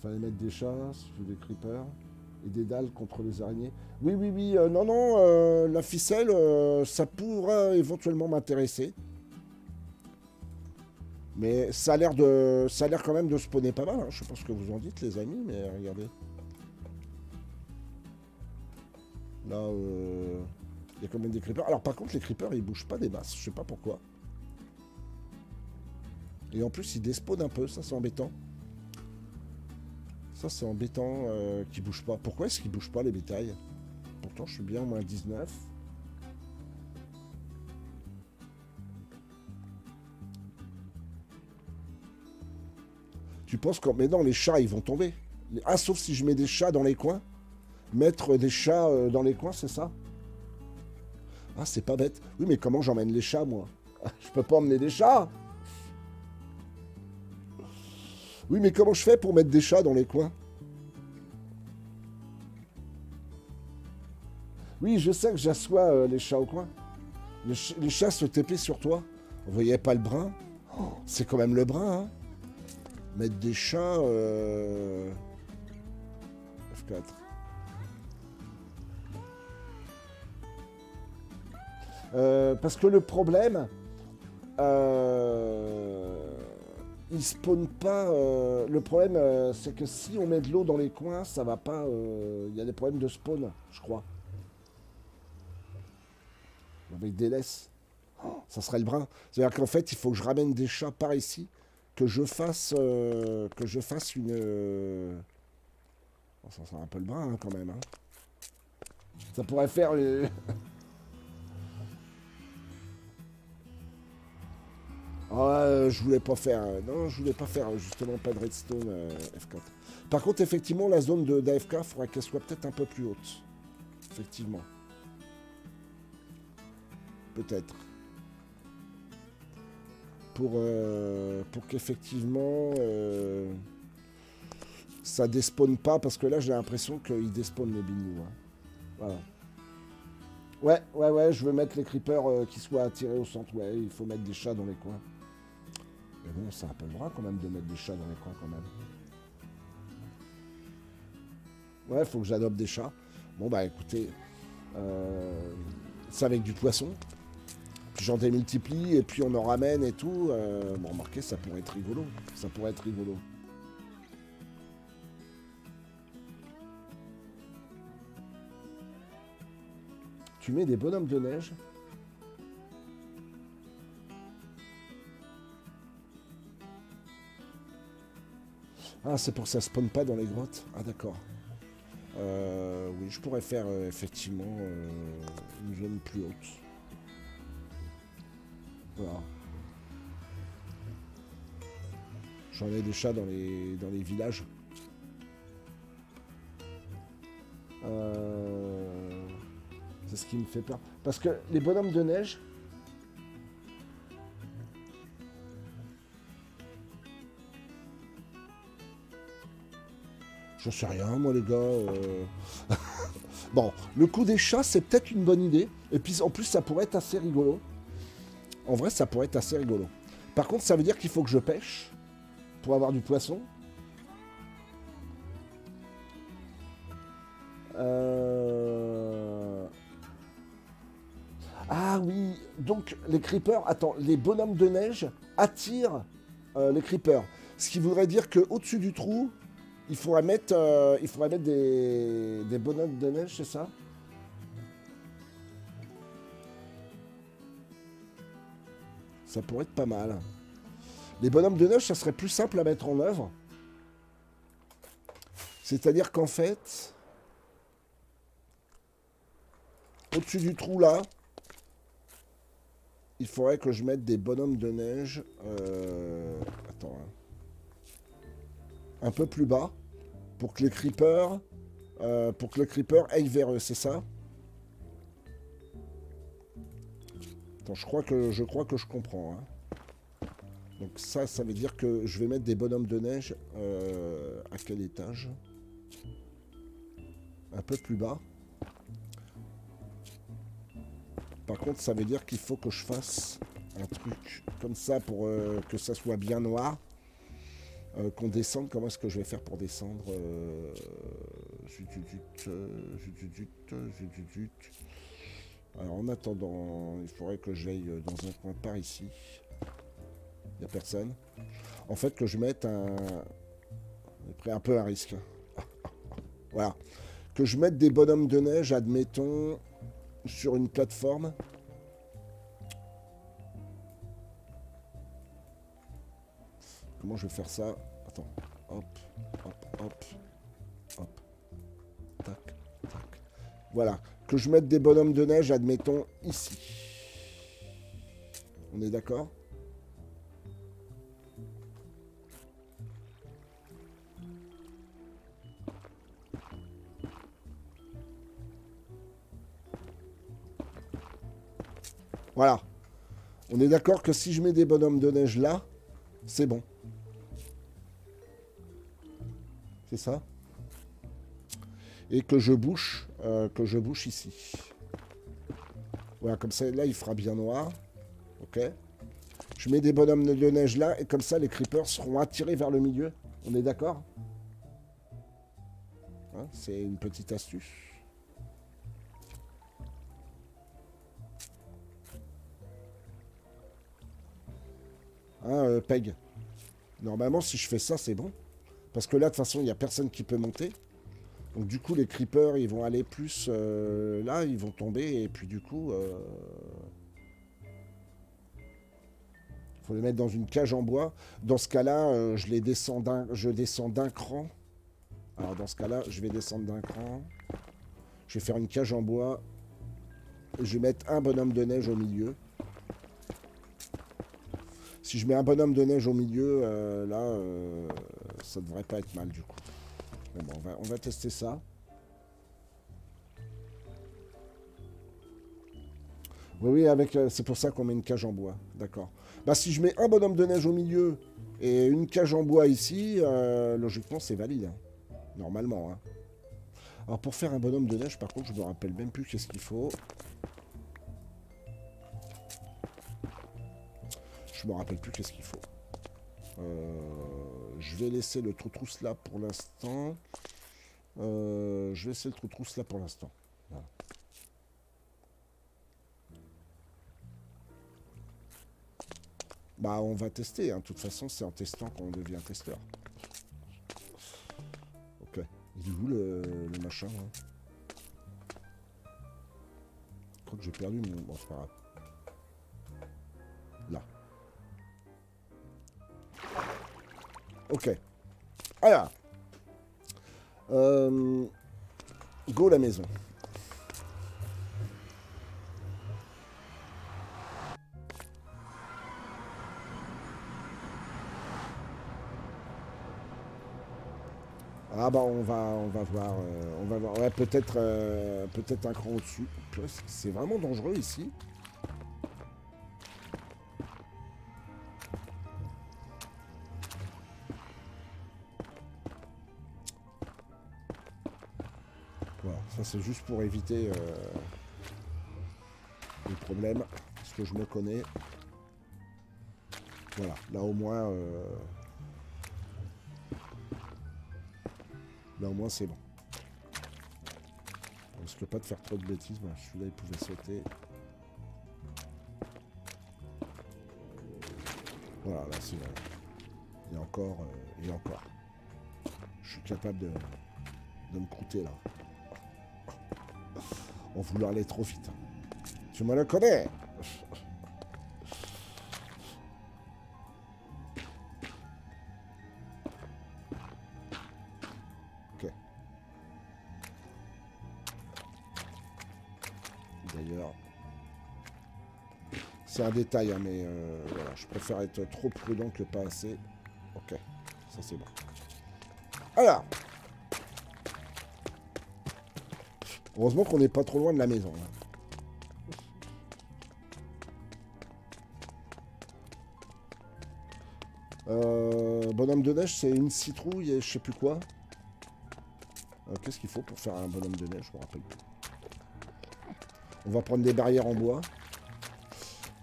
Speaker 1: Fallait mettre des chats, des creepers et des dalles contre les araignées. Oui, oui, oui, euh, non, non, euh, la ficelle, euh, ça pourra éventuellement m'intéresser. Mais ça a l'air de, ça a l'air quand même de spawner pas mal. Hein. Je sais pas ce que vous en dites, les amis, mais regardez. Là. Il y a quand même des creepers. Alors par contre, les creepers, ils bougent pas des masses. Je sais pas pourquoi. Et en plus, ils despawnent un peu. Ça, c'est embêtant. Ça, c'est embêtant euh, qu'ils bougent pas. Pourquoi est-ce qu'ils bougent pas, les bétails? Pourtant, je suis bien au moins 19. Tu penses que... Mais non, les chats, ils vont tomber. Ah, sauf si je mets des chats dans les coins. Mettre des chats euh, dans les coins, c'est ça? Ah, c'est pas bête. Oui, mais comment j'emmène les chats, moi? [LAUGHS] Je peux pas emmener des chats Oui, mais comment je fais pour mettre des chats dans les coins? Oui, je sais que j'assois euh, les chats au coin. Les, chats se TP sur toi. Vous voyez pas le brin oh, C'est quand même le brin, hein Mettre des chats... Euh... F4. Euh, parce que le problème, euh, il spawn pas. Euh, le problème, euh, c'est que si on met de l'eau dans les coins, ça va pas. Il y a des problèmes de spawn, je crois. Avec des laisses. Oh, ça serait le brin. C'est-à-dire qu'en fait, il faut que je ramène des chats par ici, que je fasse, que je fasse une. ça serait un peu le brin hein, quand même. Hein. Ça pourrait faire. [LAUGHS] Ah, je voulais pas faire. Non, je voulais pas faire justement pas de redstone euh, F4. Par contre, effectivement, la zone d'AFK, il faudra qu'elle soit peut-être un peu plus haute. Effectivement. Peut-être. Pour, euh, pour qu'effectivement euh, ça despawn pas, parce que là j'ai l'impression qu'il despawn les bignous. Hein. Voilà. Ouais, ouais, ouais, je veux mettre les creepers qui soient attirés au centre. Ouais, il faut mettre des chats dans les coins. Mais bon, c'est un peu le quand même de mettre des chats dans les coins quand même. Ouais, faut que j'adopte des chats. Bon bah écoutez, euh, c'est avec du poisson. puis j'en démultiplie, et puis on en ramène et tout. Euh, bon, remarquez, ça pourrait être rigolo. Ça pourrait être rigolo. Tu mets des bonhommes de neige? Ah, c'est pour que ça spawn pas dans les grottes. Ah, d'accord. Euh, oui, je pourrais faire euh, effectivement euh, une zone plus haute. Voilà. J'en ai des chats dans les, dans les villages. C'est ce qui me fait peur. Parce que les bonhommes de neige, J'en sais rien, moi, les gars. Euh. [LAUGHS] bon, le coup des chats, c'est peut-être une bonne idée. Et puis, en plus, ça pourrait être assez rigolo. En vrai, ça pourrait être assez rigolo. Par contre, ça veut dire qu'il faut que je pêche pour avoir du poisson. Euh. Ah oui, donc les creepers, attends, les bonhommes de neige attirent euh, les creepers. Ce qui voudrait dire qu'au-dessus du trou, il faudrait mettre, euh, des bonhommes de neige, c'est ça? Ça pourrait être pas mal. Les bonhommes de neige, ça serait plus simple à mettre en œuvre. C'est-à-dire qu'en fait, au-dessus du trou là, il faudrait que je mette des bonhommes de neige. Euh, attends. Hein. Un peu plus bas pour que les creepers, euh, le creeper aille vers eux, c'est ça? Attends, je crois que je crois que je comprends. Hein. Donc ça, ça veut dire que je vais mettre des bonhommes de neige euh, à quel étage? Un peu plus bas. Par contre, ça veut dire qu'il faut que je fasse un truc comme ça pour euh, que ça soit bien noir. Euh, qu'on descende, comment est-ce que je vais faire pour descendre euh, Alors en attendant, il faudrait que j'aille dans un coin par ici. Il n'y a personne. En fait, que je mette un... un peu un risque. [LAUGHS] voilà. Que je mette des bonhommes de neige, admettons, sur une plateforme. Comment je vais faire ça Attends. Hop, hop, hop, hop. Tac, tac. Voilà. Que je mette des bonhommes de neige, admettons, ici. On est d'accord Voilà. On est d'accord que si je mets des bonhommes de neige là, c'est bon. C'est ça Et que je bouche, euh, que je bouche ici. Voilà, comme ça, là, il fera bien noir. Ok Je mets des bonhommes de neige là, et comme ça, les creepers seront attirés vers le milieu. On est d'accord? Hein, C'est une petite astuce. Hein, euh, Peg? Normalement, si je fais ça, c'est bon. Parce que là, de toute façon, il n'y a personne qui peut monter. Donc du coup, les creepers, ils vont aller plus... Euh, là, ils vont tomber, et puis du coup... Il euh, faut les mettre dans une cage en bois. Dans ce cas-là, euh, je les descends d'un... Je descends d'un cran. Alors dans ce cas-là, je vais descendre d'un cran. Je vais faire une cage en bois. Je vais mettre un bonhomme de neige au milieu. Si je mets un bonhomme de neige au milieu, là ça devrait pas être mal du coup. Bon, on, va, on va tester ça. Oui, oui, avec, euh, c'est pour ça qu'on met une cage en bois. D'accord. Bah, si je mets un bonhomme de neige au milieu et une cage en bois ici, euh, logiquement, c'est valide. Hein. Normalement. Hein. Alors, pour faire un bonhomme de neige, par contre, je me rappelle même plus qu'est-ce qu'il faut. Je me rappelle plus qu'est-ce qu'il faut. Euh, je vais laisser le trou-trousse là pour l'instant. Euh, je vais laisser le trou-trousse là pour l'instant. Bah, on va tester. Hein. De toute façon, c'est en testant qu'on devient testeur. Ok. Il est où le, machin Je crois que j'ai perdu mon... Bon, c'est pas. Ok. Alors. Euh, go la maison. Ah bah on va on va voir euh, on va voir ouais peut-être euh, peut-être un cran au-dessus. C'est vraiment dangereux ici. C'est juste pour éviter euh, les problèmes, parce que je me connais. Voilà, là au moins... Là au moins c'est bon. On risque pas de faire trop de bêtises. Celui-là il pouvait sauter. Voilà, là c'est... Y a encore... y a encore. Je suis capable de, de me croûter là. On vouloir aller trop vite. Tu me le connais C'est un détail, hein, mais euh, je préfère être trop prudent que pas assez. Ok, ça c'est bon. Alors Heureusement qu'on n'est pas trop loin de la maison. Hein. Euh, bonhomme de neige, c'est une citrouille et je sais plus quoi. Euh, qu'est-ce qu'il faut pour faire un bonhomme de neige Je me rappelle plus. On va prendre des barrières en bois.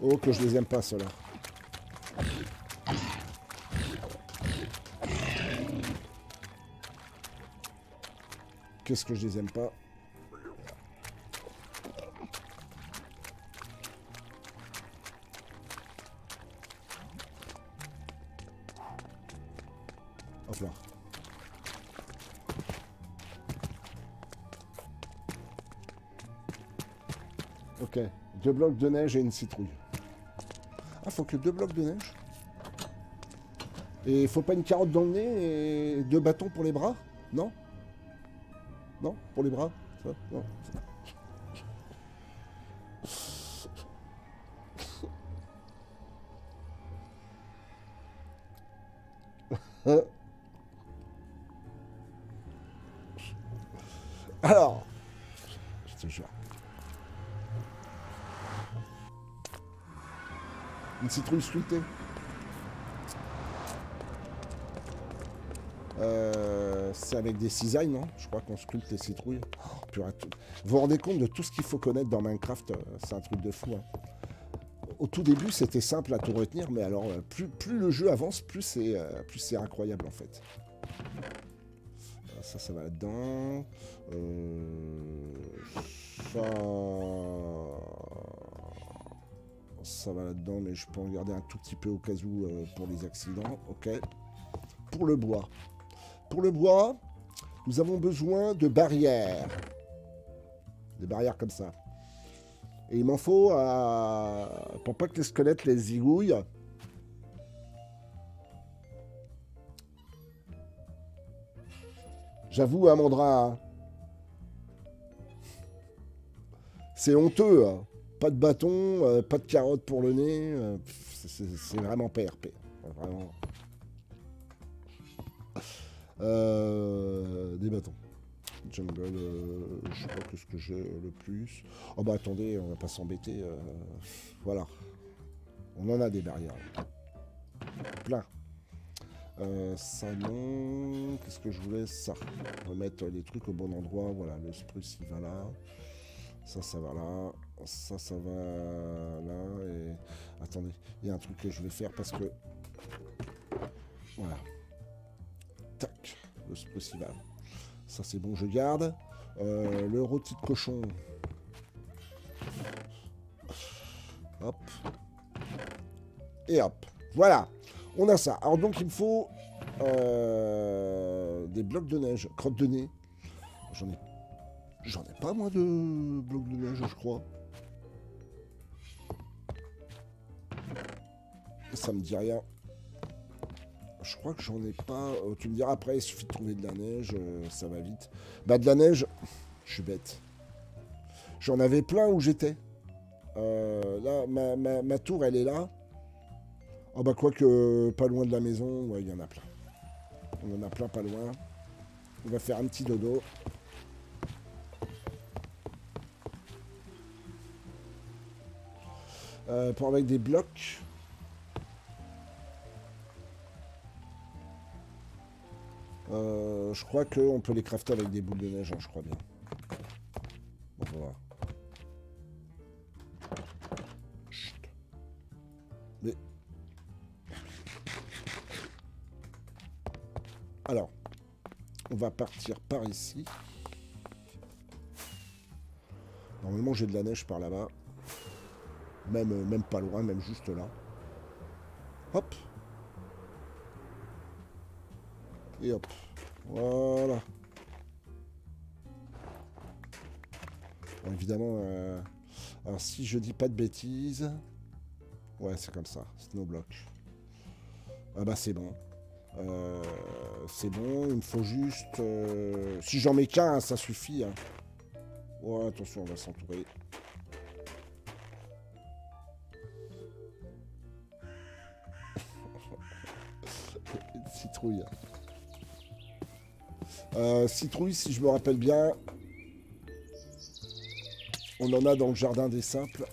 Speaker 1: Oh, que je les aime pas, ceux-là. Qu'est-ce que je les aime pas? Blocs de neige et une citrouille. Ah, faut que deux blocs de neige. Et faut pas une carotte dans le nez et deux bâtons pour les bras? Non? Non? Pour les bras? Non? Sculptée. Euh, c'est avec des cisailles, non? Je crois qu'on sculpte les citrouilles. Oh, vous vous rendez compte de tout ce qu'il faut connaître dans Minecraft euh, C'est un truc de fou. Hein. Au tout début, c'était simple à tout retenir, mais alors, euh, plus, le jeu avance, plus c'est plus c'est incroyable, en fait. Ça, ça va là-dedans. ça ça va là-dedans, mais je peux en garder un tout petit peu au cas où euh, pour les accidents. Ok? Pour le bois. Pour le bois, nous avons besoin de barrières. Des barrières comme ça. Et il m'en faut euh, pour pas que les squelettes les zigouillent. J'avoue, Amandra, hein. c'est honteux. Hein. Pas de bâton, euh, pas de carotte pour le nez. Euh, c'est vraiment PRP. Vraiment. Euh, des bâtons. Jungle, je sais pas que ce que j'ai le plus. Oh bah attendez, on va pas s'embêter. voilà. On en a des barrières. Plein. non. Qu'est-ce que je voulais? Ça. Remettre les trucs au bon endroit. Voilà, le spruce il va là. Ça, ça va là. Ça, ça va là. Et attendez, il y a un truc que je vais faire parce que... Voilà. Tac. Le possible. Ça, c'est bon, je garde. Euh, le rôti de cochon. Hop. Et hop. Voilà, on a ça. Alors donc il me faut euh, des blocs de neige, crotte de nez. J'en ai, j'en ai pas moi de blocs de neige, je crois. Ça me dit rien. Je crois que j'en ai pas. Euh, tu me diras après, il suffit de trouver de la neige, euh, ça va vite. Bah de la neige, je suis bête. J'en avais plein où j'étais. Euh, là, ma, tour, elle est là. Oh bah quoi que pas loin de la maison, ouais, il y en a plein. On en a plein pas loin. On va faire un petit dodo. pour avec des blocs. Euh, je crois qu'on peut les crafter avec des boules de neige, hein, je crois bien. On va voir. Mais... Alors, on va partir par ici. Normalement, j'ai de la neige par là-bas. Même, euh, même pas loin, même juste là. Hop Et hop. Voilà. évidemment, euh, alors si je dis pas de bêtises... Ouais, c'est comme ça. Snowblock. Ah bah c'est bon. Euh, c'est bon, il me faut juste... Euh, si j'en mets qu'un, ça suffit. Hein. Ouais, attention, on va s'entourer. [LAUGHS] Citrouille. Euh, citrouille, si je me rappelle bien, on en a dans le jardin des simples.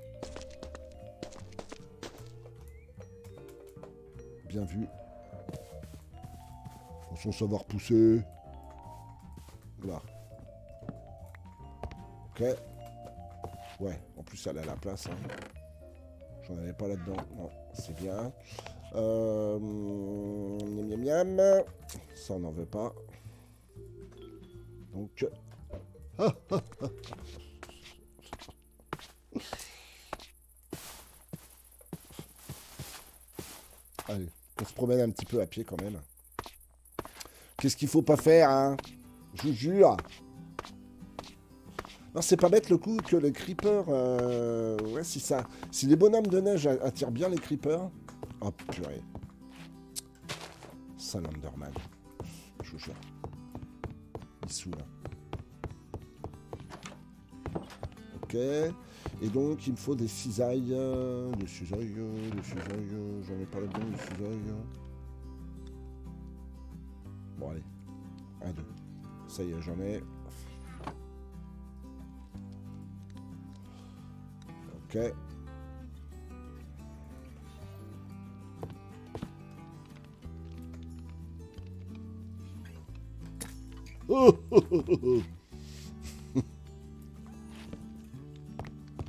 Speaker 1: Bien vu. Faut savoir pousser. Voilà. Ok. Ouais, en plus elle a la place. Hein. J'en avais pas là-dedans. Non, c'est bien. Euh, miam, miam, miam. Ça, on n'en veut pas. Donc... [LAUGHS] Allez, on se promène un petit peu à pied quand même. Qu'est-ce qu'il faut pas faire, hein? Je vous jure. Non, c'est pas bête le coup que les creepers... Euh, ouais, si ça... Si les bonhommes de neige attirent bien les creepers... Oh, purée. Salanderman. Je vous jure. Ok. Et donc, il me faut des cisailles. Des cisailles, des cisailles. J'en ai pas là-dedans, des cisailles. Bon, allez. Un, deux. Ça y est, j'en ai. Ok. [LAUGHS]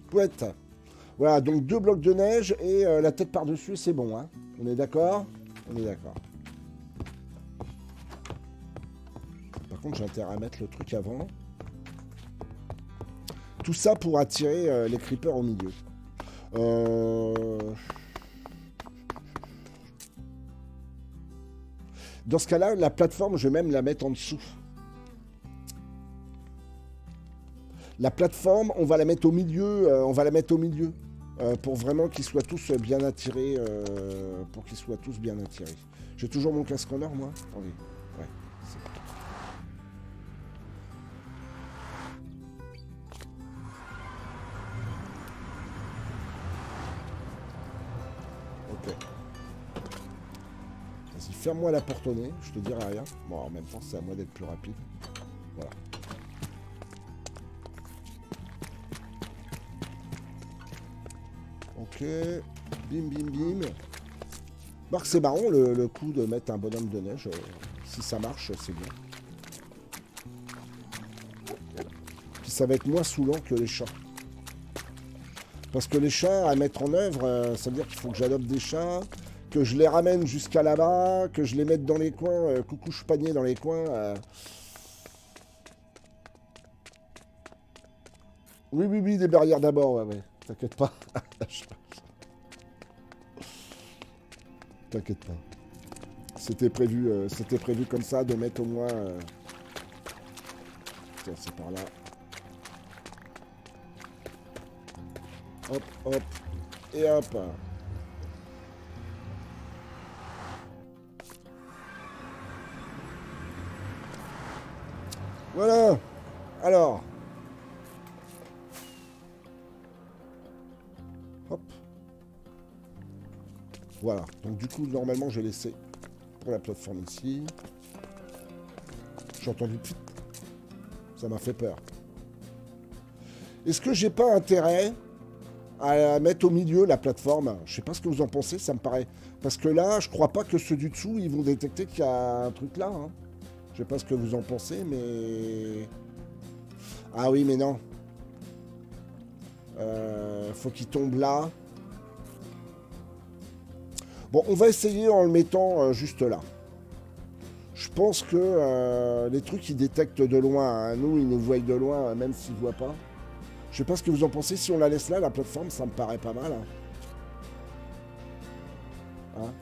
Speaker 1: Pouette. Voilà, donc deux blocs de neige et euh, la tête par-dessus, c'est bon. Hein. On est d'accord? On est d'accord. Par contre, j'ai intérêt à mettre le truc avant. Tout ça pour attirer euh, les creepers au milieu. Euh, dans ce cas-là, la plateforme, je vais même la mettre en dessous. La plateforme, on va la mettre au milieu, euh, on va la mettre au milieu. Euh, pour vraiment qu'ils soient tous bien attirés. Euh, pour qu'ils soient tous bien attirés. J'ai toujours mon casque en or, moi Attendez. Ouais, Ok. Vas-y, ferme-moi la porte au nez, je te dirai rien. Bon, en même temps, c'est à moi d'être plus rapide. Voilà. Ok. Bim, bim, bim. Marc, c'est marrant le, coup de mettre un bonhomme de neige. Euh, si ça marche, c'est bien. Puis ça va être moins saoulant que les chats. Parce que les chats, à mettre en œuvre, euh, ça veut dire qu'il faut que j'adopte des chats, que je les ramène jusqu'à là-bas, que je les mette dans les coins, euh, coucou panier dans les coins. Oui, oui, oui, des barrières d'abord, ouais, ouais. T'inquiète pas. [LAUGHS] T'inquiète pas. C'était prévu, euh, c'était prévu comme ça de mettre au moins. euh, c'est par là. Hop, hop, et hop. Voilà. Alors. Voilà. Donc du coup, normalement, je laissais pour la plateforme ici. J'ai entendu. Ça m'a fait peur. Est-ce que j'ai pas intérêt à mettre au milieu la plateforme? Je sais pas ce que vous en pensez, ça me paraît. Parce que là, je crois pas que ceux du dessous, ils vont détecter qu'il y a un truc là. hein. Je sais pas ce que vous en pensez, mais... Ah oui, mais non. Euh, faut qu'il tombe là. Bon, on va essayer en le mettant euh, juste là. Je pense que euh, les trucs, ils détectent de loin. hein. Nous, ils nous voient de loin, euh, même s'ils ne voient pas. Je sais pas ce que vous en pensez. Si on la laisse là, la plateforme, ça me paraît pas mal. hein. Hein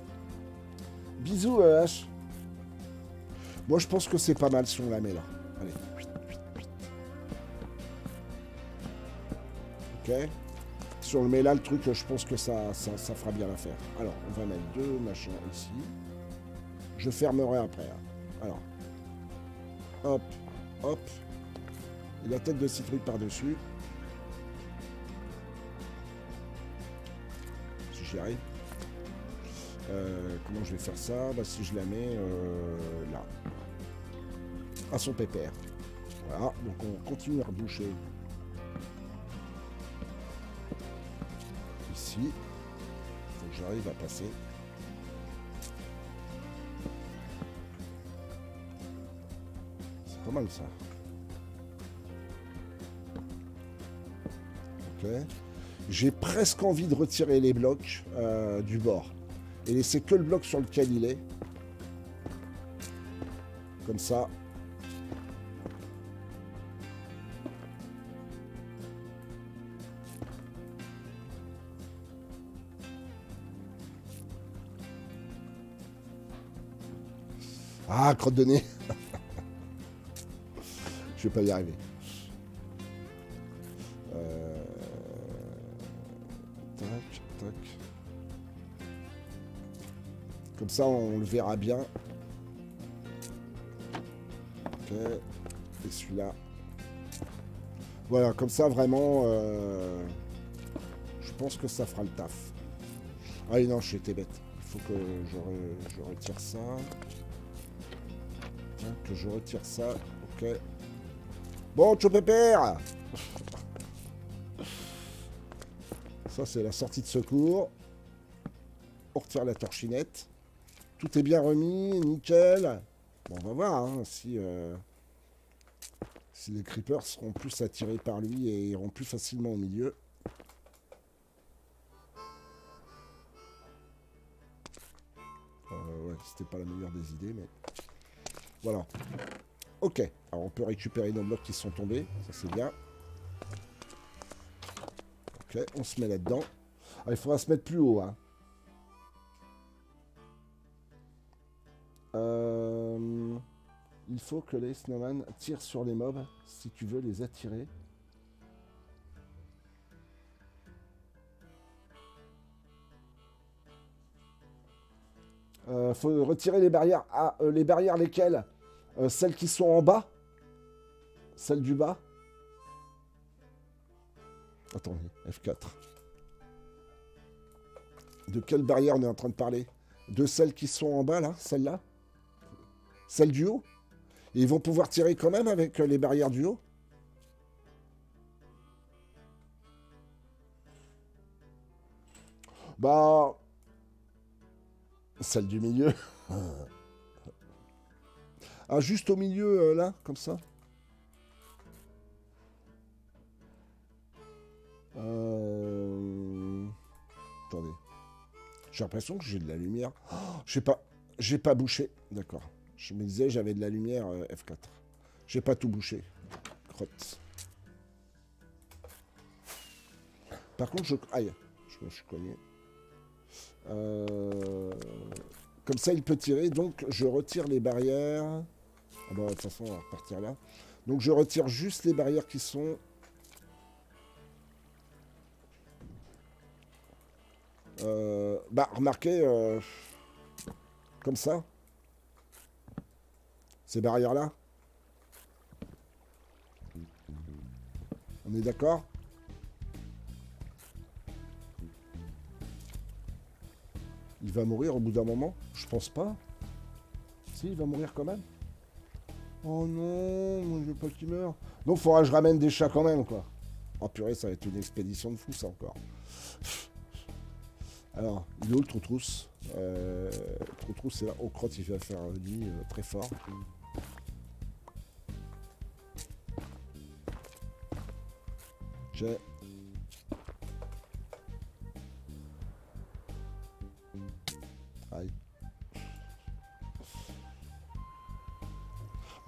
Speaker 1: Bisous. Moi, je pense que c'est pas mal si on la met là. Allez. Ok. On le met là, le truc, je pense que ça, ça, fera bien l'affaire. Alors, on va mettre deux machins ici. Je fermerai après. hein. Alors. Hop, hop. Et la tête de citrouille par-dessus. Si j'y arrive. Euh, comment je vais faire ça? Bah, Si je la mets euh, là. À son pépère. Voilà, donc on continue à reboucher. J'arrive à passer. C'est pas mal ça. Ok. J'ai presque envie de retirer les blocs euh, du bord et laisser que le bloc sur lequel il est. Comme ça. Ah, crotte de nez. [LAUGHS] Je vais pas y arriver. Euh, Tac, tac. Comme ça, on le verra bien. Ok. Et celui-là. Voilà, comme ça, vraiment, euh, je pense que ça fera le taf. Ah non, j'étais bête. Il faut que je retire ça. Tiens, que je retire ça. Ok. Bon, Tchou Pépère Ça, c'est la sortie de secours. On retire la torchinette. Tout est bien remis, nickel. Bon, on va voir hein, si, euh, si les creepers seront plus attirés par lui et iront plus facilement au milieu. Euh, ouais, c'était pas la meilleure des idées, mais voilà. Ok, alors on peut récupérer nos blocs qui sont tombés, ça c'est bien. Ok, on se met là-dedans. Ah, il faudra se mettre plus haut, hein. Euh, il faut que les snowman tirent sur les mobs si tu veux les attirer. Euh, faut retirer les barrières. Ah, euh, les barrières lesquelles? Euh, Celles qui sont en bas. Celles du bas. Attendez, F4. De quelle barrière on est en train de parler? De celles qui sont en bas, là Celle-là Celle du haut? Ils vont pouvoir tirer quand même avec euh, les barrières du haut? Bah... Celle du milieu. [LAUGHS] ah, juste au milieu, euh, là, comme ça Euh... Attendez. J'ai l'impression que j'ai de la lumière. Oh, j'ai pas, j'ai pas bouché. D'accord. Je me disais j'avais de la lumière euh, F4. J'ai pas tout bouché. Crotte. Par contre, je, aïe, je me suis cogné. Euh, comme ça, il peut tirer. Donc, je retire les barrières. Ah bah, de toute façon, on va repartir là. Donc, je retire juste les barrières qui sont... Euh, bah, remarquez... Euh, comme ça. Ces barrières-là. On est d'accord? Il va mourir au bout d'un moment? Je pense pas. Si, il va mourir quand même. Oh non, moi je veux pas qu'il meure. Donc faudra que je ramène des chats quand même, quoi. Oh purée, ça va être une expédition de fou, ça encore. Alors, il est où le trou-trousse euh, Trou-trousse, c'est là. Oh, crotte, il va faire un lit euh, très fort.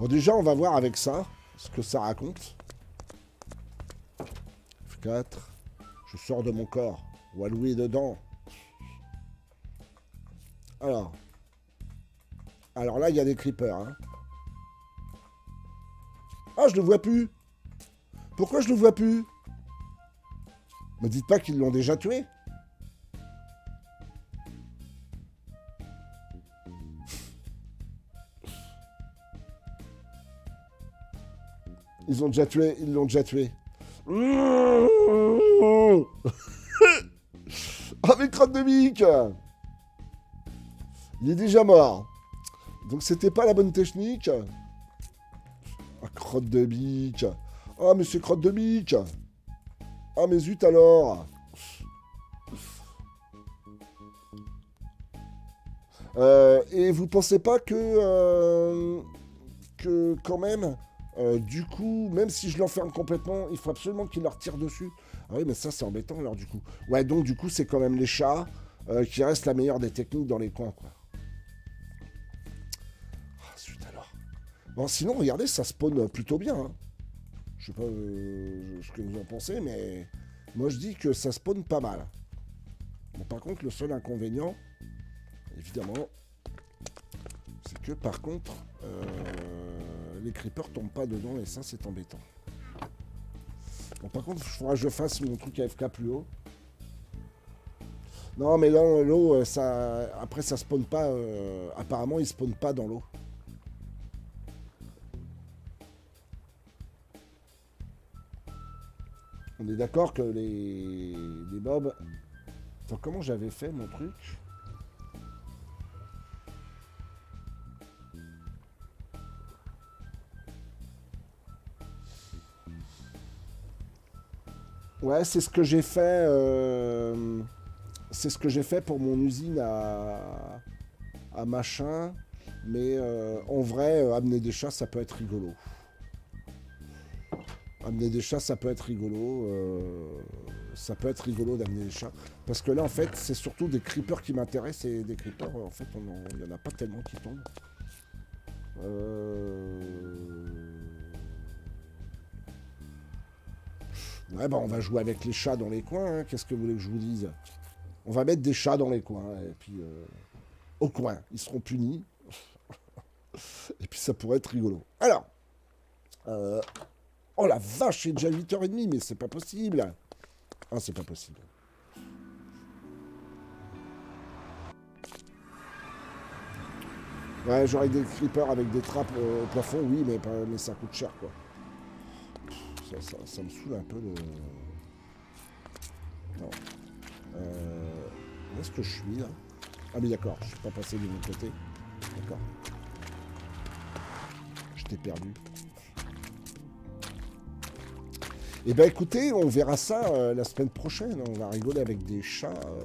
Speaker 1: Bon, déjà, on va voir avec ça ce que ça raconte. F4. Je sors de mon corps. Walou est dedans. Alors. Alors là, il y a des creepers. Hein. Ah, je le vois plus. Pourquoi je le vois plus? Me dites pas qu'ils l'ont déjà tué. Ils ont déjà tué, ils l'ont déjà tué. oh [LAUGHS] mais crotte de bique Il est déjà mort. Donc c'était pas la bonne technique. Ah, crotte de bique. Ah, mais c'est crotte de bique. Ah, mais zut alors. Euh, et vous pensez pas que, euh, que quand même, euh, du coup, même si je l'enferme complètement, il faut absolument qu'il leur tire dessus. Ah oui, mais ça, c'est embêtant, alors, du coup. Ouais, donc, du coup, c'est quand même les chats euh, qui restent la meilleure des techniques dans les coins, quoi. Ah, suite alors. Bon, sinon, regardez, ça spawn plutôt bien. Hein. Je sais pas euh, ce que vous en pensez, mais moi, je dis que ça spawn pas mal. Bon, par contre, le seul inconvénient, évidemment, c'est que, par contre les creepers tombent pas dedans et ça c'est embêtant. Bon par contre il faudra que je fasse mon truc AFK plus haut. Non mais là l'eau euh, ça après ça spawn pas euh, apparemment il spawn pas dans l'eau. On est d'accord que les, les mobs... Comment j'avais fait mon truc? Ouais, c'est ce que j'ai fait. Euh, c'est ce que j'ai fait pour mon usine à, machin. Mais euh, en vrai, euh, amener des chats, ça peut être rigolo. Amener des chats, ça peut être rigolo. ça peut être rigolo d'amener des chats. Parce que là, en fait, c'est surtout des creepers qui m'intéressent. Et des creepers, en fait, il n'y en a pas tellement qui tombent. Euh... Ouais, bah on va jouer avec les chats dans les coins. Hein. Qu'est-ce que vous voulez que je vous dise? On va mettre des chats dans les coins. Et puis, euh, au coin. Ils seront punis. [LAUGHS] et puis, ça pourrait être rigolo. Alors. Euh, oh la vache, c'est déjà 8h30, mais c'est pas possible. Ah, c'est pas possible. Ouais, j'aurais des creepers avec des trappes euh, au plafond, oui, mais ça coûte cher, quoi ça, me saoule un peu de... Non. Euh, où est-ce que je suis là? Ah mais d'accord, je suis pas passé de mon côté. D'accord. Je t'ai perdu. Eh ben écoutez, on verra ça euh, la semaine prochaine. On va rigoler avec des chats. Euh.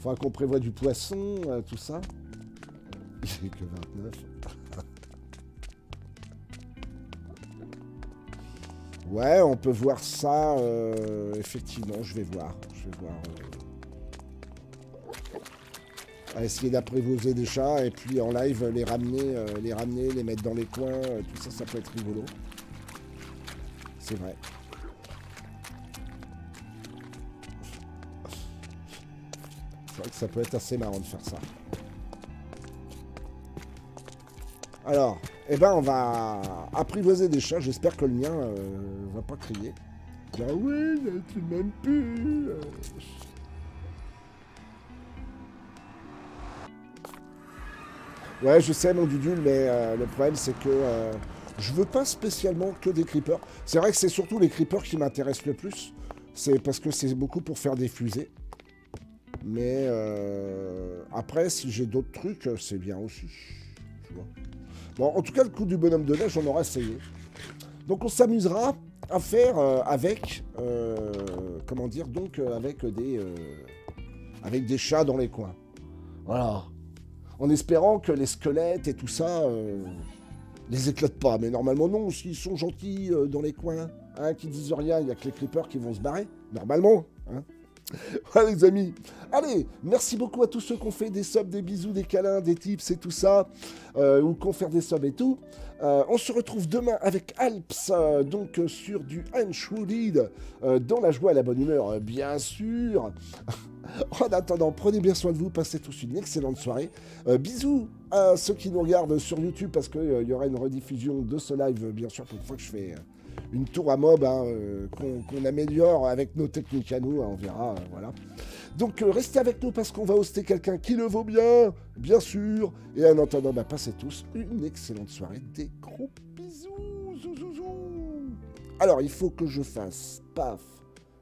Speaker 1: faudra qu'on prévoit du poisson, euh, tout ça. [LAUGHS] Il que 29. Ouais, on peut voir ça. Euh, effectivement, je vais voir. Je vais voir. Euh, essayer d'apprivoiser des chats et puis en live les ramener, euh, les ramener, les mettre dans les coins. tout ça, ça peut être rigolo. C'est vrai. C'est vrai que ça peut être assez marrant de faire ça. Alors, eh ben, on va apprivoiser des chats. J'espère que le mien euh, va pas crier. Dire oui, tu m'aimes plus. Ouais, je sais, mon dudule, mais euh, le problème, c'est que euh, je veux pas spécialement que des creepers. C'est vrai que c'est surtout les creepers qui m'intéressent le plus. C'est parce que c'est beaucoup pour faire des fusées. Mais euh, après, si j'ai d'autres trucs, c'est bien aussi. Tu vois. Bon, en tout cas, le coup du bonhomme de neige, on aura essayé. Donc, on s'amusera à faire euh, avec, euh, comment dire, donc euh, avec des, avec des chats dans les coins. Voilà. En espérant que les squelettes et tout ça les éclatent pas. Mais normalement, non. S'ils sont gentils dans les coins, hein, qui disent rien, il n'y a que les creepers qui vont se barrer. Normalement. Hein. [LAUGHS] Voilà les amis. Allez, merci beaucoup à tous ceux qui ont fait des subs, des bisous, des câlins, des tips et tout ça, euh, ou qui ont fait des subs et tout. Euh, on se retrouve demain avec Alps, euh, donc sur du Unshrouded, dans la joie et la bonne humeur, bien sûr. [LAUGHS] en attendant, prenez bien soin de vous, passez tous une excellente soirée. Bisous à ceux qui nous regardent sur YouTube, parce qu'il y aura une rediffusion de ce live, bien sûr, pour une fois que je fais... une tour à mob hein, euh, qu'on améliore avec nos techniques à nous, hein, on verra, euh, voilà. Donc euh, restez avec nous parce qu'on va hoster quelqu'un qui le vaut bien, bien sûr. Et en attendant, bah, passez tous une excellente soirée. Des gros bisous. Alors, il faut que je fasse, paf,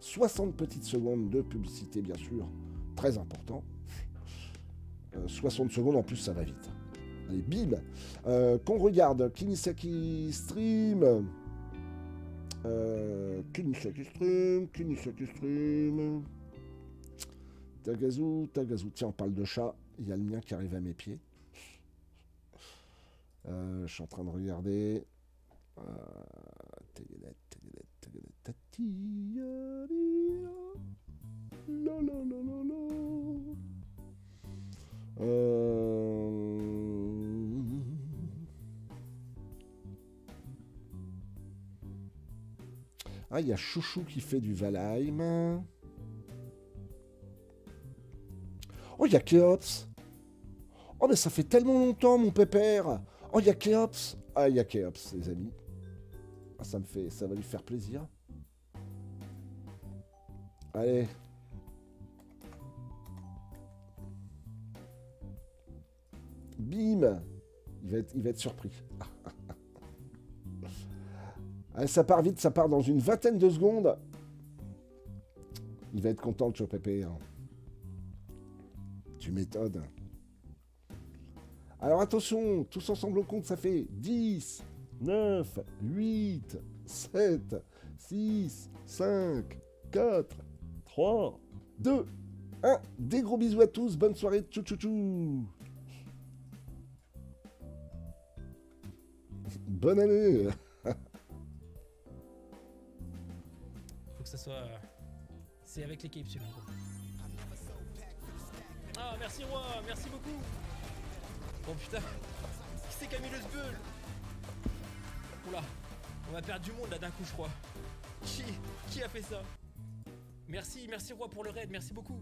Speaker 1: 60 petites secondes de publicité, bien sûr. Très important. Euh, 60 secondes, en plus, ça va vite. Allez, bim Qu'on regarde Kinisaki Stream. Euh, Kunisaki Stream, Kunisaki Stream. Tagazu, Tagazu. Tiens, on parle de chat. Il y a le mien qui arrive à mes pieds. Euh, je suis en train de regarder. Euh, Ah, il y a Chouchou qui fait du Valheim. Oh, il y a Kéops. Oh, mais ça fait tellement longtemps, mon pépère. Oh, il y a Kéops. Ah, il y a Kéops, les amis. Ah, ça me fait... Ça va lui faire plaisir. Allez. Bim il va, être, il va être surpris. Allez, ça part vite, ça part dans une vingtaine de secondes. Il va être content de Chopépé. Hein. Tu m'étonnes. Alors attention, tous ensemble au compte, ça fait 10, 9, 8, 7, 6, 5, 4, 3, 2, 1. Des gros bisous à tous, bonne soirée, tchou. Bonne année.
Speaker 2: Ça soit. euh, C'est avec l'équipe celui-là. Ah merci roi, merci beaucoup. Oh putain, qui c'est mis le Oula, on va perdre du monde là d'un coup je crois. Qui Qui a fait ça? Merci, merci roi pour le raid, merci beaucoup.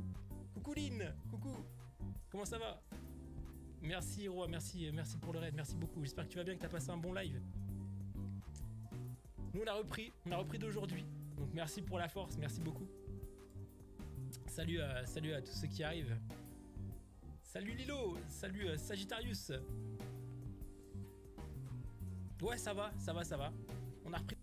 Speaker 2: Coucou Lynn, coucou. Comment ça va? Merci roi, merci, euh, merci pour le raid, merci beaucoup. J'espère que tu vas bien, que tu as passé un bon live. Nous on a repris, on a repris d'aujourd'hui. Donc merci pour la force, merci beaucoup. Salut à, salut à tous ceux qui arrivent. Salut Lilo, salut euh, Sagittarius. Ouais, ça va, ça va, ça va. On a repris.